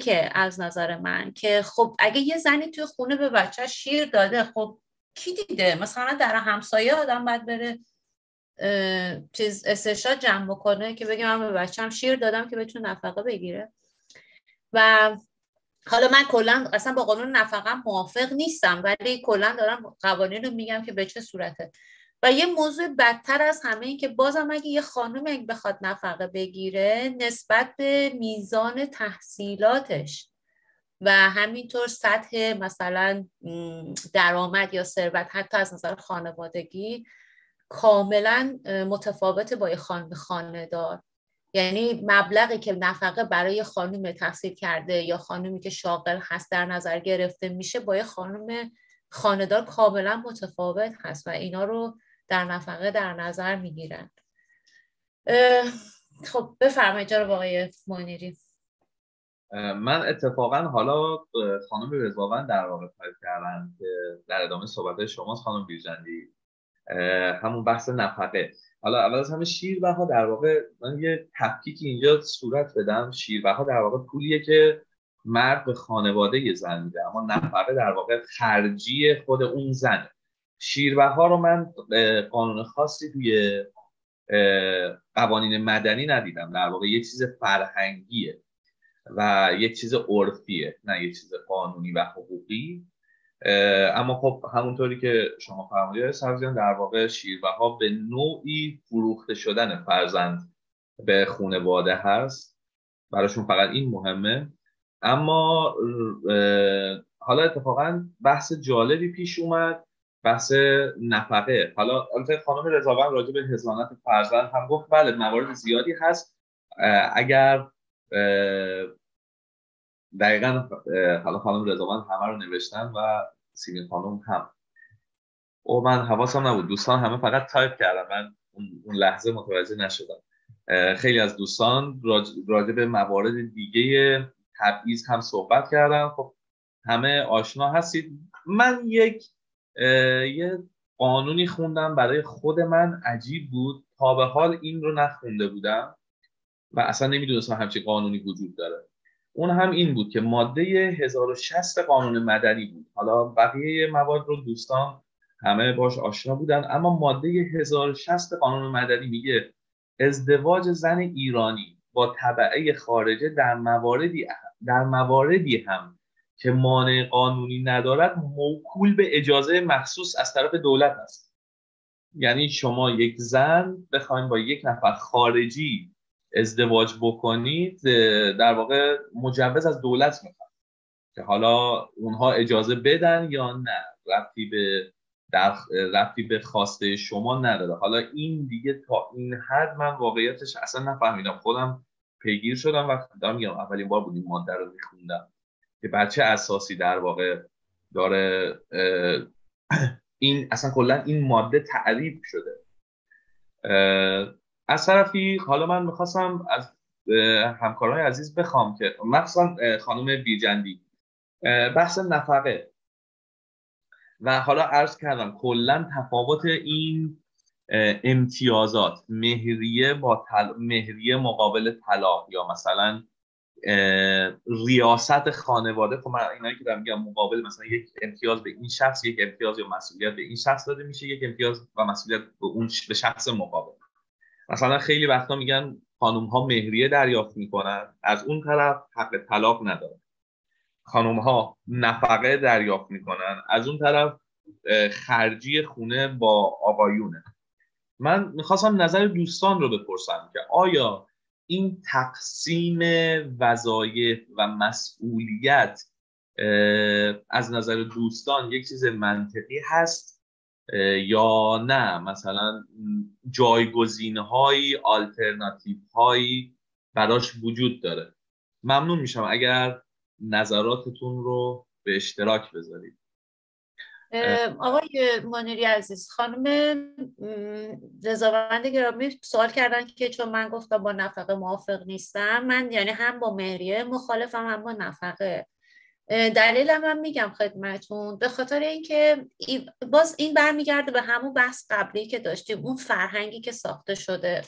که از نظر من که خب اگه یه زنی توی خونه به بچه شیر داده خب کی دیده؟ مثلا در همسایه آدم باید بره چیز استشاد جمع بکنه که بگم من به بچم شیر دادم که بتونه نفقه بگیره. و حالا من کلا اصلا با قانون نفقه موافق نیستم ولی کلا دارم قوانین رو میگم که به چه صورته. و یه موضوع بدتر از همه این که بازم اگه یه خانم اگه بخواد نفقه بگیره نسبت به میزان تحصیلاتش. و همینطور سطح مثلا درآمد یا ثروت حتی از نظر خانوادگی کاملا متفاوت با یه خانم خاندار. یعنی مبلغی که نفقه برای خانم تحصیل کرده یا خانمی که شاغل هست در نظر گرفته میشه با یه خانم خاندار کاملا متفاوت هست و اینا رو در نفقه در نظر می‌گیرن. خب بفرمایید جناب آقای مانیری. من اتفاقا حالا خانم رضاوند در واقع تایپ کردن که در ادامه صحبت شماست خانم بیرجندی همون بحث نفقه. حالا اول از همه شیربها در واقع من یه تفکیکی اینجا صورت بدم. شیربها در واقع پولیه که مرد به خانواده زن میده اما نفقه در واقع خرجی خود اون زنه. شیربه ها رو من قانون خاصی توی قوانین مدنی ندیدم. در واقع یه چیز فرهنگیه. و یک چیز عرفیه نه یک چیز قانونی و حقوقی. اما خب همونطوری که شما فرمودید سرزیان در واقع ها به نوعی فروخته شدن فرزند به خانواده هست. براشون فقط این مهمه. اما حالا اتفاقا بحث جالبی پیش اومد بحث نفقه. حالا البته خانم رضاوند راجع به هزانت فرزند هم گفت بله موارد زیادی هست. اگر دقیقا حالا خانم رضاوند همه رو نوشتن و سیمین خانم هم. او من حواسم نبود. دوستان همه فقط تایپ کردن. من اون لحظه متوجه نشدم. خیلی از دوستان راجع به موارد دیگه تبعیض هم صحبت کردن. خب همه آشنا هستید. من یک یه قانونی خوندم برای خود من. عجیب بود. تا به حال این رو نخونده بودم. و اصلا نمی‌دونستم همچین قانونی وجود داره. اون هم این بود که ماده 1060 قانون مدنی بود. حالا بقیه مواد رو دوستان همه باش آشنا بودن اما ماده 1060 قانون مدنی میگه ازدواج زن ایرانی با طبعه خارجه در مواردی در مواردی هم که مانع قانونی ندارد موکول به اجازه مخصوص از طرف دولت است. یعنی شما یک زن بخواین با یک نفر خارجی ازدواج بکنید در واقع مجوز از دولت می‌خواد که حالا اونها اجازه بدن یا نه. رفتی به در رفتی به خواسته شما نداره. حالا این دیگه تا این حد من واقعیتش اصلا نفهمیدم. خودم پیگیر شدم و دارم میگم اولین بار بود این ماده رو میخوندم که بچه اساسی در واقع داره این اصلا کلا این ماده تعریف شده. از طرفی حالا من می‌خواستم از همکارای عزیز بخوام که مخصوصا خانم بیرجندی بحث نفقه. و حالا عرض کردم کلا تفاوت این امتیازات مهریه با تل... مهریه مقابل طلاق یا مثلا ریاست خانواده. خب من اینایی که دارم میگم مقابل مثلا یک امتیاز به این شخص یک امتیاز یا مسئولیت به این شخص داده میشه یک امتیاز و مسئولیت به اون به شخص مقابل. مثلا خیلی وقتا میگن خانم ها مهریه دریافت می‌کنن. از اون طرف حق طلاق ندارن. خانم ها نفقه دریافت می‌کنن. از اون طرف خرجی خونه با آقایونه. من می‌خواستم نظر دوستان رو بپرسم که آیا این تقسیم وظایف و مسئولیت از نظر دوستان یک چیز منطقی هست؟ یا نه مثلا جایگزین هایی آلترناتیو هایی براش وجود داره. ممنون میشم اگر نظراتتون رو به اشتراک بذارید. آقای مانیری عزیز خانم رضاوند گرامی سوال کردن که چون من گفتم با نفقه موافق نیستم من یعنی هم با مهریه مخالفم هم با نفقه. دلیلم هم میگم خدمتون. به خاطر اینکه باز این برمیگرده به همون بحث قبلی که داشتیم اون فرهنگی که ساخته شده.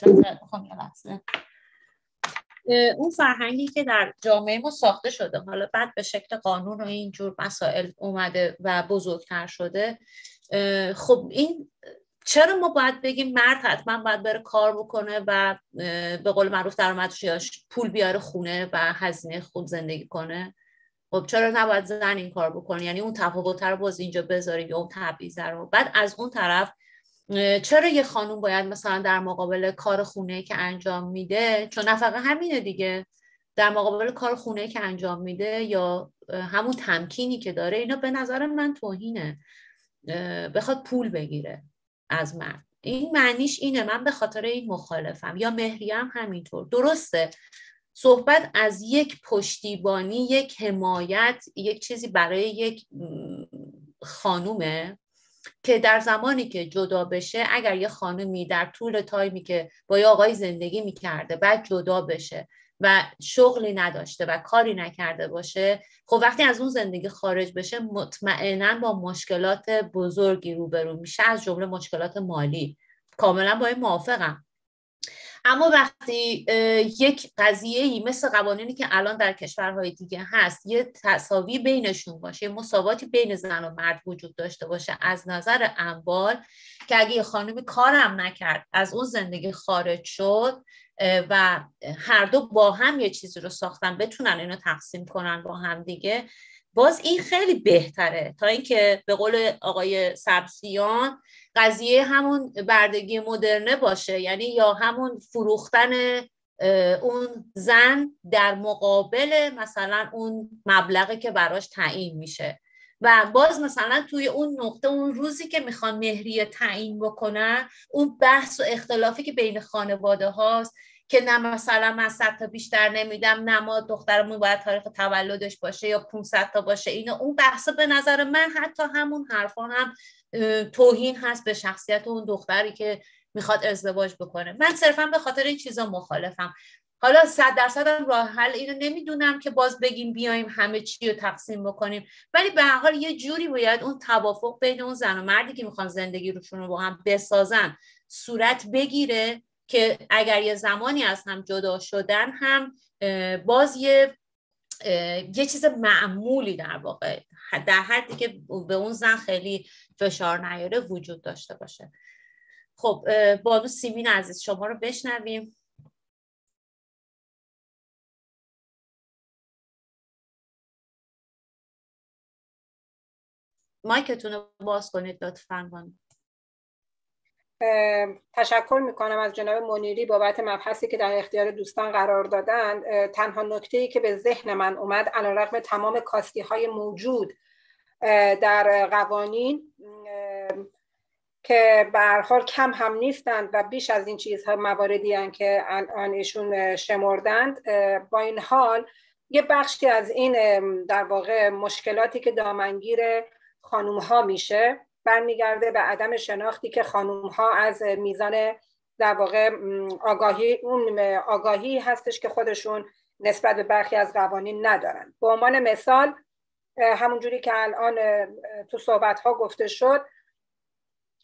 اون فرهنگی که در جامعه ما ساخته شده. حالا بعد به شکل قانون و اینجور مسائل اومده و بزرگتر شده. خب این چرا ما باید بگیم مرد حتما باید بره کار بکنه و به قول معروف درآمدش پول بیاره خونه و هزینه خوب زندگی کنه؟ خب چرا نباید زن این کار بکنه یعنی اون تفاوت رو باز اینجا بذاریم یا اون تبعیض رو؟ بعد از اون طرف چرا یه خانوم باید مثلا در مقابل کار خونه که انجام میده چون نفقه همینه دیگه. در مقابل کار خونه که انجام میده یا همون تمکینی که داره اینا به نظر من توهینه. بخواد پول بگیره از مرد. این معنیش اینه من به خاطر این مخالفم. یا مهریم همینطور. درسته. صحبت از یک پشتیبانی یک حمایت یک چیزی برای یک خانومه که در زمانی که جدا بشه اگر یه خانمی در طول تایمی که با یه آقای زندگی می‌کرده بعد جدا بشه و شغلی نداشته و کاری نکرده باشه خب وقتی از اون زندگی خارج بشه مطمئنا با مشکلات بزرگی روبرو میشه از جمله مشکلات مالی. کاملا با این موافقم. اما وقتی یک قضیه ای مثل قوانینی که الان در کشورهای دیگه هست یه تصاوی بینشون باشه یه مساواتی بین زن و مرد وجود داشته باشه از نظر اموال که اگه یه خانمی کارم نکرد از اون زندگی خارج شد و هر دو با هم یه چیزی رو ساختن بتونن اینو تقسیم کنن با هم دیگه باز این خیلی بهتره. تا اینکه به قول آقای سبسیان قضیه همون بردگی مدرنه باشه. یعنی یا همون فروختن اون زن در مقابل مثلا اون مبلغی که براش تعیین میشه. و باز مثلا توی اون نقطه اون روزی که می‌خوان مهریه تعیین بکنن اون بحث و اختلافی که بین خانواده هاست که نه مثلا من 100 تا بیشتر نمیدم نه ما دخترمون باید تاریخ تولدش باشه یا 500 تا باشه. اینا اون بحث به نظر من حتی همون حرفا هم توهین هست به شخصیت اون دختری که می‌خواد ازدواج بکنه. من صرفا به خاطر این چیزا مخالفم. حالا صد درصد هم راه حل اینو نمی‌دونم که باز بگیم بیایم همه چی رو تقسیم بکنیم. ولی به هر حال یه جوری باید اون توافق بین اون زن و مردی که می‌خوان زندگی روشون رو با هم بسازن صورت بگیره که اگر یه زمانی از هم جدا شدن هم باز یه یه چیز معمولی در واقع در حدی که به اون زن خیلی فشار نیاره وجود داشته باشه. خب بانو سیمین عزیز شما رو بشنویم. مایکتون رو باز کنید لطفا. بانو تشکر می‌کنم از جناب منیری بابت مبحثی که در اختیار دوستان قرار دادن. تنها نکته ای که به ذهن من اومد علیرغم تمام کاستی های موجود در قوانین که به کم هم نیستند و بیش از این چیزها مواردی هستند که الان ایشون شمردند با این حال یه بخشی از این در واقع مشکلاتی که دامنگیر خانوم ها میشه برمیگرده به عدم شناختی که خانوم ها از میزان در واقع آگاهی اون آگاهی هستش که خودشون نسبت به برخی از قوانین ندارن. به عنوان مثال همونجوری که الان تو صحبت ها گفته شد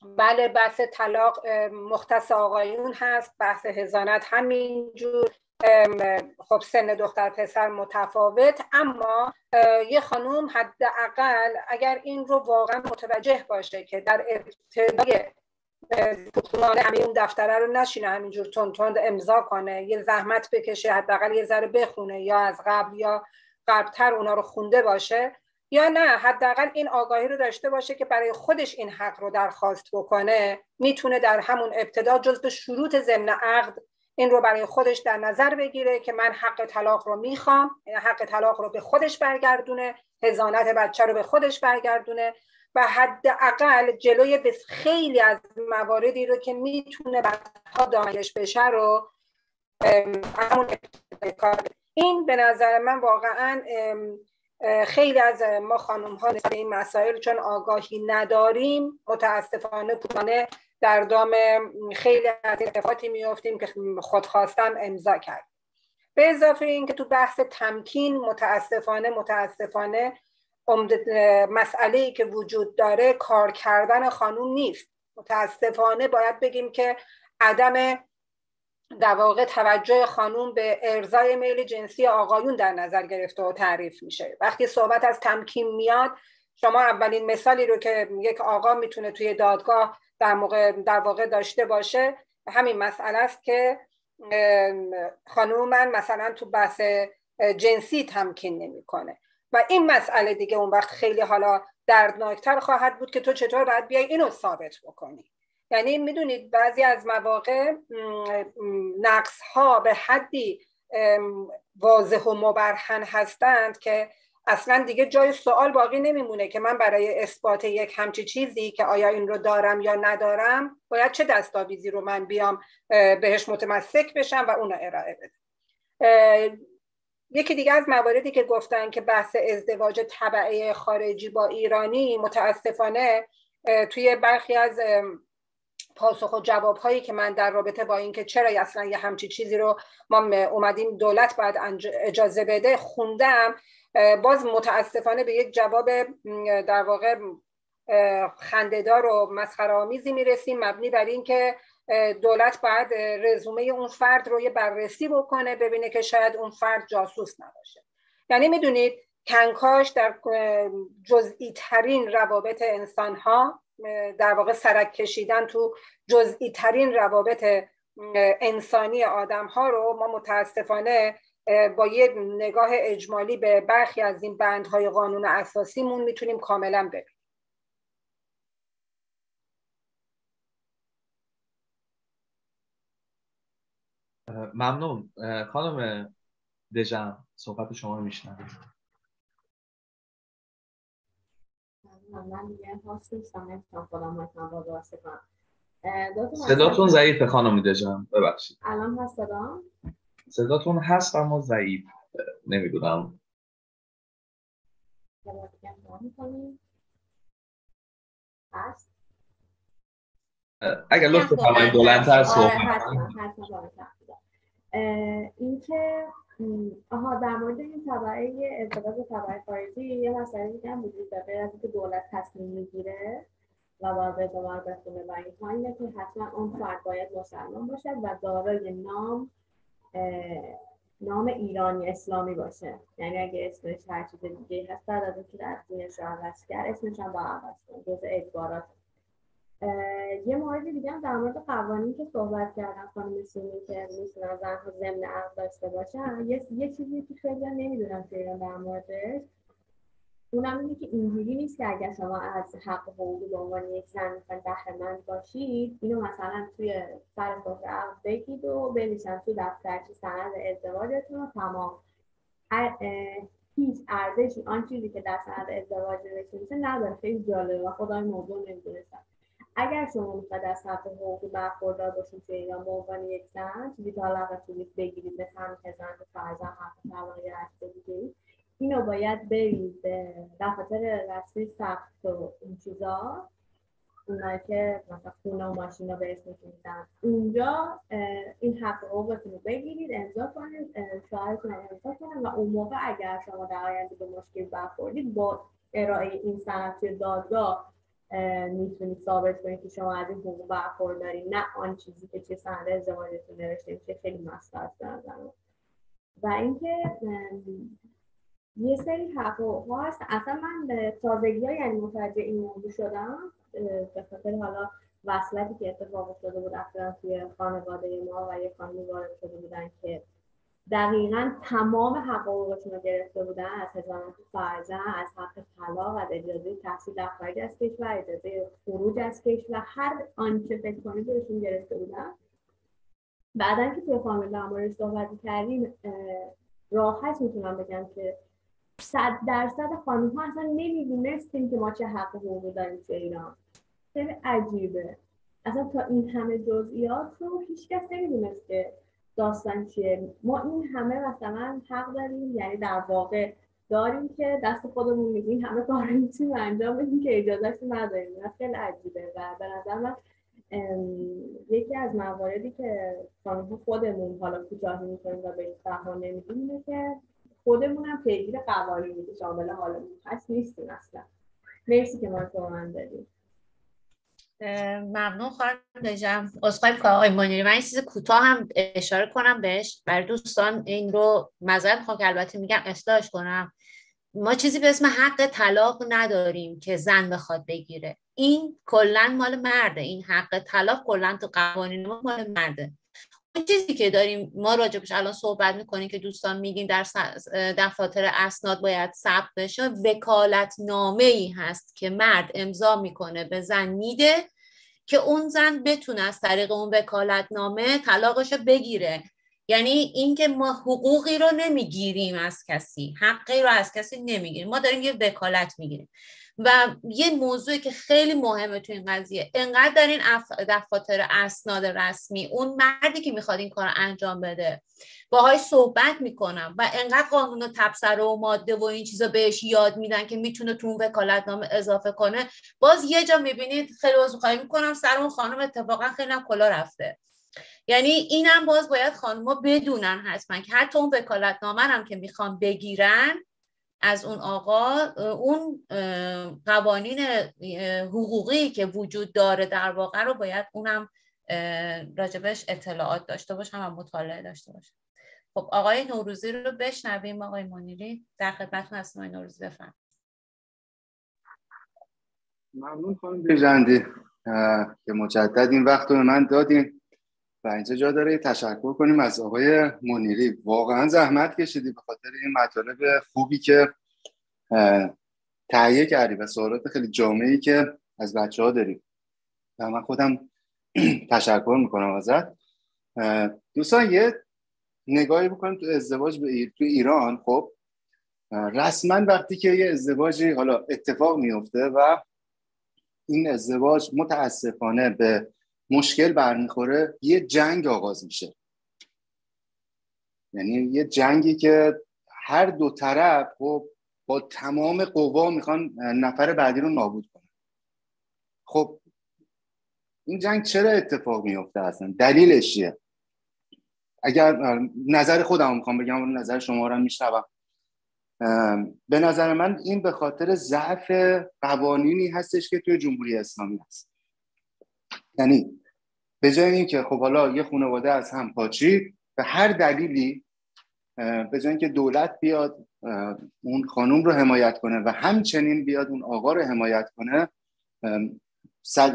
بله بحث طلاق مختص آقایون هست بحث هزانت همینجور. خب سن دختر پسر متفاوت اما یه خانوم حداقل اگر این رو واقعا متوجه باشه که در ابتدای پوکمان همین اون دفتره رو نشینه همینجور تند تند امضا کنه یه زحمت بکشه حداقل یه ذره بخونه یا از قبل یا قبلتر اونا رو خونده باشه یا نه حداقل این آگاهی رو داشته باشه که برای خودش این حق رو درخواست بکنه می‌تونه در همون ابتدا جزء شروط ضمن عقد این رو برای خودش در نظر بگیره که من حق طلاق رو می‌خوام حق طلاق رو به خودش برگردونه هزانت بچه رو به خودش برگردونه و حداقل جلوی بس خیلی از مواردی رو که می‌تونه بعدها دانش بشه رو این به نظر من واقعا خیلی از ما خانم ها این مسائل چون آگاهی نداریم متاسفانه پوانه در دام خیلی از اتفاقاتی میافتیم که خودخواستن امضا کرد به اضافه اینکه تو بحث تمکین متاسفانه متاسفانه مسئله ای که وجود داره کار کردن خانوم نیست. متاسفانه باید بگیم که عدم در واقع توجه خانوم به ارزای میل جنسی آقایون در نظر گرفته و تعریف میشه. وقتی صحبت از تمکین میاد شما اولین مثالی رو که یک آقا می‌تونه توی دادگاه در, موقع در واقع داشته باشه همین مسئله است که خانوم من مثلا تو بحث جنسی تمکین نمی‌کنه. و این مسئله دیگه اون وقت خیلی حالا دردناکتر خواهد بود که تو چطور باید بیای اینو ثابت بکنی. یعنی می‌دونید بعضی از مواقع نقص ها به حدی واضح و مبرهن هستند که اصلا دیگه جای سوال باقی نمیمونه که من برای اثبات یک همچی چیزی که آیا این رو دارم یا ندارم باید چه دستاویزی رو من بیام بهش متمسک بشم و اونو ارائه بدم. یکی دیگه از مواردی که گفتن که بحث ازدواج طبعه خارجی با ایرانی متاسفانه توی برخی از پاسخ و جواب هایی که من در رابطه با اینکه چرا اصلا یه همچی چیزی رو ما اومدیم دولت باید اجازه بده خوندم. باز متاسفانه به یک جواب در واقع خندهدار و مسخره آمیزی می‌رسیم. مبنی بر اینکه دولت باید رزومه اون فرد رو یه بررسی بکنه ببینه که شاید اون فرد جاسوس نباشه. یعنی می‌دونید کنکاش در جزئی ترین روابط انسان ها در واقع سرک کشیدن تو جزئی ترین روابط انسانی آدم ها رو ما متاسفانه با یه نگاه اجمالی به برخی از این بندهای قانون اساسیمون می‌تونیم کاملا ببینیم. ممنون. خانم دژم صحبت شما رو من دیگه صداتون ضعیفه خانم دژم. ببخشید. الان هست صداتون هست اما ضعیف. نمی‌دونم. اگر لطف فرمایید بلندتر صحبت اینکه آها در مورد این طبعه ازدواج طبعه خارجی یه مسئله دیگه هم وجود داره از اینکه دولت تصمیم می‌گیره و باید ازدواج بخونه. و اینها اینه که حتما اون فرد باید مسلمان باشد و دارای نام نام ایرانی اسلامی باشه. یعنی اگه اسمش هر چیز دیگه هست بعد از اینکه در دینش رو عوض کرد اسمش هم با عوض کن جز اجبارات یه مورد دیگه هم در مورد قوانین که صحبت کردن خانم سیمی که می‌تونن زنها ضمن عقد داشته باشن. یه, چیزی که خیلی نمی‌دونم که در موردش اونم اینه که اینجوری نیست که اگر شما از حق حقوقی به عنوان یک زن می‌خواین بهرهمند باشید اینو مثلا توی سر سفره بگید و بنویسن تو دفترچه سند ازدواجتون و تمام. هیچ ارزشی آن چیزی که در سند ازدواج نوشته نداره. خیلی جالبه و خدای موضوع نمی‌دونستم. اگر شما می‌خواید از حق حقوقی برخوردار باشید توی ایران به عنوان یک زن چیزی که حالا بگیرید مثل همین که زن فرزن حق طلاق یا دیگه اینو باید برید به دفاتر رسمی ثبت و این چیزا. اونایی که مثلا خونه و ماشین به اسمتون میدن. اونجا این حق حقوقتون رو بگیرید امضا کنید شوهرتون امضا کنید و اون موقع اگر شما در آینده به مشکل برخوردید با ارائه این سند توی دادگاه می‌تونید ثابت کنید که شما از این حقوق برخورداری نه آن چیزی که چه سند ازدواجتون نوشته میشه خیلی مسئله است و اینکه یه سری حقوق هست. اصلا من تازگی ها یعنی متوجه این موضوع شدم به خاطر حالا وصلتی که اتفاق افتاده بود افتاد توی خانواده ما و یه خانمی وارد شده بودن که دقیقا تمام حقوقشون رو گرفته بودن از حضانت فرزن از حق طلاق از اجازه تحصیل در خارج از کشور اجازه خروج از کشور هر آنچه فکر کنید بهشون گرفته بودن. بعدا که توی فامیل در صحبت کردیم راحت می‌تونم بگم که صد درصد خانم ها اصلا نمی‌دونستیم که ما چه حق حقوقی داریم تو ایران خیلی عجیبه. اصلا تا این همه جزئیات رو هیچکس نمی‌دونست که داستان چیه. ما این همه مثلا حق داریم یعنی در واقع داریم که دست خودمون میگیم همه کار می‌تونیم انجام بدیم که اجازهش نداریم. خیلی عجیبه. و به نظر من یکی از مواردی که خانم خودمون حالا کوتاهی می‌کنیم و به بها نمیدیم اینه که خودمون هم پیگیر قوانینی که شامل حالمون هست نیستیم اصلا. مرسی که ما تو من دادیم ممنون خواهر بجم اصخایی که آقای منیری من این چیز کوتاه هم اشاره کنم بهش. برای دوستان این رو مذارت خواهم که البته میگم اصلاحش کنم. ما چیزی به اسم حق طلاق نداریم که زن بخواد بگیره. این کلا مال مرده. این حق طلاق کلا تو قوانین ما مال مرده. چیزی که داریم ما راجبش الان صحبت می‌کنیم که دوستان میگیم در دفاتر اسناد باید ثبت بشه وکالت نامه ای هست که مرد امضا می‌کنه به زن میده که اون زن بتونه از طریق اون وکالت نامه طلاقش بگیره. یعنی اینکه ما حقوقی رو نمی‌گیریم از کسی حقی رو از کسی نمی‌گیریم. ما داریم یه وکالت می‌گیریم. و یه موضوعی که خیلی مهمه تو این قضیه. انقدر در این دفاتر اسناد رسمی اون مردی که می‌خواد این کار انجام بده. باهای صحبت می‌کنم و انقدر قانون و تبصره و ماده و این چیزا بهش یاد میدن که می‌تونه تو اون وکالتنامه اضافه کنه. باز یه جا می‌بینید خیلی خواهی می‌کنم سر اون خانم اتفاقا خیلی هم کلا رفته. یعنی اینم باز باید خانم‌ها بدونن حتما که حتی اون وکالتنامه هم که می‌خوان بگیرن از اون آقا اون قوانین حقوقی که وجود داره در واقع رو باید اونم راجبش اطلاعات داشته باشم و مطالعه داشته باشم. خب آقای نوروزی رو بشنویم. آقای منیری در خدمتتون هستم. آقای نوروزی بفرم ممنون خانم بیژندی که مجدد این وقت رو من دادین. و اینجا جا داره تشکر کنیم از آقای منیری. واقعا زحمت کشیدی به خاطر این مطالب خوبی که تهیه کردی و سوالات خیلی جامعی که از بچه ها داریم و من خودم تشکر می‌کنم ازت. دوستان یه نگاهی بکنیم تو ازدواج به تو ایران. خب رسما وقتی که یه ازدواجی حالا اتفاق میفته و این ازدواج متاسفانه به مشکل برمیخوره یه جنگ آغاز میشه. یعنی یه جنگی که هر دو طرف خب با تمام قوا می‌خوان نفر بعدی رو نابود کنن. خب این جنگ چرا اتفاق میفته اصلا؟ دلیلش چیه؟ اگر نظر خودم می‌خوام بگم نظر شما رو میشنوم. به نظر من این به خاطر ضعف قوانینی هستش که توی جمهوری اسلامی هست. یعنی به جای اینکه خب حالا یه خانواده از هم پاچید به هر دلیلی به جای اینکه دولت بیاد اون خانوم رو حمایت کنه و همچنین بیاد اون آقا رو حمایت کنه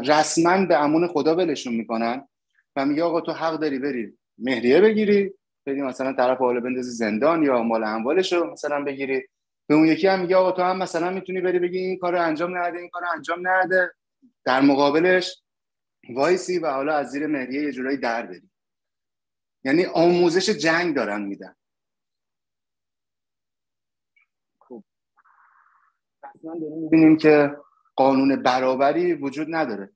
رسما به امون خدا ولشون می‌کنن و میگه آقا تو حق داری بری مهریه بگیری بری مثلا طرف حالا بندازی زندان یا مال اموالش رو مثلا بگیری. به اون یکی هم میگه آقا تو هم مثلا می‌تونی بری بگی این کار انجام نده این کار انجام نده. در مقابلش وایسی و حالا از زیر مهریه یه جورایی در بری یعنی آموزش جنگ دارن میدن. خب. اصلا داریم می‌بینیم که قانون برابری وجود نداره.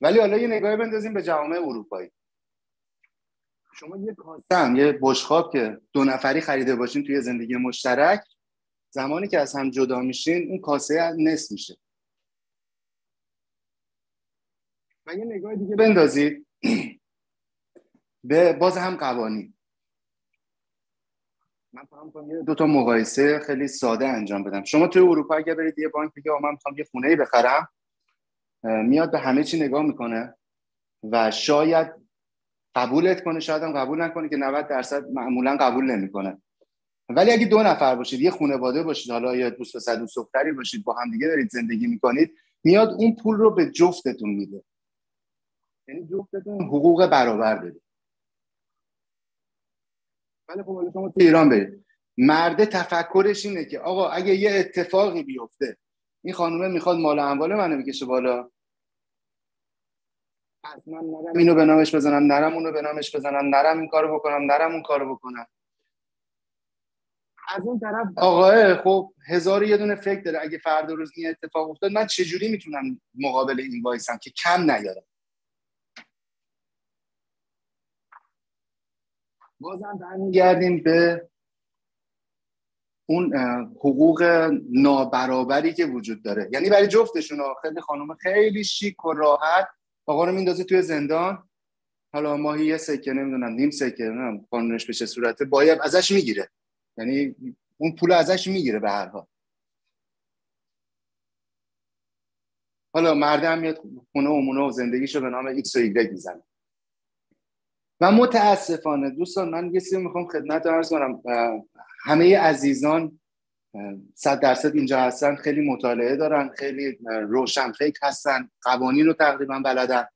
ولی حالا یه نگاهی بندازیم به جوامع اروپایی. شما یه کاسه یه بشخاب که دو نفری خریده باشین توی زندگی مشترک زمانی که از هم جدا میشین اون کاسه نصف میشه. و یه نگاه دیگه بندازید به باز هم قوانین. من فهم یه دو تا مقایسه خیلی ساده انجام بدم. شما توی اروپا اگه برید یه بانک بگه من می‌خوام یه خونه بخرم میاد به همه چی نگاه می‌کنه و شاید قبولت کنه شاید هم قبول نکنه که 90 درصد معمولا قبول نمی‌کنه. ولی اگه دو نفر باشید یه خانواده باشید حالا یا دوست پسر دوست دختری باشید با هم دیگه دارید زندگی می‌کنید میاد اون پول رو به جفتتون میده. یعنی جفتتون حقوق برابر دارید. ولی خب شما تو ایران برید. مرده تفکرش اینه که آقا اگه یه اتفاقی بیفته این خانومه می‌خواد مال اموال منو بکشه بالا. پس من نرم اینو به نامش بزنم نرم اونو به نامش بزنم نرم این کارو بکنم نرم اون کارو بکنم. از اون طرف آقاه خب هزار یه دونه فکر داره. اگه فردا روز این اتفاق افتاد من چجوری می‌تونم مقابل این وایسم که کم نیارم؟ بازم برمیگردیم به اون حقوق نابرابری که وجود داره. یعنی برای جفتشون خیلی خانم خیلی شیک و راحت. آقا رو میندازه توی زندان. حالا ماهی یه سکه نمی‌دونم نیم سکه نمی‌دونم قانونش به چه صورته. باید ازش می‌گیره. یعنی اون پول ازش می‌گیره به هر حال. حالا مردم میاد خونه و و زندگیشو به نام ایکس و ایگرگ می‌زنه. و متاسفانه دوستان من یه چیزی می‌خوام خدمت ارز کنم. همه عزیزان صد درصد اینجا هستن خیلی مطالعه دارن خیلی روشن فکر هستن قوانین رو تقریبا بلدن.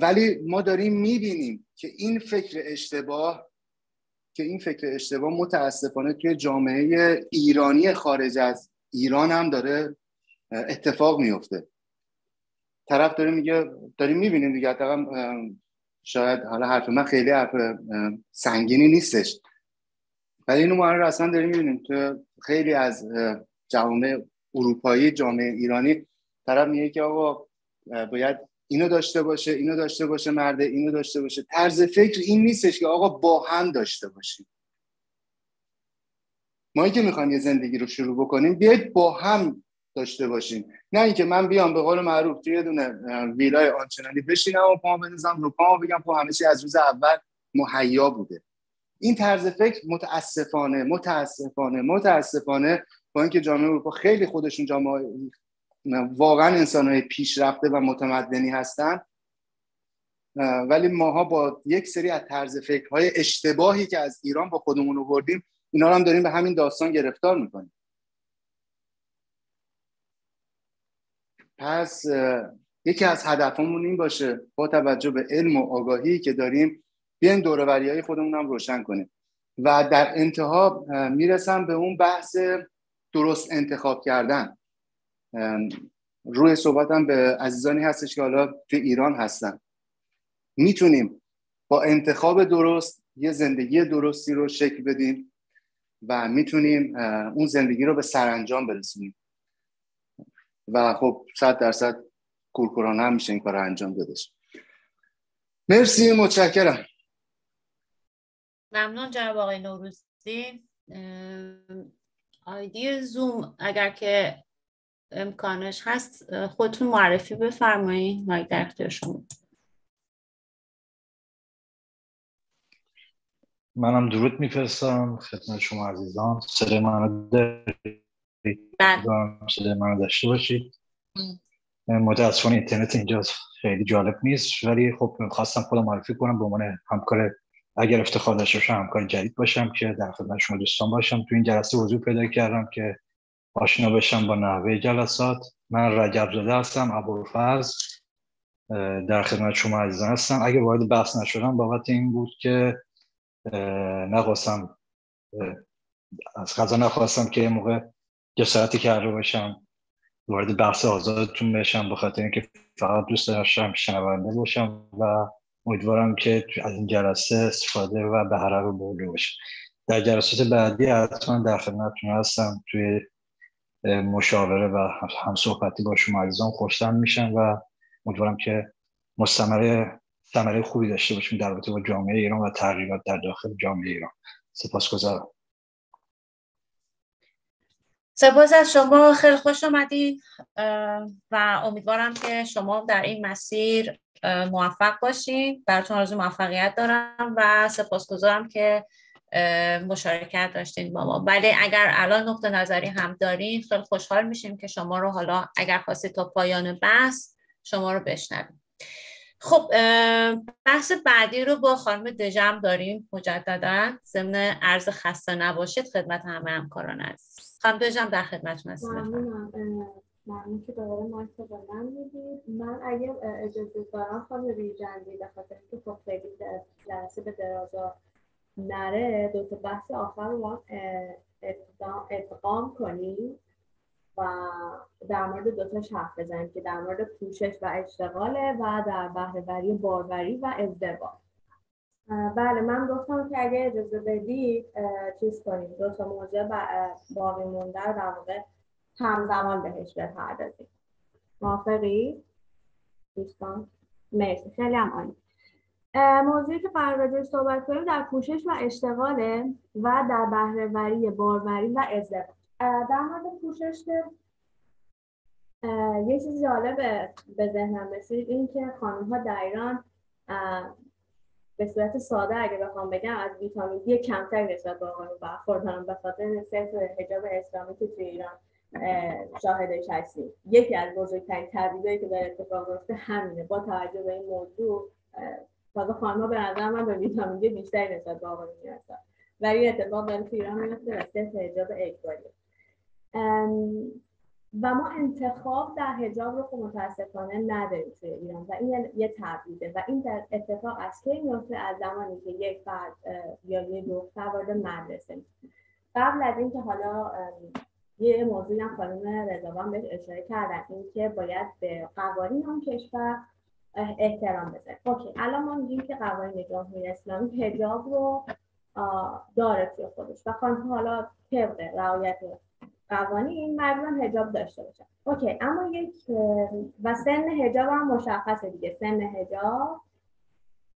ولی ما داریم می‌بینیم که این فکر اشتباه که این فکر اشتباه متاسفانه توی جامعه ایرانی خارج از ایران هم داره اتفاق میفته طرف داره میگه داریم می‌بینیم دیگه شاید حالا حرف من خیلی حرف سنگینی نیستش. ولی اینو ما اصلا داریم می‌بینیم تو خیلی از جوامع اروپایی جامعه ایرانی طرف میگه که آقا باید اینو داشته باشه اینو داشته باشه مرده اینو داشته باشه. طرز فکر این نیستش که آقا با هم داشته باشیم. ما که می‌خوایم یه زندگی رو شروع بکنیم بیاید با هم داشته باشیم نه اینکه من بیام به قول معروف توی یه دونه ویلای آنچنانی بشینم و پا بنزم رو پا بگم. خب همه از روز اول مهیا بوده. این طرز فکر متاسفانه متاسفانه متاسفانه با اینکه جامعه اروپا خیلی خودشون جامعه واقعا انسان های پیشرفته و متمدنی هستن ولی ماها با یک سری از طرز فکرهای اشتباهی که از ایران با خودمون آوردیم اینا رو هم داریم به همین داستان گرفتار می‌کنیم. پس یکی از هدفمون این باشه با توجه به علم و آگاهی که داریم بیاین دوروری های خودمون هم روشن کنیم. و در انتها می‌رسم به اون بحث درست انتخاب کردن. روی صحبتم به عزیزانی هستش که حالا تو ایران هستن. می‌تونیم با انتخاب درست یه زندگی درستی رو شکل بدیم و می‌تونیم اون زندگی رو به سرانجام برسونیم. و خب صد درصد کورکورانه هم میشه این کار رو انجام بدش مرسی متشکرم. ممنون جناب آقای نوروزی. آیدی زوم اگر که امکانش هست خودتون معرفی بفرمایید مایک در اختیار شما. منم درود میفرستم خدمت شما عزیزان. صدای منو دارید بله. صدای منو داشته باشید. متاسفانه اینترنت اینجا خیلی جالب نیست. ولی خب خواستم خودم معرفی کنم به عنوان همکار. اگر افتخار داشته باشم همکار جدید باشم که در خدمت شما دوستان باشم. تو این جلسه حضور پیدا کردم که آشنا بشم با نحوه جلسات. من رجب زاده هستم ابوالفضل. در خدمت شما عزیزان هستم. اگه وارد بحث نشدم بابت این بود که نخواستم از غذا نخواستم که موقع جسارتی کرده باشم وارد بحث آزادتون بشم به اینکه فقط دوست داشتم شنونده باشم و امیدوارم که از این جلسه استفاده و به رو برده باشه در جلسات بعدی حتما در خدمتتون هستم. توی مشاوره و هم صحبتی با شما عزیزان خوشتم میشن و امیدوارم که مستمره ثمره خوبی داشته باشیم در رابطه با جامعه ایران و تغییرات در داخل جامعه ایران. سپاسگزارم. سپاس از شما. خیلی خوش آمدید و امیدوارم که شما در این مسیر موفق باشید براتون آرزو موفقیت دارم و سپاسگزارم که مشارکت داشتین با ما. ولی اگر الان نقطه نظری هم دارین خیلی خوشحال میشیم که شما رو حالا اگر خواستید تا پایان بحث شما رو بشنویم. خب بحث بعدی رو با خانم دژم داریم مجددا. ضمن عرض خسته نباشید خدمت همه همکاران عزیز. خانم دژم در خدمتتون هستم ممنون که دوباره مایک به من می‌دید. من اگر اجازه دارم خانم ریجندی به خاطر اینکه خب خیلی جلسه به درازا نره دو تا بحث آخر رو ادغام کنیم و در مورد دو تاش حرف بزنیم که در مورد پوشش و اشتغاله و در بهرهوری باروری و ازدواج. بله من گفتم که اگه اجازه بدید چیز کنیم. دو تا موضوع باقی مونده در واقع همزمان بهش بپردازیم. موافقی؟ دوستان؟ مرسی. خیلی هم عالی. موضوعی که قرار صحبت کنیم در پوشش و اشتغاله و در بهرهوری باروری و ازدواج. در مورد پوشش که یه چیز جالب به ذهنم رسید این که خانم ها در ایران به صورت ساده اگه بخوام بگم از ویتامین دی کمتر نسبت به آقایون برخوردارن به خاطر صرف حجاب اسلامی که توی ایران شاهدش هستیم. یکی از بزرگترین تبدیلایی که در اتفاق افتاده همینه. با توجه به این موضوع تازه خانم‌ها به نظر من به ویتامین دی بیشتری نسبت به آقایون می‌رسن ولی اتفاق داره تو ایران میفته و صرف حجاب اجباری و ما انتخاب در حجاب رو خب متاسفانه نداریم توی ایران و این یه تبعیده و این در اتفاق از کی میفته؟ از زمانی که یک فرد یا یه دختر وارد مدرسه. قبل از اینکه حالا یه موضوعی هم خانم رضاوان بهش اشاره کردن اینکه باید به قوانین اون کشور احترام بذاریم اوکی الان ما میگیم که قوانین جمهوری اسلامی حجاب رو داره توی خودش و خانم حالا طبق رعایت قوانین مردم هجاب داشته باشن اوکی اما یک و سن هجاب هم مشخصه دیگه. سن هجاب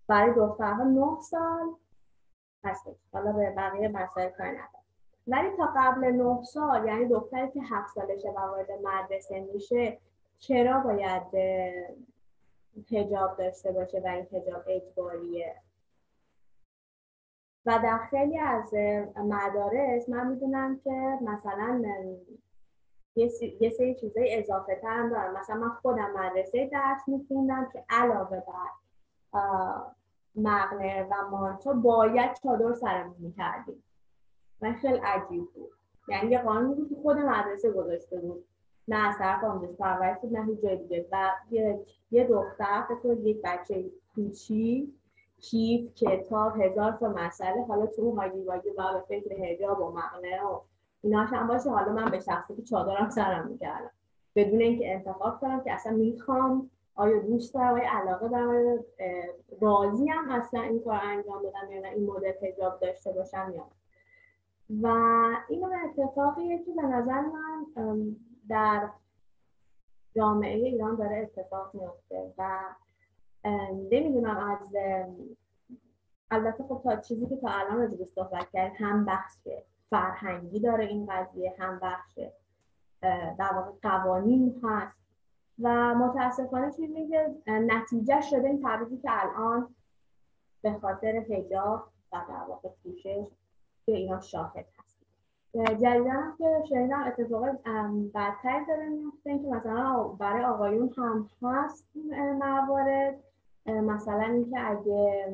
برای دخترها 9 سال هستش. حالا به بقیه مسائل کار ولی تا قبل 9 سال یعنی دختری که 7 سالشه و وارد مدرسه میشه چرا باید هجاب داشته باشه و این هجاب اجباریه؟ و در خیلی از مدارس من می‌دونم که مثلا یه سری چیزای اضافه تر دارم. مثلا من خودم مدرسه درس میخوندم که علاوه بر مغنه و مانتو باید چادر سرمون می‌کردیم. من خیلی عجیب بود. یعنی یه قانون بود که خود مدرسه گذاشته بود. نه از طرف آموزش پرورش بود نه هیچ جای دیگه. و یه دختر فکر یک بچه کوچی کیف کتاب هزار تا مسئله. حالا تو هاگی واگی و به فکر هجاب و معنه و ایناش هم باشه. حالا من به شخصی که چادرم سرم می‌کردم بدون اینکه انتخاب کنم که اصلا می‌خوام آیا دوست دارم آیا علاقه دارم راضی هم اصلا این کار انجام بدم یا این مدل حجاب داشته باشم یا و این اتفاقیه که به نظر من در جامعه ایران داره اتفاق میفته و نمی‌دونم از البته خب تا چیزی که تا الان راجع صحبت کرد هم بخش فرهنگی داره این قضیه هم بخش در واقع قوانین هست. و متاسفانه چیزی که نتیجه شده این تبعیضی که الان به خاطر حجاب و در واقع پوشش به اینا شاهد هست. جدیدا که شنیدم اتفاق بدتر داره میفته که مثلا برای آقایون هم هست موارد. مثلا اینکه اگه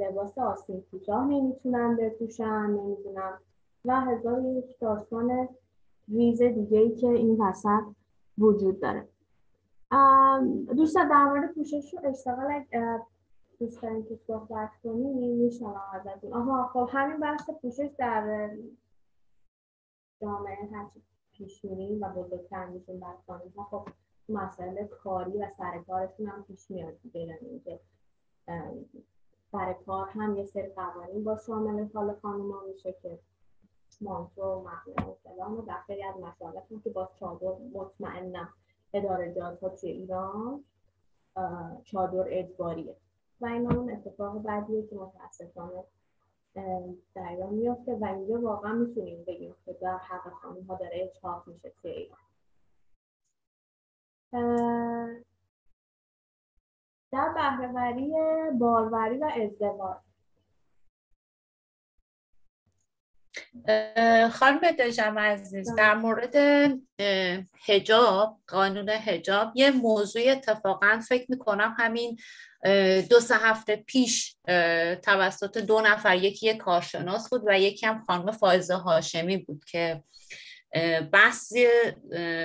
لباس آسین کوتاه نمی‌تونن بپوشن نمی‌دونم و هزار یک داستان ریز دیگه ای که این وسط وجود داره. دوستان در مورد پوشش و اشتغال دوستان که صحبت کنیم میشنم ازتون. آها خب همین بحث پوشش در جامعه هرچی پیش میریم و بزرگتر میشیم ها خب مسئله کاری و سر کارشون هم پیش میاد دیگه. یعنی که سر کار هم یه سری قوانین با شامل حال خانوما میشه که مانتو و محمه و فلان و در خیلی از مشاغل که با چادر مطمئنم اداره ها توی ایران چادر اجباریه و این اون اتفاق بعدیه که متاسفانه در ایران میفته و اینجا واقعا می‌تونیم بگیم که در حق خانم ها داره اجحاف میشه توی ایران. در بهرهوری باروری و ازدواج. خانم دژم عزیز در مورد هجاب قانون هجاب یه موضوع اتفاقا فکر می‌کنم همین دو سه هفته پیش توسط دو نفر یکی یک کارشناس بود و یکی هم خانم فائزه هاشمی بود که بحث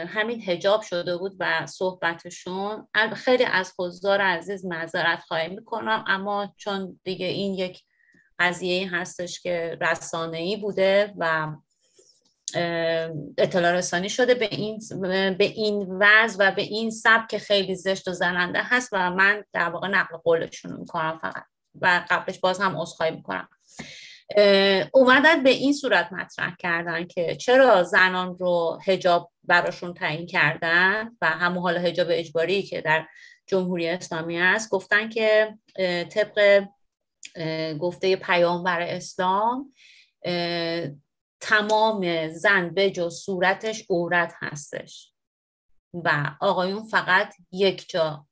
همین هجاب شده بود و صحبتشون. خیلی از حضار عزیز معذرت خواهی می‌کنم اما چون دیگه این یک قضیه هستش که رسانه ای بوده و اطلاع رسانی شده به این به این وضع و به این سبک خیلی زشت و زننده هست و من در واقع نقل قولشون می‌کنم فقط. و قبلش باز هم عذرخواهی می‌کنم. اومدن به این صورت مطرح کردن که چرا زنان رو هجاب براشون تعیین کردن و همون حال هجاب اجباری که در جمهوری اسلامی است. گفتن که طبق گفته پیامبر اسلام تمام زن به جز صورتش عورت هستش و آقایون فقط یک جا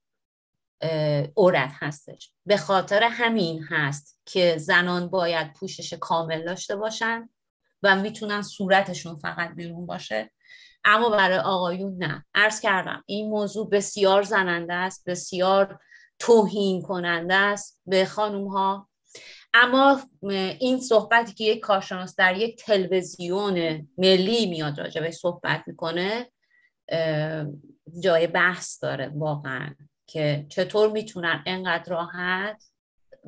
عورت هستش. به خاطر همین هست که زنان باید پوشش کامل داشته باشن و می‌تونن صورتشون فقط بیرون باشه. اما برای آقایون نه. عرض کردم این موضوع بسیار زننده است بسیار توهین کننده است به خانوم ها اما این صحبتی که یک کارشناس در یک تلویزیون ملی میاد راجع به صحبت می‌کنه جای بحث داره واقعا. که چطور می‌تونن انقدر راحت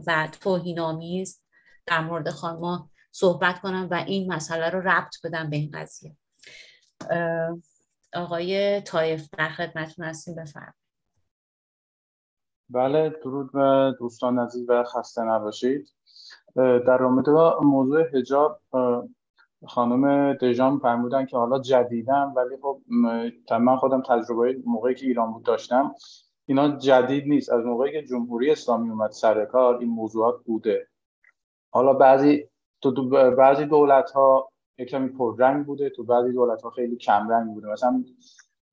و توهینآمیز در مورد خانما صحبت کنن و این مسئله رو ربط بدن به این قضیه. آقای تایف در خدمتتون هستیم بفرمایید. بله درود به دوستان عزیز و خسته نباشید. در رابطه با موضوع هجاب خانم دژان فرمودن که حالا جدیدم ولی خب من خودم تجربه موقعی که ایران بود داشتم. اینا جدید نیست. از موقعی که جمهوری اسلامی اومد سر کار این موضوعات بوده. حالا بعضی تو بعضی دولت ها کمی پررنگ بوده تو بعضی دولت ها خیلی کم رنگ بوده. مثلا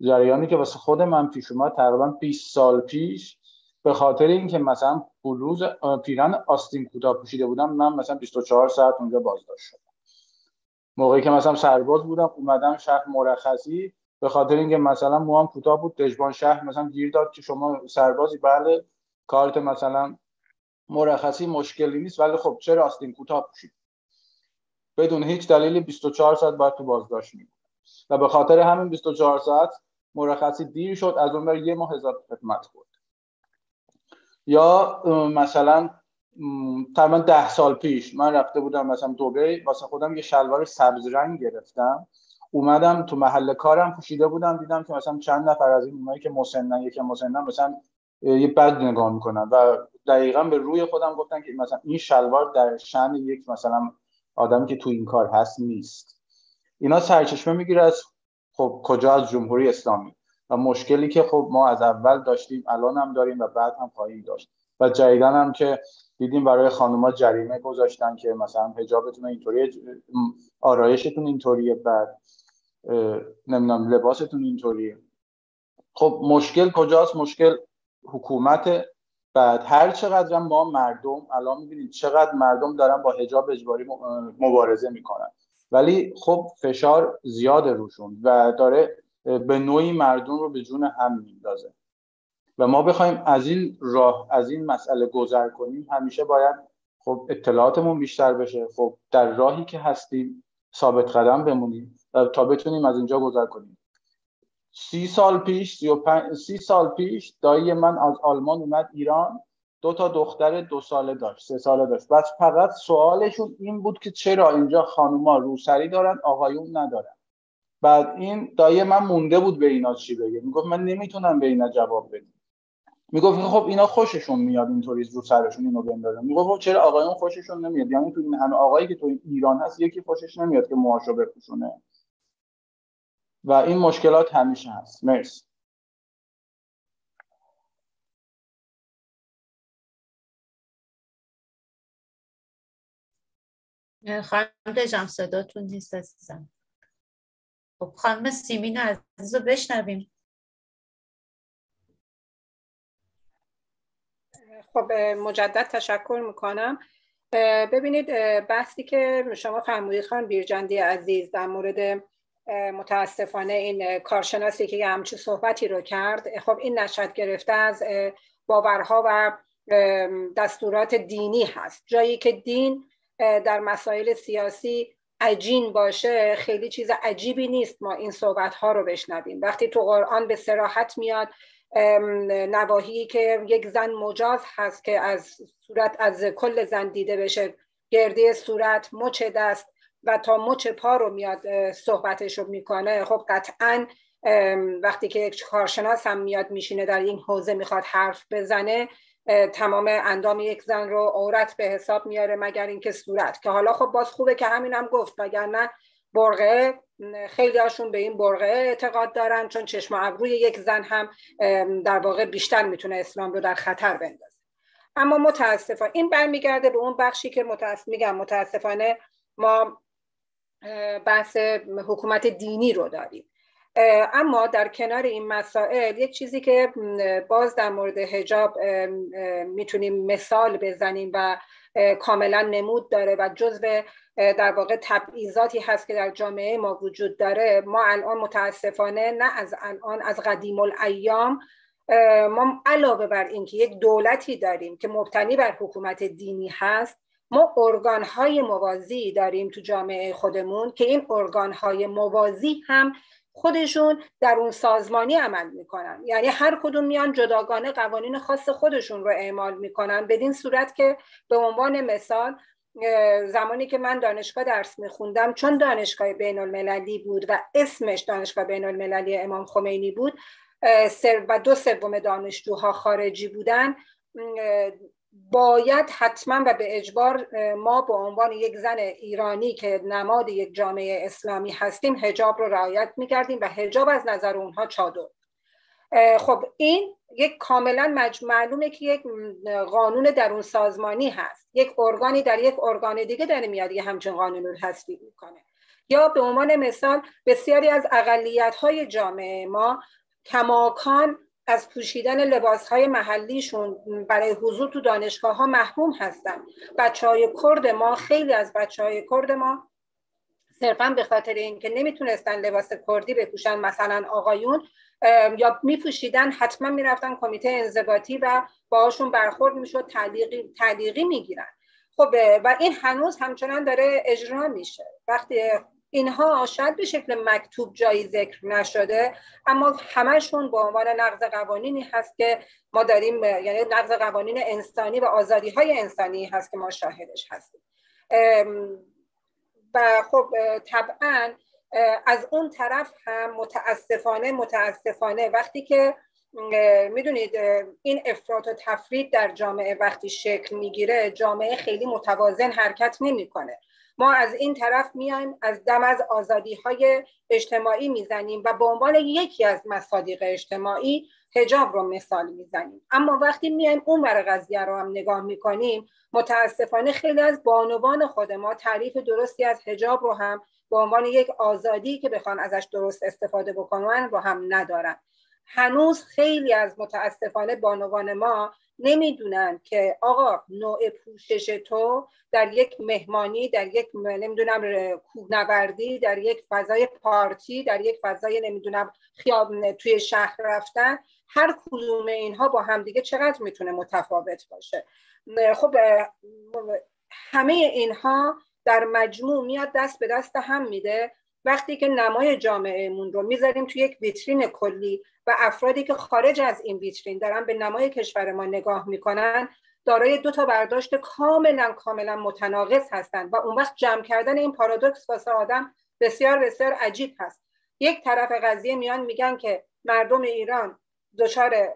جریانی که واسه خود من پیش اومد تقریبا 20 سال پیش به خاطر اینکه مثلا بلوز پیرن آستین کوتاه پوشیده بودم من مثلا 24 ساعت اونجا بازداشت شدم. موقعی که مثلا سرباز بودم اومدم شهر مرخصی به خاطر اینکه مثلا موام کوتاه بود دژبان شهر مثلا گیر داد که شما سربازی بله کارت مثلا مرخصی مشکلی نیست ولی خب چرا آستین کوتاه پوشید؟ بدون هیچ دلیلی 24 ساعت باید تو بازداشت می و به خاطر همین 24 ساعت مرخصی دیر شد از اون یه ماه هزار خدمت بود. یا مثلا تقریبا ده سال پیش من رفته بودم مثلا دوبه واسه خودم یه شلوار سبز رنگ گرفتم. اومدم تو محل کارم پوشیده بودم دیدم که مثلا چند نفر از این اونایی که مسنن یکی مسنن مثلا یه بد نگاه می‌کنن و دقیقا به روی خودم گفتن که مثلا این شلوار در شن یک مثلا آدمی که تو این کار هست نیست. اینا سرچشمه می‌گیره از خب کجا از جمهوری اسلامی؟ و مشکلی که خب ما از اول داشتیم الان هم داریم و بعد هم خواهیم داشت. و جدیدن هم که دیدیم برای خانوما جریمه گذاشتن که مثلا حجابتون اینطوری آرایشتون اینطوریه بعد نمی‌دونم لباستون اینطوریه. خب مشکل کجاست؟ مشکل حکومت بعد هر چقدر ما مردم الان می‌بینید چقدر مردم دارن با حجاب اجباری مبارزه می‌کنن. ولی خب فشار زیاد روشون و داره به نوعی مردم رو به جون هم میندازه. و ما بخوایم از این راه از این مسئله گذر کنیم همیشه باید خب اطلاعاتمون بیشتر بشه. خب در راهی که هستیم ثابت قدم بمونیم تا بتونیم از اینجا گذر کنیم. سی سال پیش سی, سی سال پیش دایی من از آلمان اومد ایران. دو تا دختر دو ساله داشت سه ساله داشت. بس فقط سوالشون این بود که چرا اینجا خانوما روسری دارن آقایون ندارن. بعد این دایه من مونده بود به اینا چی بگه. می‌گفت من نمی‌تونم به اینا جواب بدم. می‌گفت خب اینا خوششون میاد اینطوری رو سرشون اینو بندازن. می‌گفت خب چرا آقایون خوششون نمیاد؟ یعنی تو این همه آقایی که تو ایران هست یکی خوشش نمیاد که موهاشو بپوشونه. و این مشکلات همیشه هست. مرسی. خانم دجام صداتون نیست عزیزم. خب خانم سیمین عزیز رو بشنویم. خب مجدد تشکر می‌کنم. ببینید بحثی که شما فرمودید خانم بیرجندی عزیز در مورد متاسفانه این کارشناسی که همچین صحبتی رو کرد خب این نشد گرفته از باورها و دستورات دینی هست. جایی که دین در مسائل سیاسی عجین باشه خیلی چیز عجیبی نیست ما این صحبت ها رو بشنویم. وقتی تو قرآن به سراحت میاد نواهی که یک زن مجاز هست که از صورت از کل زن دیده بشه. گردی صورت مچ دست و تا مچ پا رو میاد صحبتش رو می‌کنه. خب قطعا وقتی که یک کارشناس هم میاد میشینه در این حوزه می‌خواد حرف بزنه تمام اندام یک زن رو عورت به حساب میاره مگر اینکه صورت. که حالا خب باز خوبه که همین هم گفت وگرنه برقه خیلی هاشون به این برقه اعتقاد دارن چون چشم ابروی یک زن هم در واقع بیشتر می‌تونه اسلام رو در خطر بندازه. اما متاسفانه این برمیگرده به اون بخشی که متاسف میگم متاسفانه ما بحث حکومت دینی رو داریم. اما در کنار این مسائل یک چیزی که باز در مورد هجاب می‌تونیم مثال بزنیم و کاملا نمود داره و جزو در واقع تبعیضاتی هست که در جامعه ما وجود داره. ما الان متاسفانه نه از الان از قدیم الایام ما علاوه بر اینکه یک دولتی داریم که مبتنی بر حکومت دینی هست ما ارگان های موازی داریم تو جامعه خودمون که این ارگان های موازی هم خودشون در اون سازمانی عمل می‌کنن. یعنی هر کدوم میان جداگانه قوانین خاص خودشون رو اعمال می‌کنن. بدین صورت که به عنوان مثال زمانی که من دانشگاه درس میخوندم چون دانشگاه بین المللی بود و اسمش دانشگاه بین المللی امام خمینی بود و دو سوم دانشجوها خارجی بودن باید حتما و به اجبار ما به عنوان یک زن ایرانی که نماد یک جامعه اسلامی هستیم هجاب رو رعایت می‌کردیم و هجاب از نظر اونها چادر. خب این یک کاملا معلومه که یک قانون درون سازمانی هست. یک ارگانی در یک ارگان دیگه داره میاد یه همچین قانون رو تصویب می‌کنه. یا به عنوان مثال بسیاری از اقلیت های جامعه ما کماکان از پوشیدن لباس های محلیشون برای حضور تو دانشگاه ها محروم هستن بچه های کرد ما خیلی از بچه های کرد ما صرفا به خاطر اینکه نمی‌تونستن لباس کردی بپوشن مثلا آقایون یا میپوشیدن حتما می‌رفتن کمیته انضباطی و باهاشون برخورد می‌شد تعلیقی, تعلیقی می‌گیرن. خب و این هنوز همچنان داره اجرا میشه. وقتی اینها شاید به شکل مکتوب جایی ذکر نشده اما همشون به عنوان نقض قوانینی هست که ما داریم یعنی نقض قوانین انسانی و آزادی های انسانی هست که ما شاهدش هستیم. و خب طبعا از اون طرف هم متاسفانه متاسفانه وقتی که می‌دونید این افراط و تفرید در جامعه وقتی شکل می‌گیره جامعه خیلی متوازن حرکت نمی‌کنه. ما از این طرف میایم از دم از آزادی های اجتماعی می‌زنیم و به عنوان یکی از مصادیق اجتماعی هجاب رو مثال می‌زنیم. اما وقتی میایم اون ور قضیه رو هم نگاه می‌کنیم متاسفانه خیلی از بانوان خود ما تعریف درستی از هجاب رو هم به عنوان یک آزادی که بخوان ازش درست استفاده بکنن رو هم ندارن. هنوز خیلی از متاسفانه بانوان ما نمی‌دونن که آقا نوع پوشش تو در یک مهمانی در یک نمی‌دونم کوهنوردی در یک فضای پارتی در یک فضای نمی‌دونم خیاب توی شهر رفتن هر کدوم اینها با همدیگه چقدر می‌تونه متفاوت باشه؟ خب همه اینها در مجموع میاد دست به دست هم میده. وقتی که نمای جامعهمون رو می‌ذاریم توی یک ویترین کلی و افرادی که خارج از این ویترین دارن به نمای کشور ما نگاه می‌کنن دارای دو تا برداشت کاملا کاملا متناقض هستند و اون وقت جمع کردن این پارادوکس واسه آدم بسیار بسیار عجیب هست. یک طرف قضیه میان میگن که مردم ایران دچار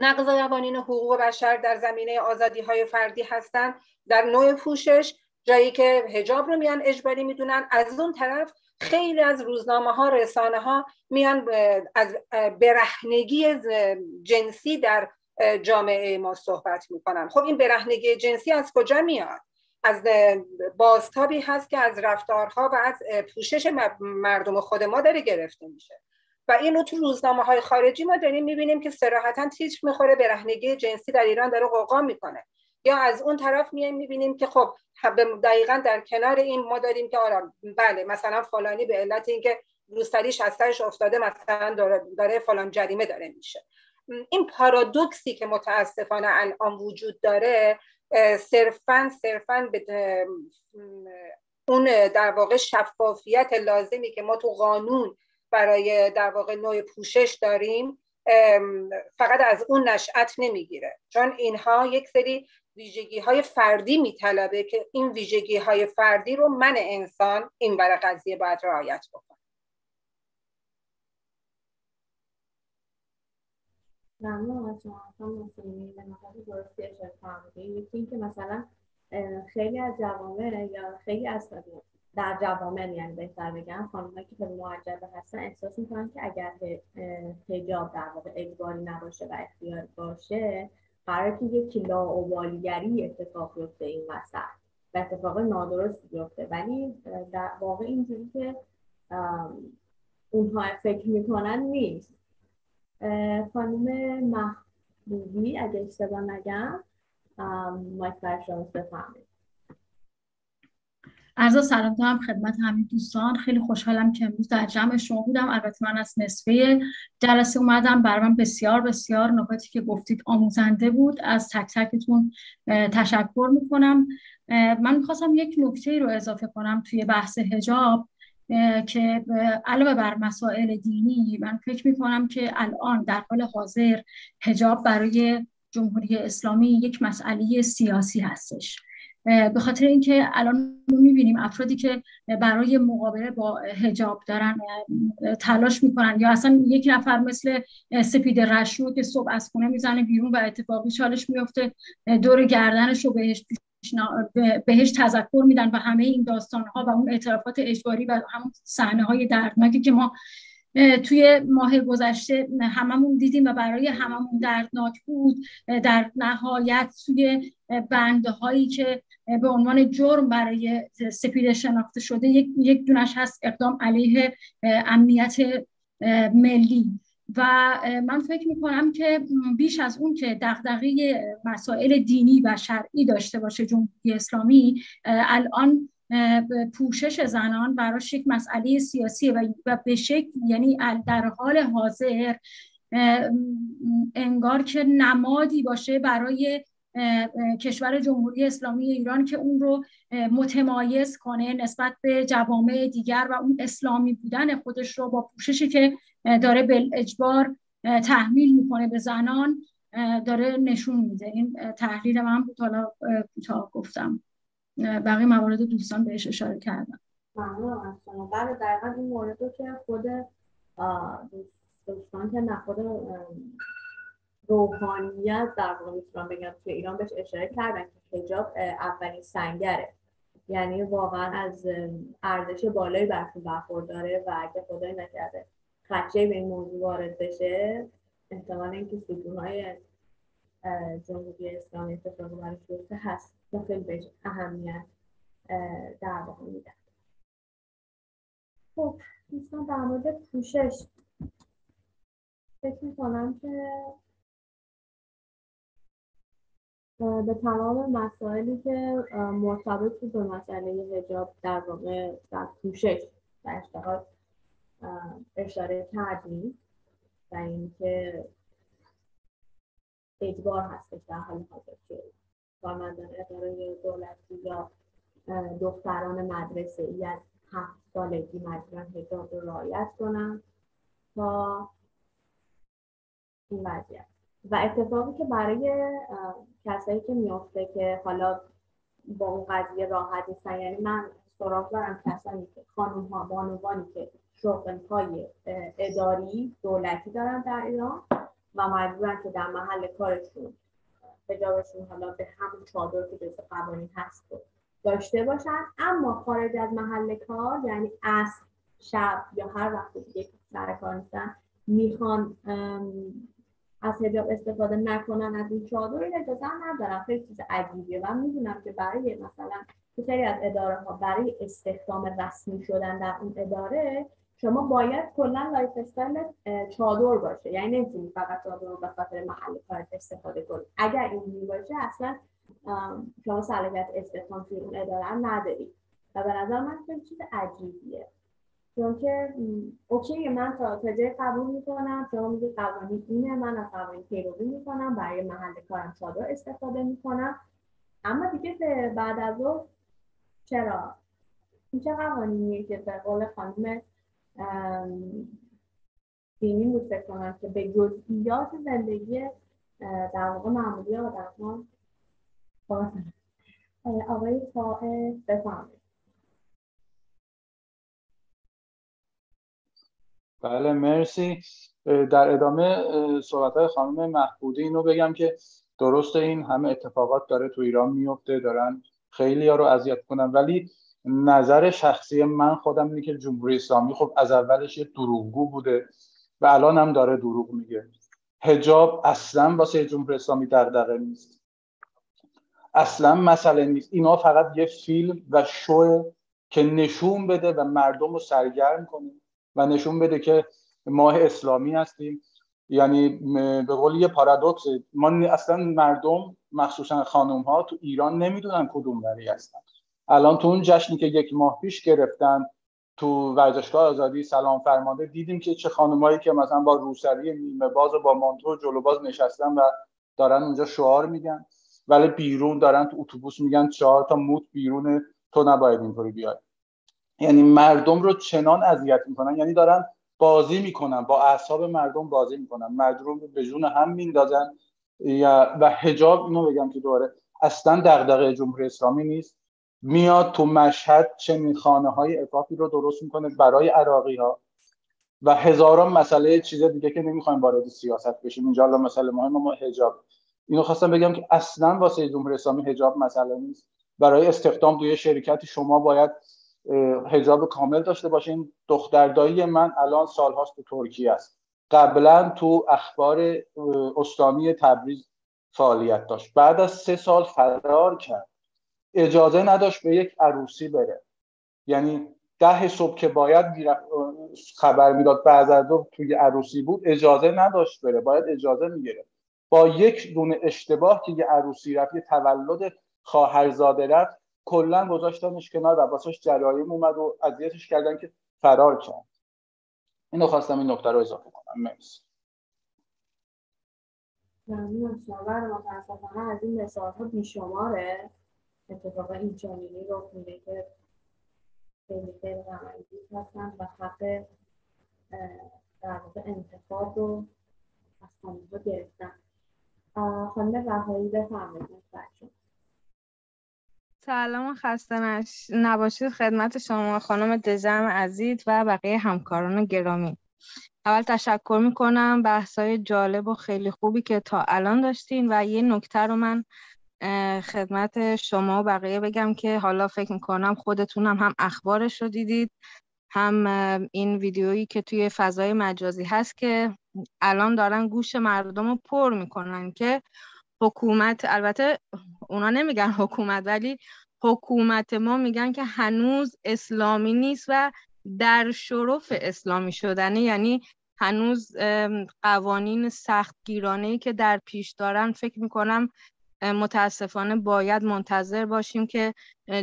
نقض قوانین حقوق بشر در زمینه آزادی های فردی هستند در نوع پوشش جایی که هجاب رو میان اجباری می‌دونن. از اون طرف خیلی از روزنامه ها رسانه ها میان از برهنگی جنسی در جامعه ما صحبت می‌کنن. خب این برهنگی جنسی از کجا میاد؟ از بازتابی هست که از رفتارها و از پوشش مردم خود ما داره گرفته میشه. و اینو تو روزنامه های خارجی ما داریم می‌بینیم که سراحتا تیتر می‌خوره برهنگی جنسی در ایران داره قوقا می‌کنه. یا از اون طرف میایم می‌بینیم که خب دقیقا در کنار این ما داریم که آره بله مثلا فلانی به علت اینکه روسریش از سرش افتاده مثلا داره, داره فلان جریمه داره میشه. این پارادوکسی که متاسفانه الان وجود داره صرفا صرفا به اون در واقع شفافیت لازمی که ما تو قانون برای در واقع نوع پوشش داریم فقط از اون نشأت نمی‌گیره. چون اینها یک سری ویژگی های فردی میطلبه که این ویژگی های فردی رو من انسان این برای قضیه باید رعایت بکنم ممنون از شما. درستی یکی که مثلا خیلی از جوامع یا خیلی از در جوامع یعنی بهتر بگم خانمایی که خیلی معجبه هستن احساس می‌کنن که اگر حجاب در واقع اجباری نباشه و اختیار باشه قرار که یک لاعبالیگری اتفاق بیفته این وسط و اتفاق نادرست بیفته. ولی در واقع اینجوری که اونها فکر می‌کنن نیست. خانم محبوبی اگه اشتباه نگم مایک بر شما بفهمید عرض سلام دارم خدمت همین دوستان. خیلی خوشحالم که امروز در جمع شما بودم. البته من از نصفه جلسه اومدم. بر من بسیار بسیار نکاتی که گفتید آموزنده بود. از تک تکتون تشکر می‌کنم. من می‌خواستم یک نکته رو اضافه کنم توی بحث هجاب که علاوه بر مسائل دینی من فکر می‌کنم که الان در حال حاضر هجاب برای جمهوری اسلامی یک مسئله سیاسی هستش. به خاطر اینکه الان ما می‌بینیم افرادی که برای مقابله با هجاب دارن تلاش می‌کنن یا اصلا یک نفر مثل سپید رشو که صبح از خونه می‌زنه بیرون و اتفاقی چالش میفته دور گردنش رو بهش بهش تذکر میدن و همه این داستان ها و اون اعترافات اجباری و همون صحنه های دردناکی که ما توی ماه گذشته هممون دیدیم و برای هممون دردناک بود. در نهایت توی بنده هایی که به عنوان جرم برای سپید شناخته شده یک, یک دونش هست اقدام علیه امنیت ملی. و من فکر می‌کنم که بیش از اون که دغدغه مسائل دینی و شرعی داشته باشه جمهوری اسلامی الان پوشش زنان براش یک مسئله سیاسی و به شکل یعنی در حال حاضر انگار که نمادی باشه برای کشور جمهوری اسلامی ایران که اون رو متمایز کنه نسبت به جوامع دیگر و اون اسلامی بودن خودش رو با پوششی که داره به اجبار تحمیل می‌کنه به زنان داره نشون میده. این تحلیل من بود. حالا کوتاه گفتم. بقیه موارد دوستان بهش اشاره کردم ممنون بله دقیقا این مورد که خود دوستان که نه خود روحانیت در واقع می‌تونم بگم توی ایران بهش اشاره کردن که حجاب اولین سنگره. یعنی واقعا از ارزش بالایی براتون برخورداره و اگه خدای نکرده خدشه به این موضوع وارد بشه احتمال اینکه های جمهوری اسلامی اتفاقی براش بیفته هست. و خیلی بهش اهمیت در واقع میدن خب دوستان در مورد پوشش. فکر می‌کنم که به تمام مسائلی که مرتبط بود به مسئله هجاب در واقع در پوشش و اشتغال اشاره کردیم و اینکه اجبار هستش در حال حاضر که کارمندان اداره دولتی یا دختران مدرسه ای از هفت سالگی مجبورن هجاب رو رعایت کنن تا این وضعیت. و اتفاقی که برای کسایی که میافته که حالا با اون قضیه راحت نیستن یعنی من سراغ دارم کسانی که خانم ها بانوانی که شغل های اداری دولتی دارن در ایران و مجبورن که در محل کارشون حجابشون حالا به همون چادر که جز قوانین هست داشته باشن. اما خارج از محل کار یعنی اصل شب یا هر وقت دیگه سر کار نیستن می‌خوان از هجاب استفاده نکنن از این چادر اجازه ندارن. خیلی چیز عجیبیه و می‌دونم که برای مثلا سری از اداره ها برای استخدام رسمی شدن در اون اداره شما باید کلا lifestyle چادر باشه. یعنی نمی‌تونی فقط چادر رو به خاطر محل کار استفاده کنی. اگر این باشه اصلا شما صلاحیت استخدام توی اون اداره هم نداری. و به نظر من خیلی چیز عجیبیه. چون که okay من تا تجه قبول می‌کنم. شما میگه قوانین اینه من از قوانین پیروی می‌کنم. برای محل کارم چادر استفاده می‌کنم. اما دیگه بعد از اون چرا؟ این چه قوانینیه که به قول خانم دینی بود فکر که به جزئیات زندگی در واقع معمولی آدم ها آقای طاعه بفهمید بله مرسی. در ادامه صحبت های خانم محبودی اینو بگم که درسته این همه اتفاقات داره تو ایران میفته دارن خیلی ها رو اذیت کنن ولی نظر شخصی من خودم اینه که جمهوری اسلامی خب از اولش یه دروغگو بوده و الان هم داره دروغ میگه. هجاب اصلا واسه جمهوری اسلامی دغدغه نیست. اصلا مسئله نیست. اینا فقط یه فیلم و شو که نشون بده و مردم رو سرگرم کنه و نشون بده که ماه اسلامی هستیم. یعنی به قول یه پارادوکس ما اصلا مردم مخصوصا خانم ها تو ایران نمی‌دونن کدوم وری هستن. الان تو اون جشنی که یک ماه پیش گرفتن تو ورزشگاه آزادی سلام فرمانده دیدیم که چه خانمایی که مثلا با روسری نیمه باز و با مانتو جلو باز نشستن و دارن اونجا شعار میگن. ولی بیرون دارن تو اتوبوس میگن چهار تا موت بیرون تو نباید اینطوری بیای یعنی مردم رو چنان اذیت می‌کنن. یعنی دارن بازی می‌کنن با اعصاب مردم بازی می‌کنن. مردم به جون هم میندازن. و حجاب اینو بگم که دوره اصلا دغدغه جمهوری اسلامی نیست. میاد تو مشهد چنین خانه های افافی رو درست می‌کنه برای عراقی ها و هزاران مسئله چیز دیگه که نمی‌خوایم وارد سیاست بشیم. اینجا الان مسئله مهم ما حجاب. اینو خواستم بگم که اصلا واسه جمهوری اسلامی حجاب مسئله نیست. برای استخدام توی شرکت شما باید حجاب کامل داشته باشین. دختر دایی من الان سالهاست تو ترکیه است. قبلا تو اخبار استانی تبریز فعالیت داشت. بعد از سه سال فرار کرد. اجازه نداشت به یک عروسی بره. یعنی ده صبح که باید خبر می‌داد بعد از توی عروسی بود اجازه نداشت بره. باید اجازه می‌گیره با یک دونه اشتباه که یه عروسی رفت یه تولد خواهرزاده رفت کلا گذاشتنش کنار و واسش جرایم اومد و اذیتش کردن که فرار کرد. اینو خواستم این نکته رو اضافه کنم. مرسی. ممنون شما متاسفانه از این مثال ها بیشماره. اتفاقا این چنینی رو میده که خیلی غمانگیز هستن و حق در واقع انتخاب رو از خانم ها گرفتن. خانم رهایی بفرمایید سلام خسته نباشید خدمت شما خانم دژم عزیز و بقیه همکاران گرامی. اول تشکر می‌کنم بحثای جالب و خیلی خوبی که تا الان داشتین و یه نکته رو من خدمت شما و بقیه بگم که حالا فکر می‌کنم خودتونم هم اخبارش رو دیدید هم این ویدیویی که توی فضای مجازی هست که الان دارن گوش مردم رو پر می‌کنن که حکومت البته اونا نمیگن حکومت ولی حکومت ما میگن که هنوز اسلامی نیست و در شرف اسلامی شدنه. یعنی هنوز قوانین سخت گیرانه که در پیش دارن فکر می‌کنم متاسفانه باید منتظر باشیم که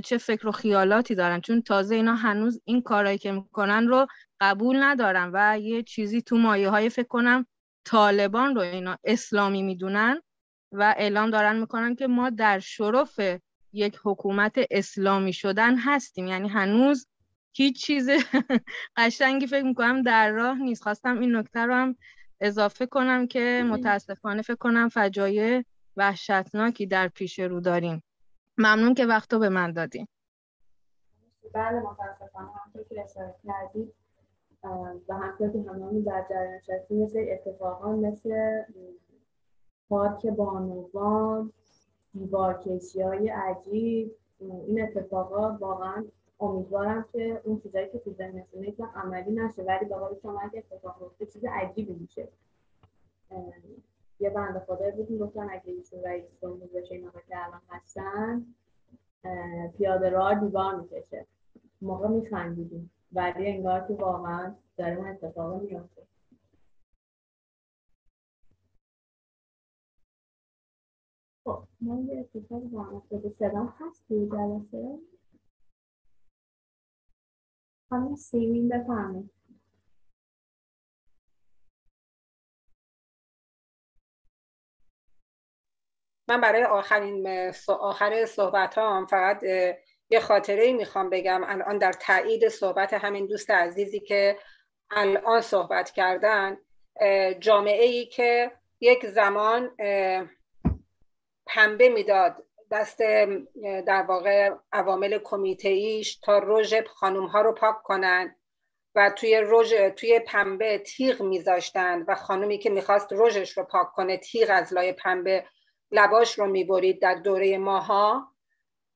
چه فکر و خیالاتی دارن. چون تازه اینا هنوز این کارهایی که می‌کنن رو قبول ندارن و یه چیزی تو مایه های فکر کنم طالبان رو اینا اسلامی می‌دونن و اعلام دارن می‌کنن که ما در شرف یک حکومت اسلامی شدن هستیم. یعنی هنوز هیچ چیز قشنگی فکر می‌کنم در راه نیست. خواستم این نکته رو هم اضافه کنم که متاسفانه فکر کنم فجایع وحشتناکی در پیش رو داریم. ممنون که وقتو به من دادیم بله متاسفانه همطور که اشاره کردید. و همطور که هممون در جریان نشستیم مثل اتفاقا مثل پارک بانوان دیوارکشی های عجیب این اتفاقا واقعا امیدوارم که اون چیزایی که تو ذهنتونه یکم عملی نشه. ولی به شما اگه اتفاق بیفته چیز عجیبی میشه. یه بند خدای بودیم گفتن اگه ایشون رئیس جمهور بشه اینا که الان هستن پیاده راه دیوار می‌کشه. موقع میخندیدیم. ولی انگار که واقعا داره اون اتفاق میفته خب من یه اتفاق با افتاده صدا هست توی جلسه؟ خانم سیمین بفرمایید. من برای آخرین آخر صحبت هم فقط یه خاطره می‌خوام بگم. الان در تایید صحبت همین دوست عزیزی که الان صحبت کردن جامعه ای که یک زمان پنبه می‌داد دست در واقع عوامل کمیته ایش تا رژ خانوم ها رو پاک کنن و توی رژ توی پنبه تیغ میذاشتن و خانومی که می‌خواست رژش رو پاک کنه تیغ از لای پنبه لباش رو می‌برید در دوره ماها.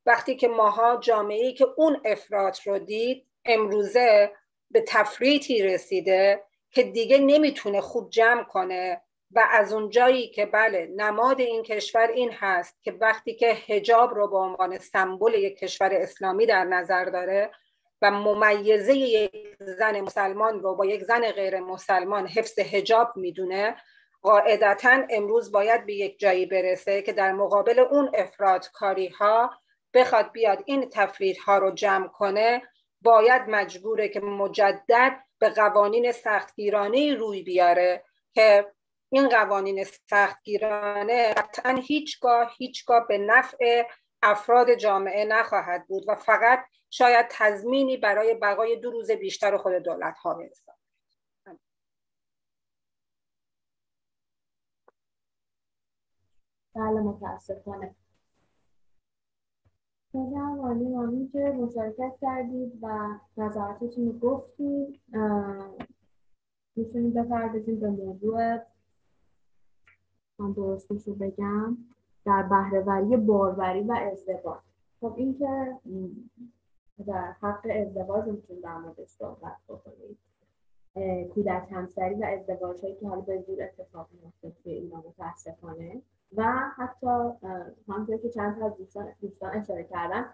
وقتی که ماها جامعه ای که اون افراد رو دید امروزه به تفریطی رسیده که دیگه نمی‌تونه خوب جمع کنه و از اون جایی که بله نماد این کشور این هست که وقتی که هجاب رو به عنوان سمبل یک کشور اسلامی در نظر داره و ممیزه یک زن مسلمان رو با یک زن غیر مسلمان حفظ هجاب می‌دونه قاعدتا امروز باید به یک جایی برسه که در مقابل اون افراد کاری ها بخواد بیاد این تفرید ها رو جمع کنه باید مجبوره که مجدد به قوانین سختگیرانه روی بیاره که این قوانین سختگیرانه قطعا هیچگاه هیچگاه به نفع افراد جامعه نخواهد بود و فقط شاید تضمینی برای بقای دو روز بیشتر خود دولت ها برسد بله متاسفانه. عالی ممنون که مشارکت کردید و نظراتتون رو گفتید. می‌تونید بپردازیم به موضوع. من درستش رو بگم. در بهرهوری باروری و ازدواج. خب این که در حق ازدواج می‌تونید در موردش صحبت بکنید. کودک همسری و ازدواج هایی که حالا به زور اتفاق میفته توی ایران متاسفانه. و حتی همونطور که چند تا از دوستان, دوستان اشاره کردن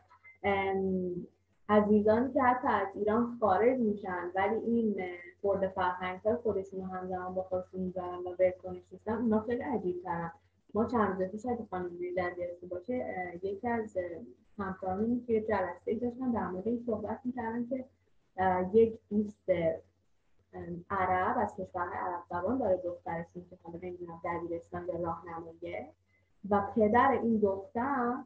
عزیزانی که حتی از ایران خارج میشن ولی این خورده فرهنگ های خودشون همزمان با خودشون می‌ذارن و ولکنش نیستن اونا خیلی عجیب ترن ما چند روز پیش اگه خانم در باشه یکی از همکارانی که جلسه داشتن در مورد این صحبت می‌کردن که یک دوست عرب از کشورهای عرب زبان داره دخترشون که حالا نمی‌دونم دبیرستان یا راهنماییه. و پدر این دختر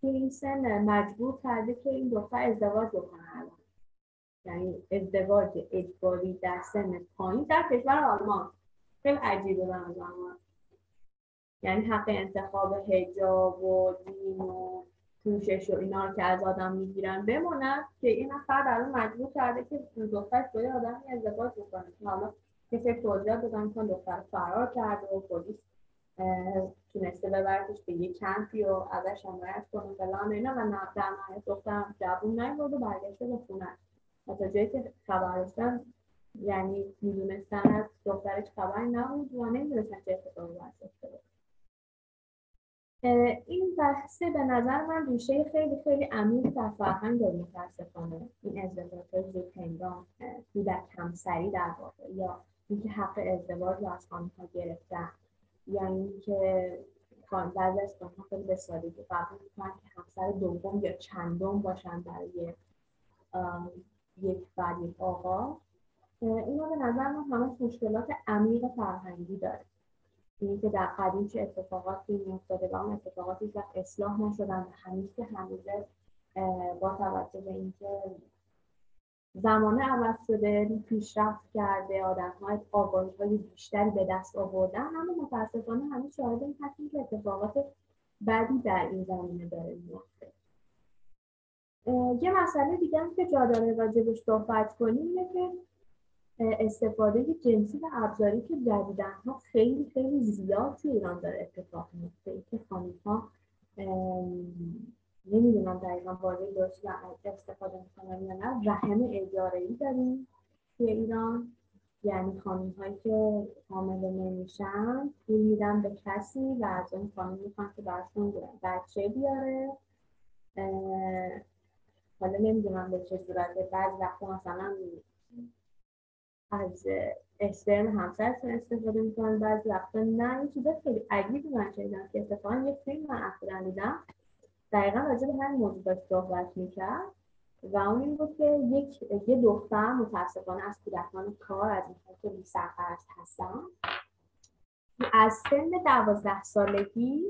که این سن مجبور کرده که این دختر ازدواج بکنه الان. یعنی ازدواج اجباری در سن پایین در کشور آلمان. خیلی عجیبه به یعنی حق انتخاب هجاب و دین و پوشش و اینا رو که از آدم می‌گیرن بمونن که این نفر در اون مجبور کرده که دختر با آدمی ازدواج بکنه. که حالا کسی توضیحات دادن که دختر فرار کرده و پلیس تونسته ببردش به یه کمپی و ازش حمایت کنه فلان اینا. و در نهایت دخترم جوون نیورد و برگشته به خونه. و تا جایی که خبر داشتن یعنی می‌دونستن از دخترش خبری نبود و نمی‌دونستن چه اتفاقی باید این بحثه به نظر من ریشه خیلی خیلی عمیق در فرهنگ داره متاسفانه. این ازدواج زود هنگام کودک همسری در واقع یا اینکه حق ازدواج رو از خانمها گرفتن یا اینکه بعضی از خانمها خیلی به سادگی قبول می‌کنن که همسر دوم یا چندم باشن برای یک فرد یک آقا اینا به نظر من همه مشکلات عمیق فرهنگی داره. اینی که در قدیم چه اتفاقاتی میافتاده و اون اتفاقاتی که اصلاح نشدن و هنوز که هنوزه با توجه به اینکه زمانه عوض شده پیشرفت کرده آدم های آگاهی های بیشتری به دست آوردن اما متاسفانه هنوز شاهد این هستیم که اتفاقات بدی در این زمینه داره میفته یه مسئله دیگه هم که جا داره راجبش صحبت کنیم اینه که استفاده جنسی و ابزاری که جدیدن ها خیلی خیلی زیاد تو ایران داره اتفاق میفته. که خانم ها نمی‌دونم دقیقا واژه درست استفاده می‌کنن یا نه رحم اجاره ای داریم توی ایران. یعنی خانم هایی که حامله نمیشن پول میدن به کسی و از اون خانم می‌خوان که برشون بچه بیاره. حالا نمی‌دونم به چه صورته بعض وقتا مثلا از اسپرم همسرشون استفاده می‌کنن بعضی وقتا نه. این چیزا خیلی عجیبی من شنیدم که اتفاقا یه فیلم من اخیرا دیدم. دقیقا راجع به همین موضوع داشت صحبت می‌کرد و اون این بود که یک یه دختر متاسفانه از کودکان کار از این که بی سرپرست هستن از سن دوازده سالگی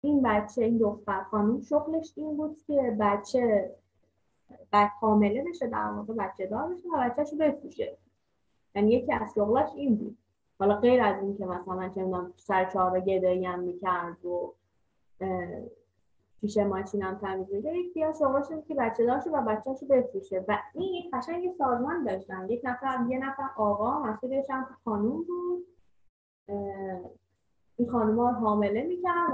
این بچه این دختر خانوم شغلش این بود که بچه بعد کامله بشه در واقع بچه دار بشه و بچهش رو بفروشه. یعنی یکی از شغلاش این بود. حالا غیر از این که مثلا چه می‌دونم سر چهار گدایی هم می‌کرد و پیش ماشین هم تمیز میده یکی از شغلاش که بچه داشته و بچهش رو بفروشه. و این قشنگ یه سازمان داشتن. یک نفر یه نفر آقا مسئولش هم خانوم بود. این خانوم ها حامله می‌کرد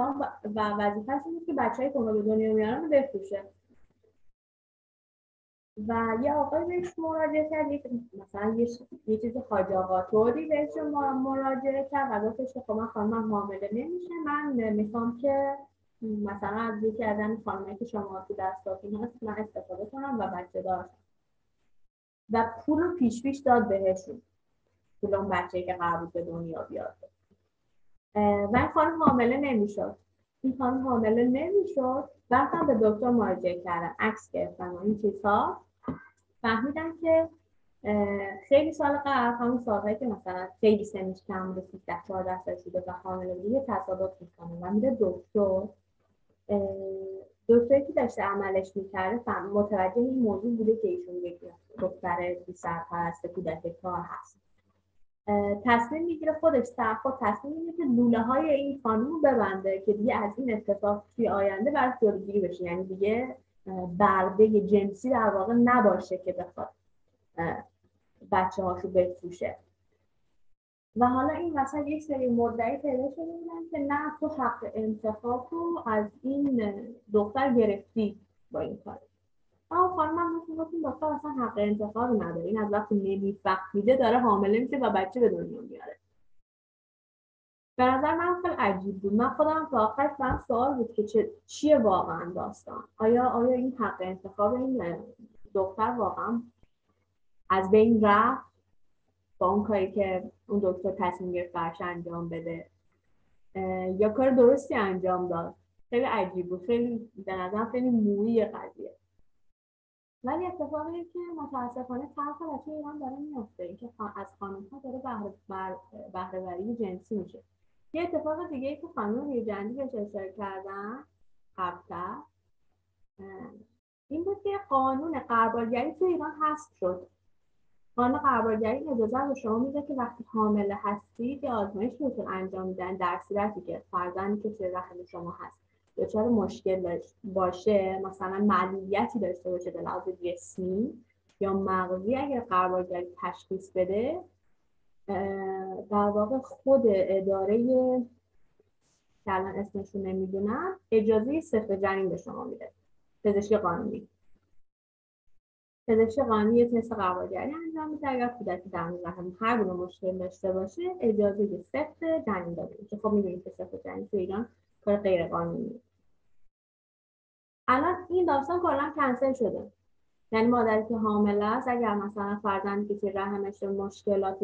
و وظیفهش این بود که بچه های به دنیا میارن رو بفروشه. و یه آقای بهش مراجعه کرد مثلا یه, یه چیز حاج آقا طوری بهش مراجعه کرد و گفتش که خب من خانمم حامله نمیشه من می‌خوام که مثلا از یکی از این که شما تو دستاتون هست من استفاده کنم و بچه دار و پول رو پیش پیش داد بهشون. پول اون بچه که قرار به دنیا بیاد. و این خانم حامله نمی‌شد. این خانم حامله نمی‌شد. رفتم به دکتر مراجعه کردن عکس گرفتن و این چیزها. فهمیدم که خیلی سال قبل همون سالهایی که مثلا خیلی سنش کم بوده 13 14 سال شده و حامله بوده یه تصادف می‌کنه و میره دکتر. دکتری که داشته عملش می‌کرده متوجه این موضوع بوده که ایشون یک دختر بی کودک کار هست. تصمیم می‌گیره خودش خود تصمیم می‌گیره که لوله های این خانوم ببنده که دیگه از این اتفاق توی آینده برای جلوگیری بشه. یعنی دیگه برده جنسی در واقع نباشه که بخواد بچه هاشو بفروشه. و حالا این مثلا یک سری مدعی پیدا شده بودن که نه تو حق انتخاب رو از این دختر گرفتی با این کار. اما خانم هم مثل گفتیم دختر اصلا حق انتخاب نداره این از وقتی نمیفهمیده داره حامله میشه و بچه به دنیا میاره. به نظر من خیلی عجیب بود. من خودم تا آخر من سوال بود که چه چیه واقعا داستان؟ آیا آیا این حق انتخاب این دختر واقعا از بین رفت؟ با اون کاری که اون دکتر تصمیم گرفت برش انجام بده. یا کار درستی انجام داد. خیلی عجیب بود. خیلی به نظر خیلی مویی قضیه. ولی اتفاقی که متاسفانه طرف بچه ایران داره میفته. که از خانم ها داره بهرهوری جنسی میشه. یه اتفاق دیگه ای که خانم ریجندی بهش اشاره کردن قبلتر این بود که قانون قربالگری تو ایران هست شد. قانون قربالگری اجازه به شما میده که وقتی حامله هستید یه آزمایش بهتون انجام میدن در صورتی که فرزندی که توی رحم شما هست. دچار مشکل باشه مثلا معلولیتی داشته باشه به لحاظ جسمی یا مغزی اگر قربالگری تشخیص بده در واقع خود اداره که الان اسمشون نمی‌دونم اجازه صفر جنین به شما میده. پزشکی قانونی. پزشکی قانونی یه تست قربالگری انجام میده. اگر کودکی در رحم هر گونه مشکل داشته باشه اجازه صفر جنین داده میشه. خب می‌دونید که صفر جنین تو ایران کار غیر قانونی الان این داستان کلا کنسل شده. یعنی مادری که حامله است اگر مثلا فرزندی که رحمش مشکلات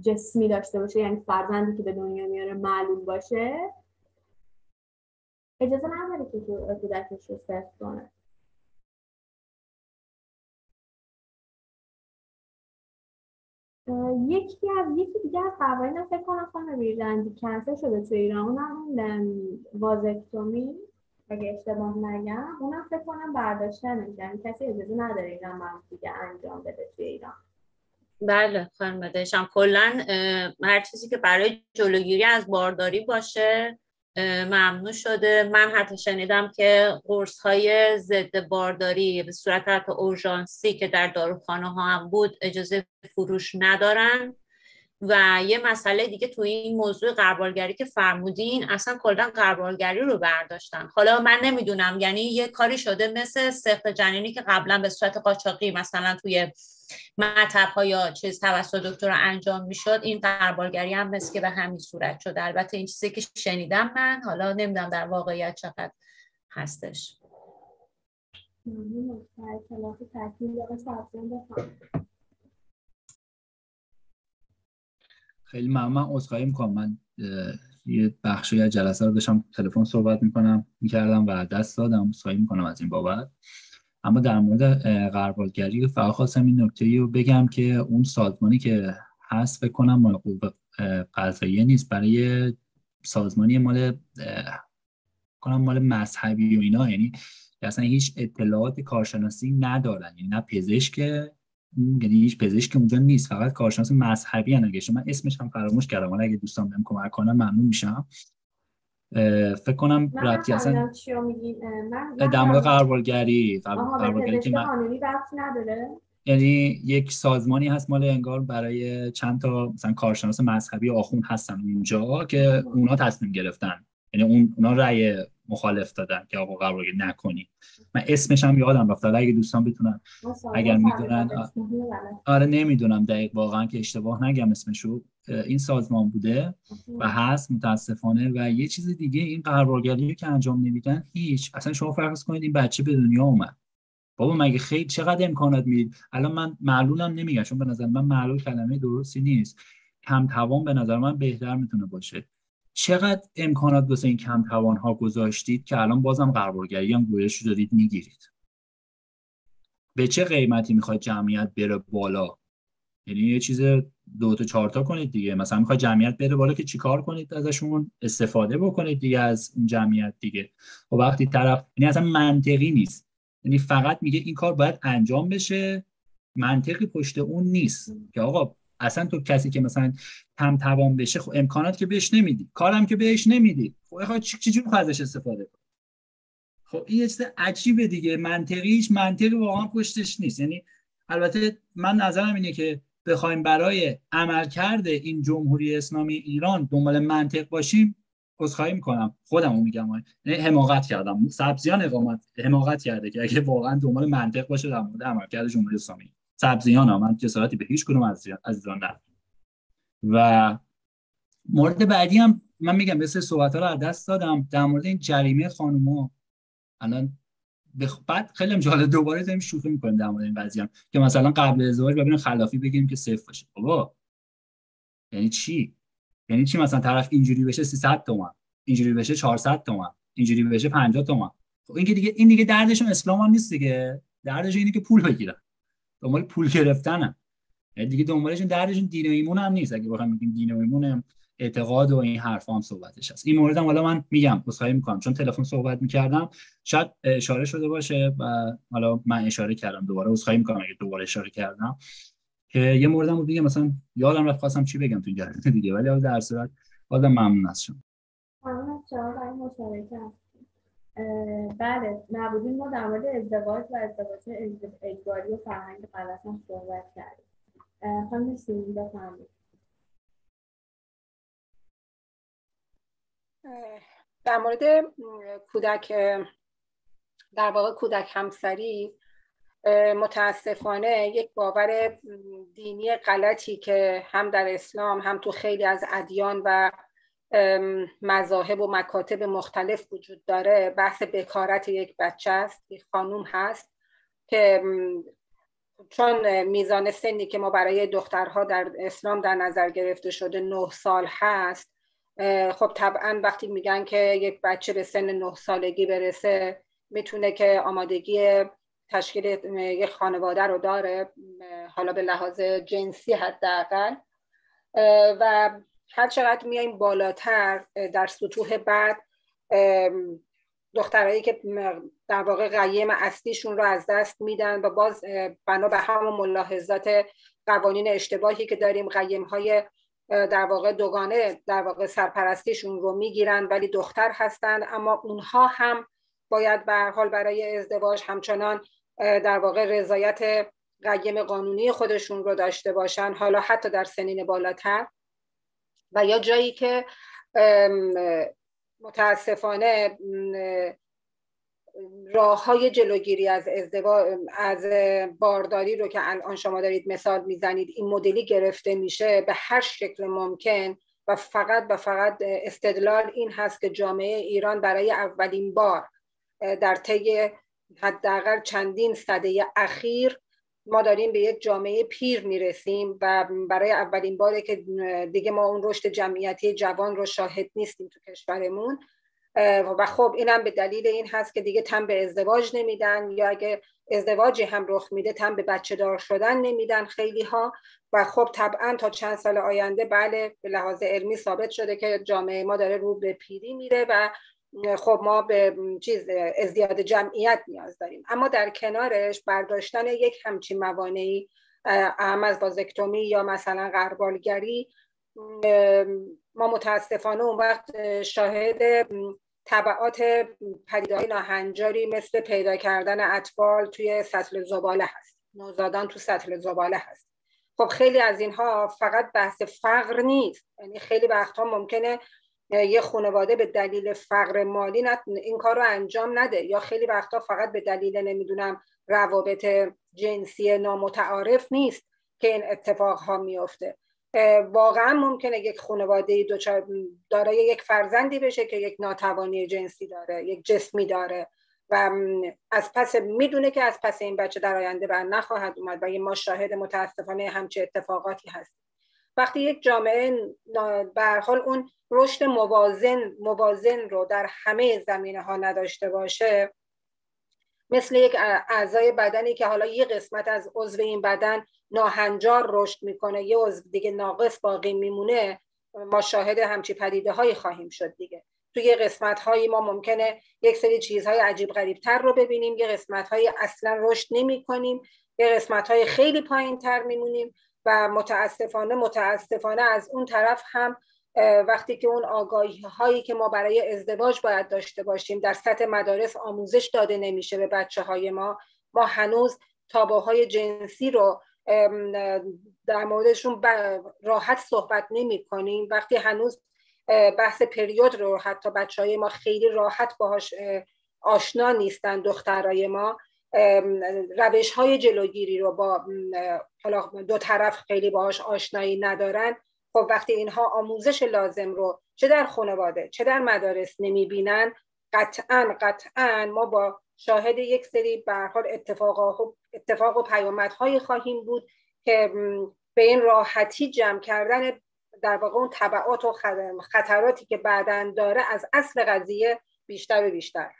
جسمی داشته باشه یعنی فرزندی که به دنیا میاره معلوم باشه اجازه نداره که تو کودکش رو صرف کنه. یکی از یکی دیگه از قوانین فکر کنم خانم بیرندی کنسل شده تو ایران. اونم وازکتومی اگه اشتباه نگم. اونم فکر کنم برداشته نمیشه یعنی کسی اجازه نداره این هم دیگه انجام بده توی ایران. بله خانم بدشم کلا هر چیزی که برای جلوگیری از بارداری باشه ممنوع شده. من حتی شنیدم که قرص های ضد بارداری به صورت حتی اورژانسی که در داروخانه ها هم بود اجازه فروش ندارن. و یه مسئله دیگه توی این موضوع قربالگری که فرمودین اصلا کلا قربالگری رو برداشتن. حالا من نمی‌دونم یعنی یه کاری شده مثل سخت جنینی که قبلا به صورت قاچاقی مثلا توی مطب ها یا چیز توسط دکتر انجام می‌شد. این قربالگری هم مثل که به همین صورت شده البته این چیزی که شنیدم من حالا نمی‌دونم در واقعیت چقدر هستش. خیلی ممنون. من عذرخواهی می‌کنم. من یه بخشی از جلسه رو داشتم تلفن صحبت می‌کنم می‌کردم و دست دادم. عذرخواهی می‌کنم از این بابت. اما در مورد قربالگری فقط خواستم این نکته رو بگم که اون سازمانی که هست فکر کنم مال قوه قضاییه نیست. برای سازمانی مال کنم مال مذهبی و اینا. یعنی اصلا هیچ اطلاعات کارشناسی ندارن. یعنی نه پزشک یعنی هیچ پزشک اونجا نیست. فقط کارشناس مذهبی ان من اسمش هم فراموش کردم. اگه دوستان بهم کمک کنن ممنون میشم. فکر کنم رابطی اصلا در مورد قربالگری قربالگری که من یعنی یک سازمانی هست مال انگار برای چند تا مثلا کارشناس مذهبی آخون هستن اونجا که اونا تصمیم گرفتن. یعنی اون اونا رأی مخالف دادن که آقا قربالگری نکنی. من اسمش هم یادم رفت. اگه دوستان بتونن اگر می‌دونن آره نمی‌دونم دقیق واقعا که اشتباه نگم اسمشو. این سازمان بوده و هست متاسفانه. و یه چیز دیگه این قرارگری که انجام نمیدن هیچ. اصلا شما فرض کنید این بچه به دنیا اومد. بابا مگه خیلی چقدر امکانات می‌دید؟ الان من معلولم نمیگم چون به نظر من معلول کلمه درستی نیست. کم توان به نظر من بهتر می‌تونه باشه. چقدر امکانات واسه این کم توان ها گذاشتید که الان بازم قرارگری هم گویش دارید می‌گیرید. به چه قیمتی می‌خواد جمعیت بره بالا؟ یعنی یه چیز دو تا چهار تا کنید دیگه. مثلا می‌خواد جمعیت بره بالا که چیکار کنید ازشون؟ استفاده بکنید دیگه از اون جمعیت دیگه. و وقتی طرف یعنی اصلا منطقی نیست. یعنی فقط میگه این کار باید انجام بشه. منطقی پشت اون نیست. که آقا اصلا تو کسی که مثلا کم توان بشه خب امکانات که بهش نمیدی کارم که بهش نمیدی خب چجوری ازش استفاده کنی؟ خب این چیز عجیبه دیگه منطقیش منطقی واقعا پشتش نیست. یعنی البته من نظرم اینه که بخوایم برای عملکرد این جمهوری اسلامی ایران دنبال منطق باشیم عذرخواهی می‌کنم. خودم رو میگم. یعنی حماقت کردم. سبزیان اقامت حماقت کرده که اگه واقعا دنبال منطق باشه در مورد عملکرد جمهوری اسلامی. سبزیان ها. من جسارتی به هیچ کدوم از عزیزان نه و مورد بعدی هم من میگم مثل صحبت ها رو از دست دادم. در مورد این جریمه خانوما الان بخ... بعد خیلی جالب دوباره داریم شوخی می‌کنیم در مورد این قضیه که مثلا قبل ازدواج ببینیم خلافی بگیم که صفر باشه. بابا یعنی چی؟ یعنی چی مثلا طرف اینجوری بشه 300 تومن اینجوری بشه 400 تومن اینجوری بشه 50 تومن؟ خب این دیگه این دیگه دردشون اسلام هم نیست دیگه. دردش اینه که پول بگیرن. دنبال پول گرفتنن یعنی دیگه دنبالشون دردشون دین و ایمون هم نیست. اگه بخوام بگیم دین و ایمون اعتقاد و این حرفا هم صحبتش هست. این مورد هم حالا من میگم عذرخواهی می‌کنم. چون تلفن صحبت می‌کردم شاید اشاره شده باشه و حالا من اشاره کردم. دوباره عذرخواهی می‌کنم اگه دوباره اشاره کردم. که یه موردم بود دیگه مثلا یادم رفت خواستم چی بگم تو این دیگه. ولی در صورت بازم ممنون از شما. بله نبودیم. ما در مورد ازدواج و ازدواج اجباری و فرهنگ غلط هم صحبت کردیم. خانم سیمین بفرمایید. در مورد کودک در واقع کودک همسری متاسفانه یک باور دینی غلطی که هم در اسلام هم تو خیلی از ادیان و مذاهب و مکاتب مختلف وجود داره. بحث بکارت یک بچه است یک خانوم هست که چون میزان سنی که ما برای دخترها در اسلام در نظر گرفته شده نه سال هست خب طبعا وقتی میگن که یک بچه به سن نه سالگی برسه می‌تونه که آمادگی تشکیل یک خانواده رو داره حالا به لحاظ جنسی حداقل. و هر چقدر میایم بالاتر در سطوح بعد دخترایی که در واقع قیم اصلیشون رو از دست میدن و باز بنا به همون ملاحظات قوانین اشتباهی که داریم قیم های در واقع دوگانه در واقع سرپرستیشون رو می‌گیرن ولی دختر هستند اما اونها هم باید به حال برای ازدواج همچنان در واقع رضایت قیم قانونی خودشون رو داشته باشن. حالا حتی در سنین بالاتر. و یا جایی که متاسفانه راه های جلوگیری از ازدواج از بارداری رو که الان شما دارید مثال می‌زنید این مدلی گرفته میشه به هر شکل ممکن و فقط و فقط استدلال این هست که جامعه ایران برای اولین بار در طی حداقل چندین صده اخیر ما داریم به یک جامعه پیر می‌رسیم و برای اولین باره که دیگه ما اون رشد جمعیتی جوان رو شاهد نیستیم تو کشورمون و خب اینم به دلیل این هست که دیگه تن به ازدواج نمیدن یا اگه ازدواجی هم رخ میده تن به بچه دار شدن نمیدن خیلی ها و خب طبعا تا چند سال آینده بله به لحاظ علمی ثابت شده که جامعه ما داره رو به پیری میره و خب ما به چیز ازدیاد جمعیت نیاز داریم. اما در کنارش برداشتن یک همچین موانعی اهم از بازکتومی یا مثلا غربالگری ما متاسفانه اون وقت شاهد طبعات پدیدهای ناهنجاری مثل پیدا کردن اطفال توی سطل زباله هست. نوزادان تو سطل زباله هست. خب خیلی از اینها فقط بحث فقر نیست. یعنی خیلی وقتها ممکنه یه خانواده به دلیل فقر مالی این کار رو انجام نده. یا خیلی وقتا فقط به دلیل نمی‌دونم روابط جنسی نامتعارف نیست که این اتفاق ها میفته واقعا ممکنه یک خانواده دارای یک فرزندی بشه که یک ناتوانی جنسی داره یک جسمی داره و از پس می‌دونه که از پس این بچه در آینده بر نخواهد اومد و ما شاهد متاسفانه همچه اتفاقاتی هست وقتی یک جامعه به حال اون رشد موازن موازن رو در همه زمینه ها نداشته باشه مثل یک اعضای بدنی که حالا یه قسمت از عضو این بدن ناهنجار رشد می‌کنه یه عضو دیگه ناقص باقی میمونه ما شاهد همچی پدیده هایی خواهیم شد دیگه. توی قسمت هایی ما ممکنه یک سری چیزهای عجیب غریب تر رو ببینیم یه قسمت های اصلا رشد نمی کنیم یه قسمت های خیلی پایین تر میمونیم. و متاسفانه متاسفانه از اون طرف هم وقتی که اون آگاهی هایی که ما برای ازدواج باید داشته باشیم در سطح مدارس آموزش داده نمیشه به بچه های ما ما هنوز تابوهای جنسی رو در موردشون راحت صحبت نمی کنیم وقتی هنوز بحث پریود رو حتی بچه های ما خیلی راحت باهاش آشنا نیستن دخترای ما روش های جلوگیری رو با حالا دو طرف خیلی باهاش آشنایی ندارن. خب وقتی اینها آموزش لازم رو چه در خانواده چه در مدارس نمی‌بینن قطعا قطعا ما با شاهد یک سری به حال اتفاق و اتفاق و خواهیم بود که به این راحتی جمع کردن در واقع اون طبعات و خطراتی که بعدا داره از اصل قضیه بیشتر و بیشتر.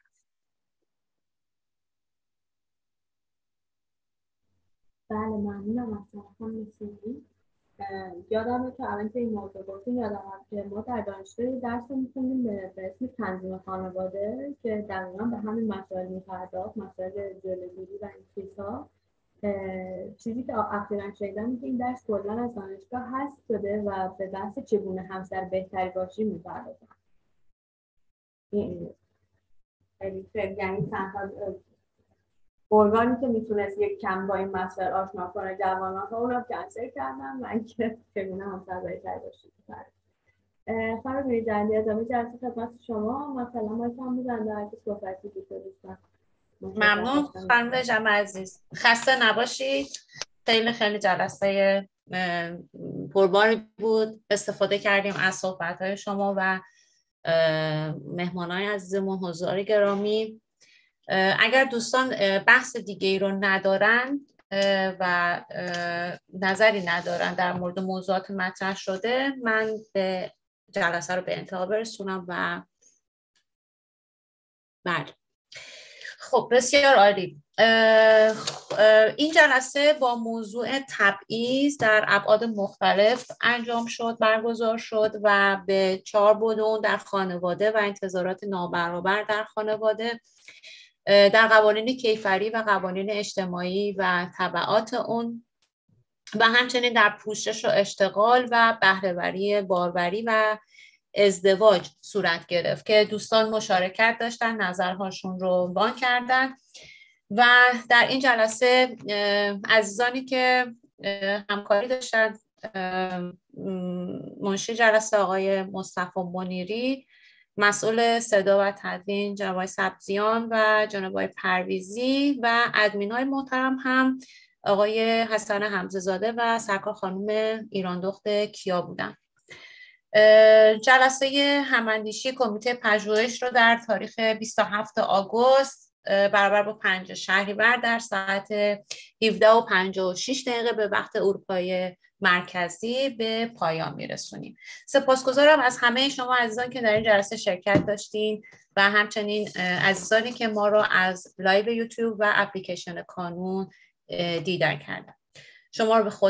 بله ممنونم. از یادمه که الان که این موضوع گفتیم یادم که ما در دانشگاه درس می‌کنیم به اسم تنظیم خانواده که دقیقا به همین مسائل میپرداخت مسائل جلوگیری و این چیزها چیزی که اخیرا شنیدم که این درس کلا از دانشگاه هست شده و به بحث چگونه همسر بهتری باشیم می‌پردازن یعنی یعنی ارگانی که می‌تونست یک کم با این مسائل آشنا کنه جوانان ها اونم کنسل کردن و اینکه چگونه همسر بهتر باشید خانم میرجندی ادامه جلسه خدمت شما. مثلا ما کم بودن در که صحبتی دوست دوستان ممنون. خانم جمع عزیز. خسته نباشید. خیلی خیلی جلسه پرباری بود. استفاده کردیم از صحبت های شما و مهمان های عزیزمون حضار گرامی. اگر دوستان بحث دیگه ای رو ندارن و نظری ندارن در مورد موضوعات مطرح شده من به جلسه رو به انتها برسونم و بله. خب بسیار عالی. این جلسه با موضوع تبعیض در ابعاد مختلف انجام شد برگزار شد و به چهار بودون در خانواده و انتظارات نابرابر در خانواده. در قوانین کیفری و قوانین اجتماعی و طبعات اون و همچنین در پوشش و اشتغال و بهرهوری باروری و ازدواج صورت گرفت که دوستان مشارکت داشتن نظرهاشون رو بان کردن. و در این جلسه عزیزانی که همکاری داشتن منشی جلسه آقای مصطفی منیری مسئول صدا و تدوین جناب سبزیان و جناب پرویزی و ادمین های محترم هم آقای حسن حمزه و سرکار خانم ایران دخت کیا بودن. جلسه هماندیشی کمیته پژوهش رو در تاریخ 27 آگوست برابر با 5 شهریور در ساعت 17 و 56 دقیقه به وقت اروپای مرکزی به پایان میرسونیم. سپاسگزارم از همه شما عزیزان که در این جلسه شرکت داشتین و همچنین عزیزانی که ما رو از live یوتیوب و اپلیکیشن کانون دیدن کردن. شما رو به خود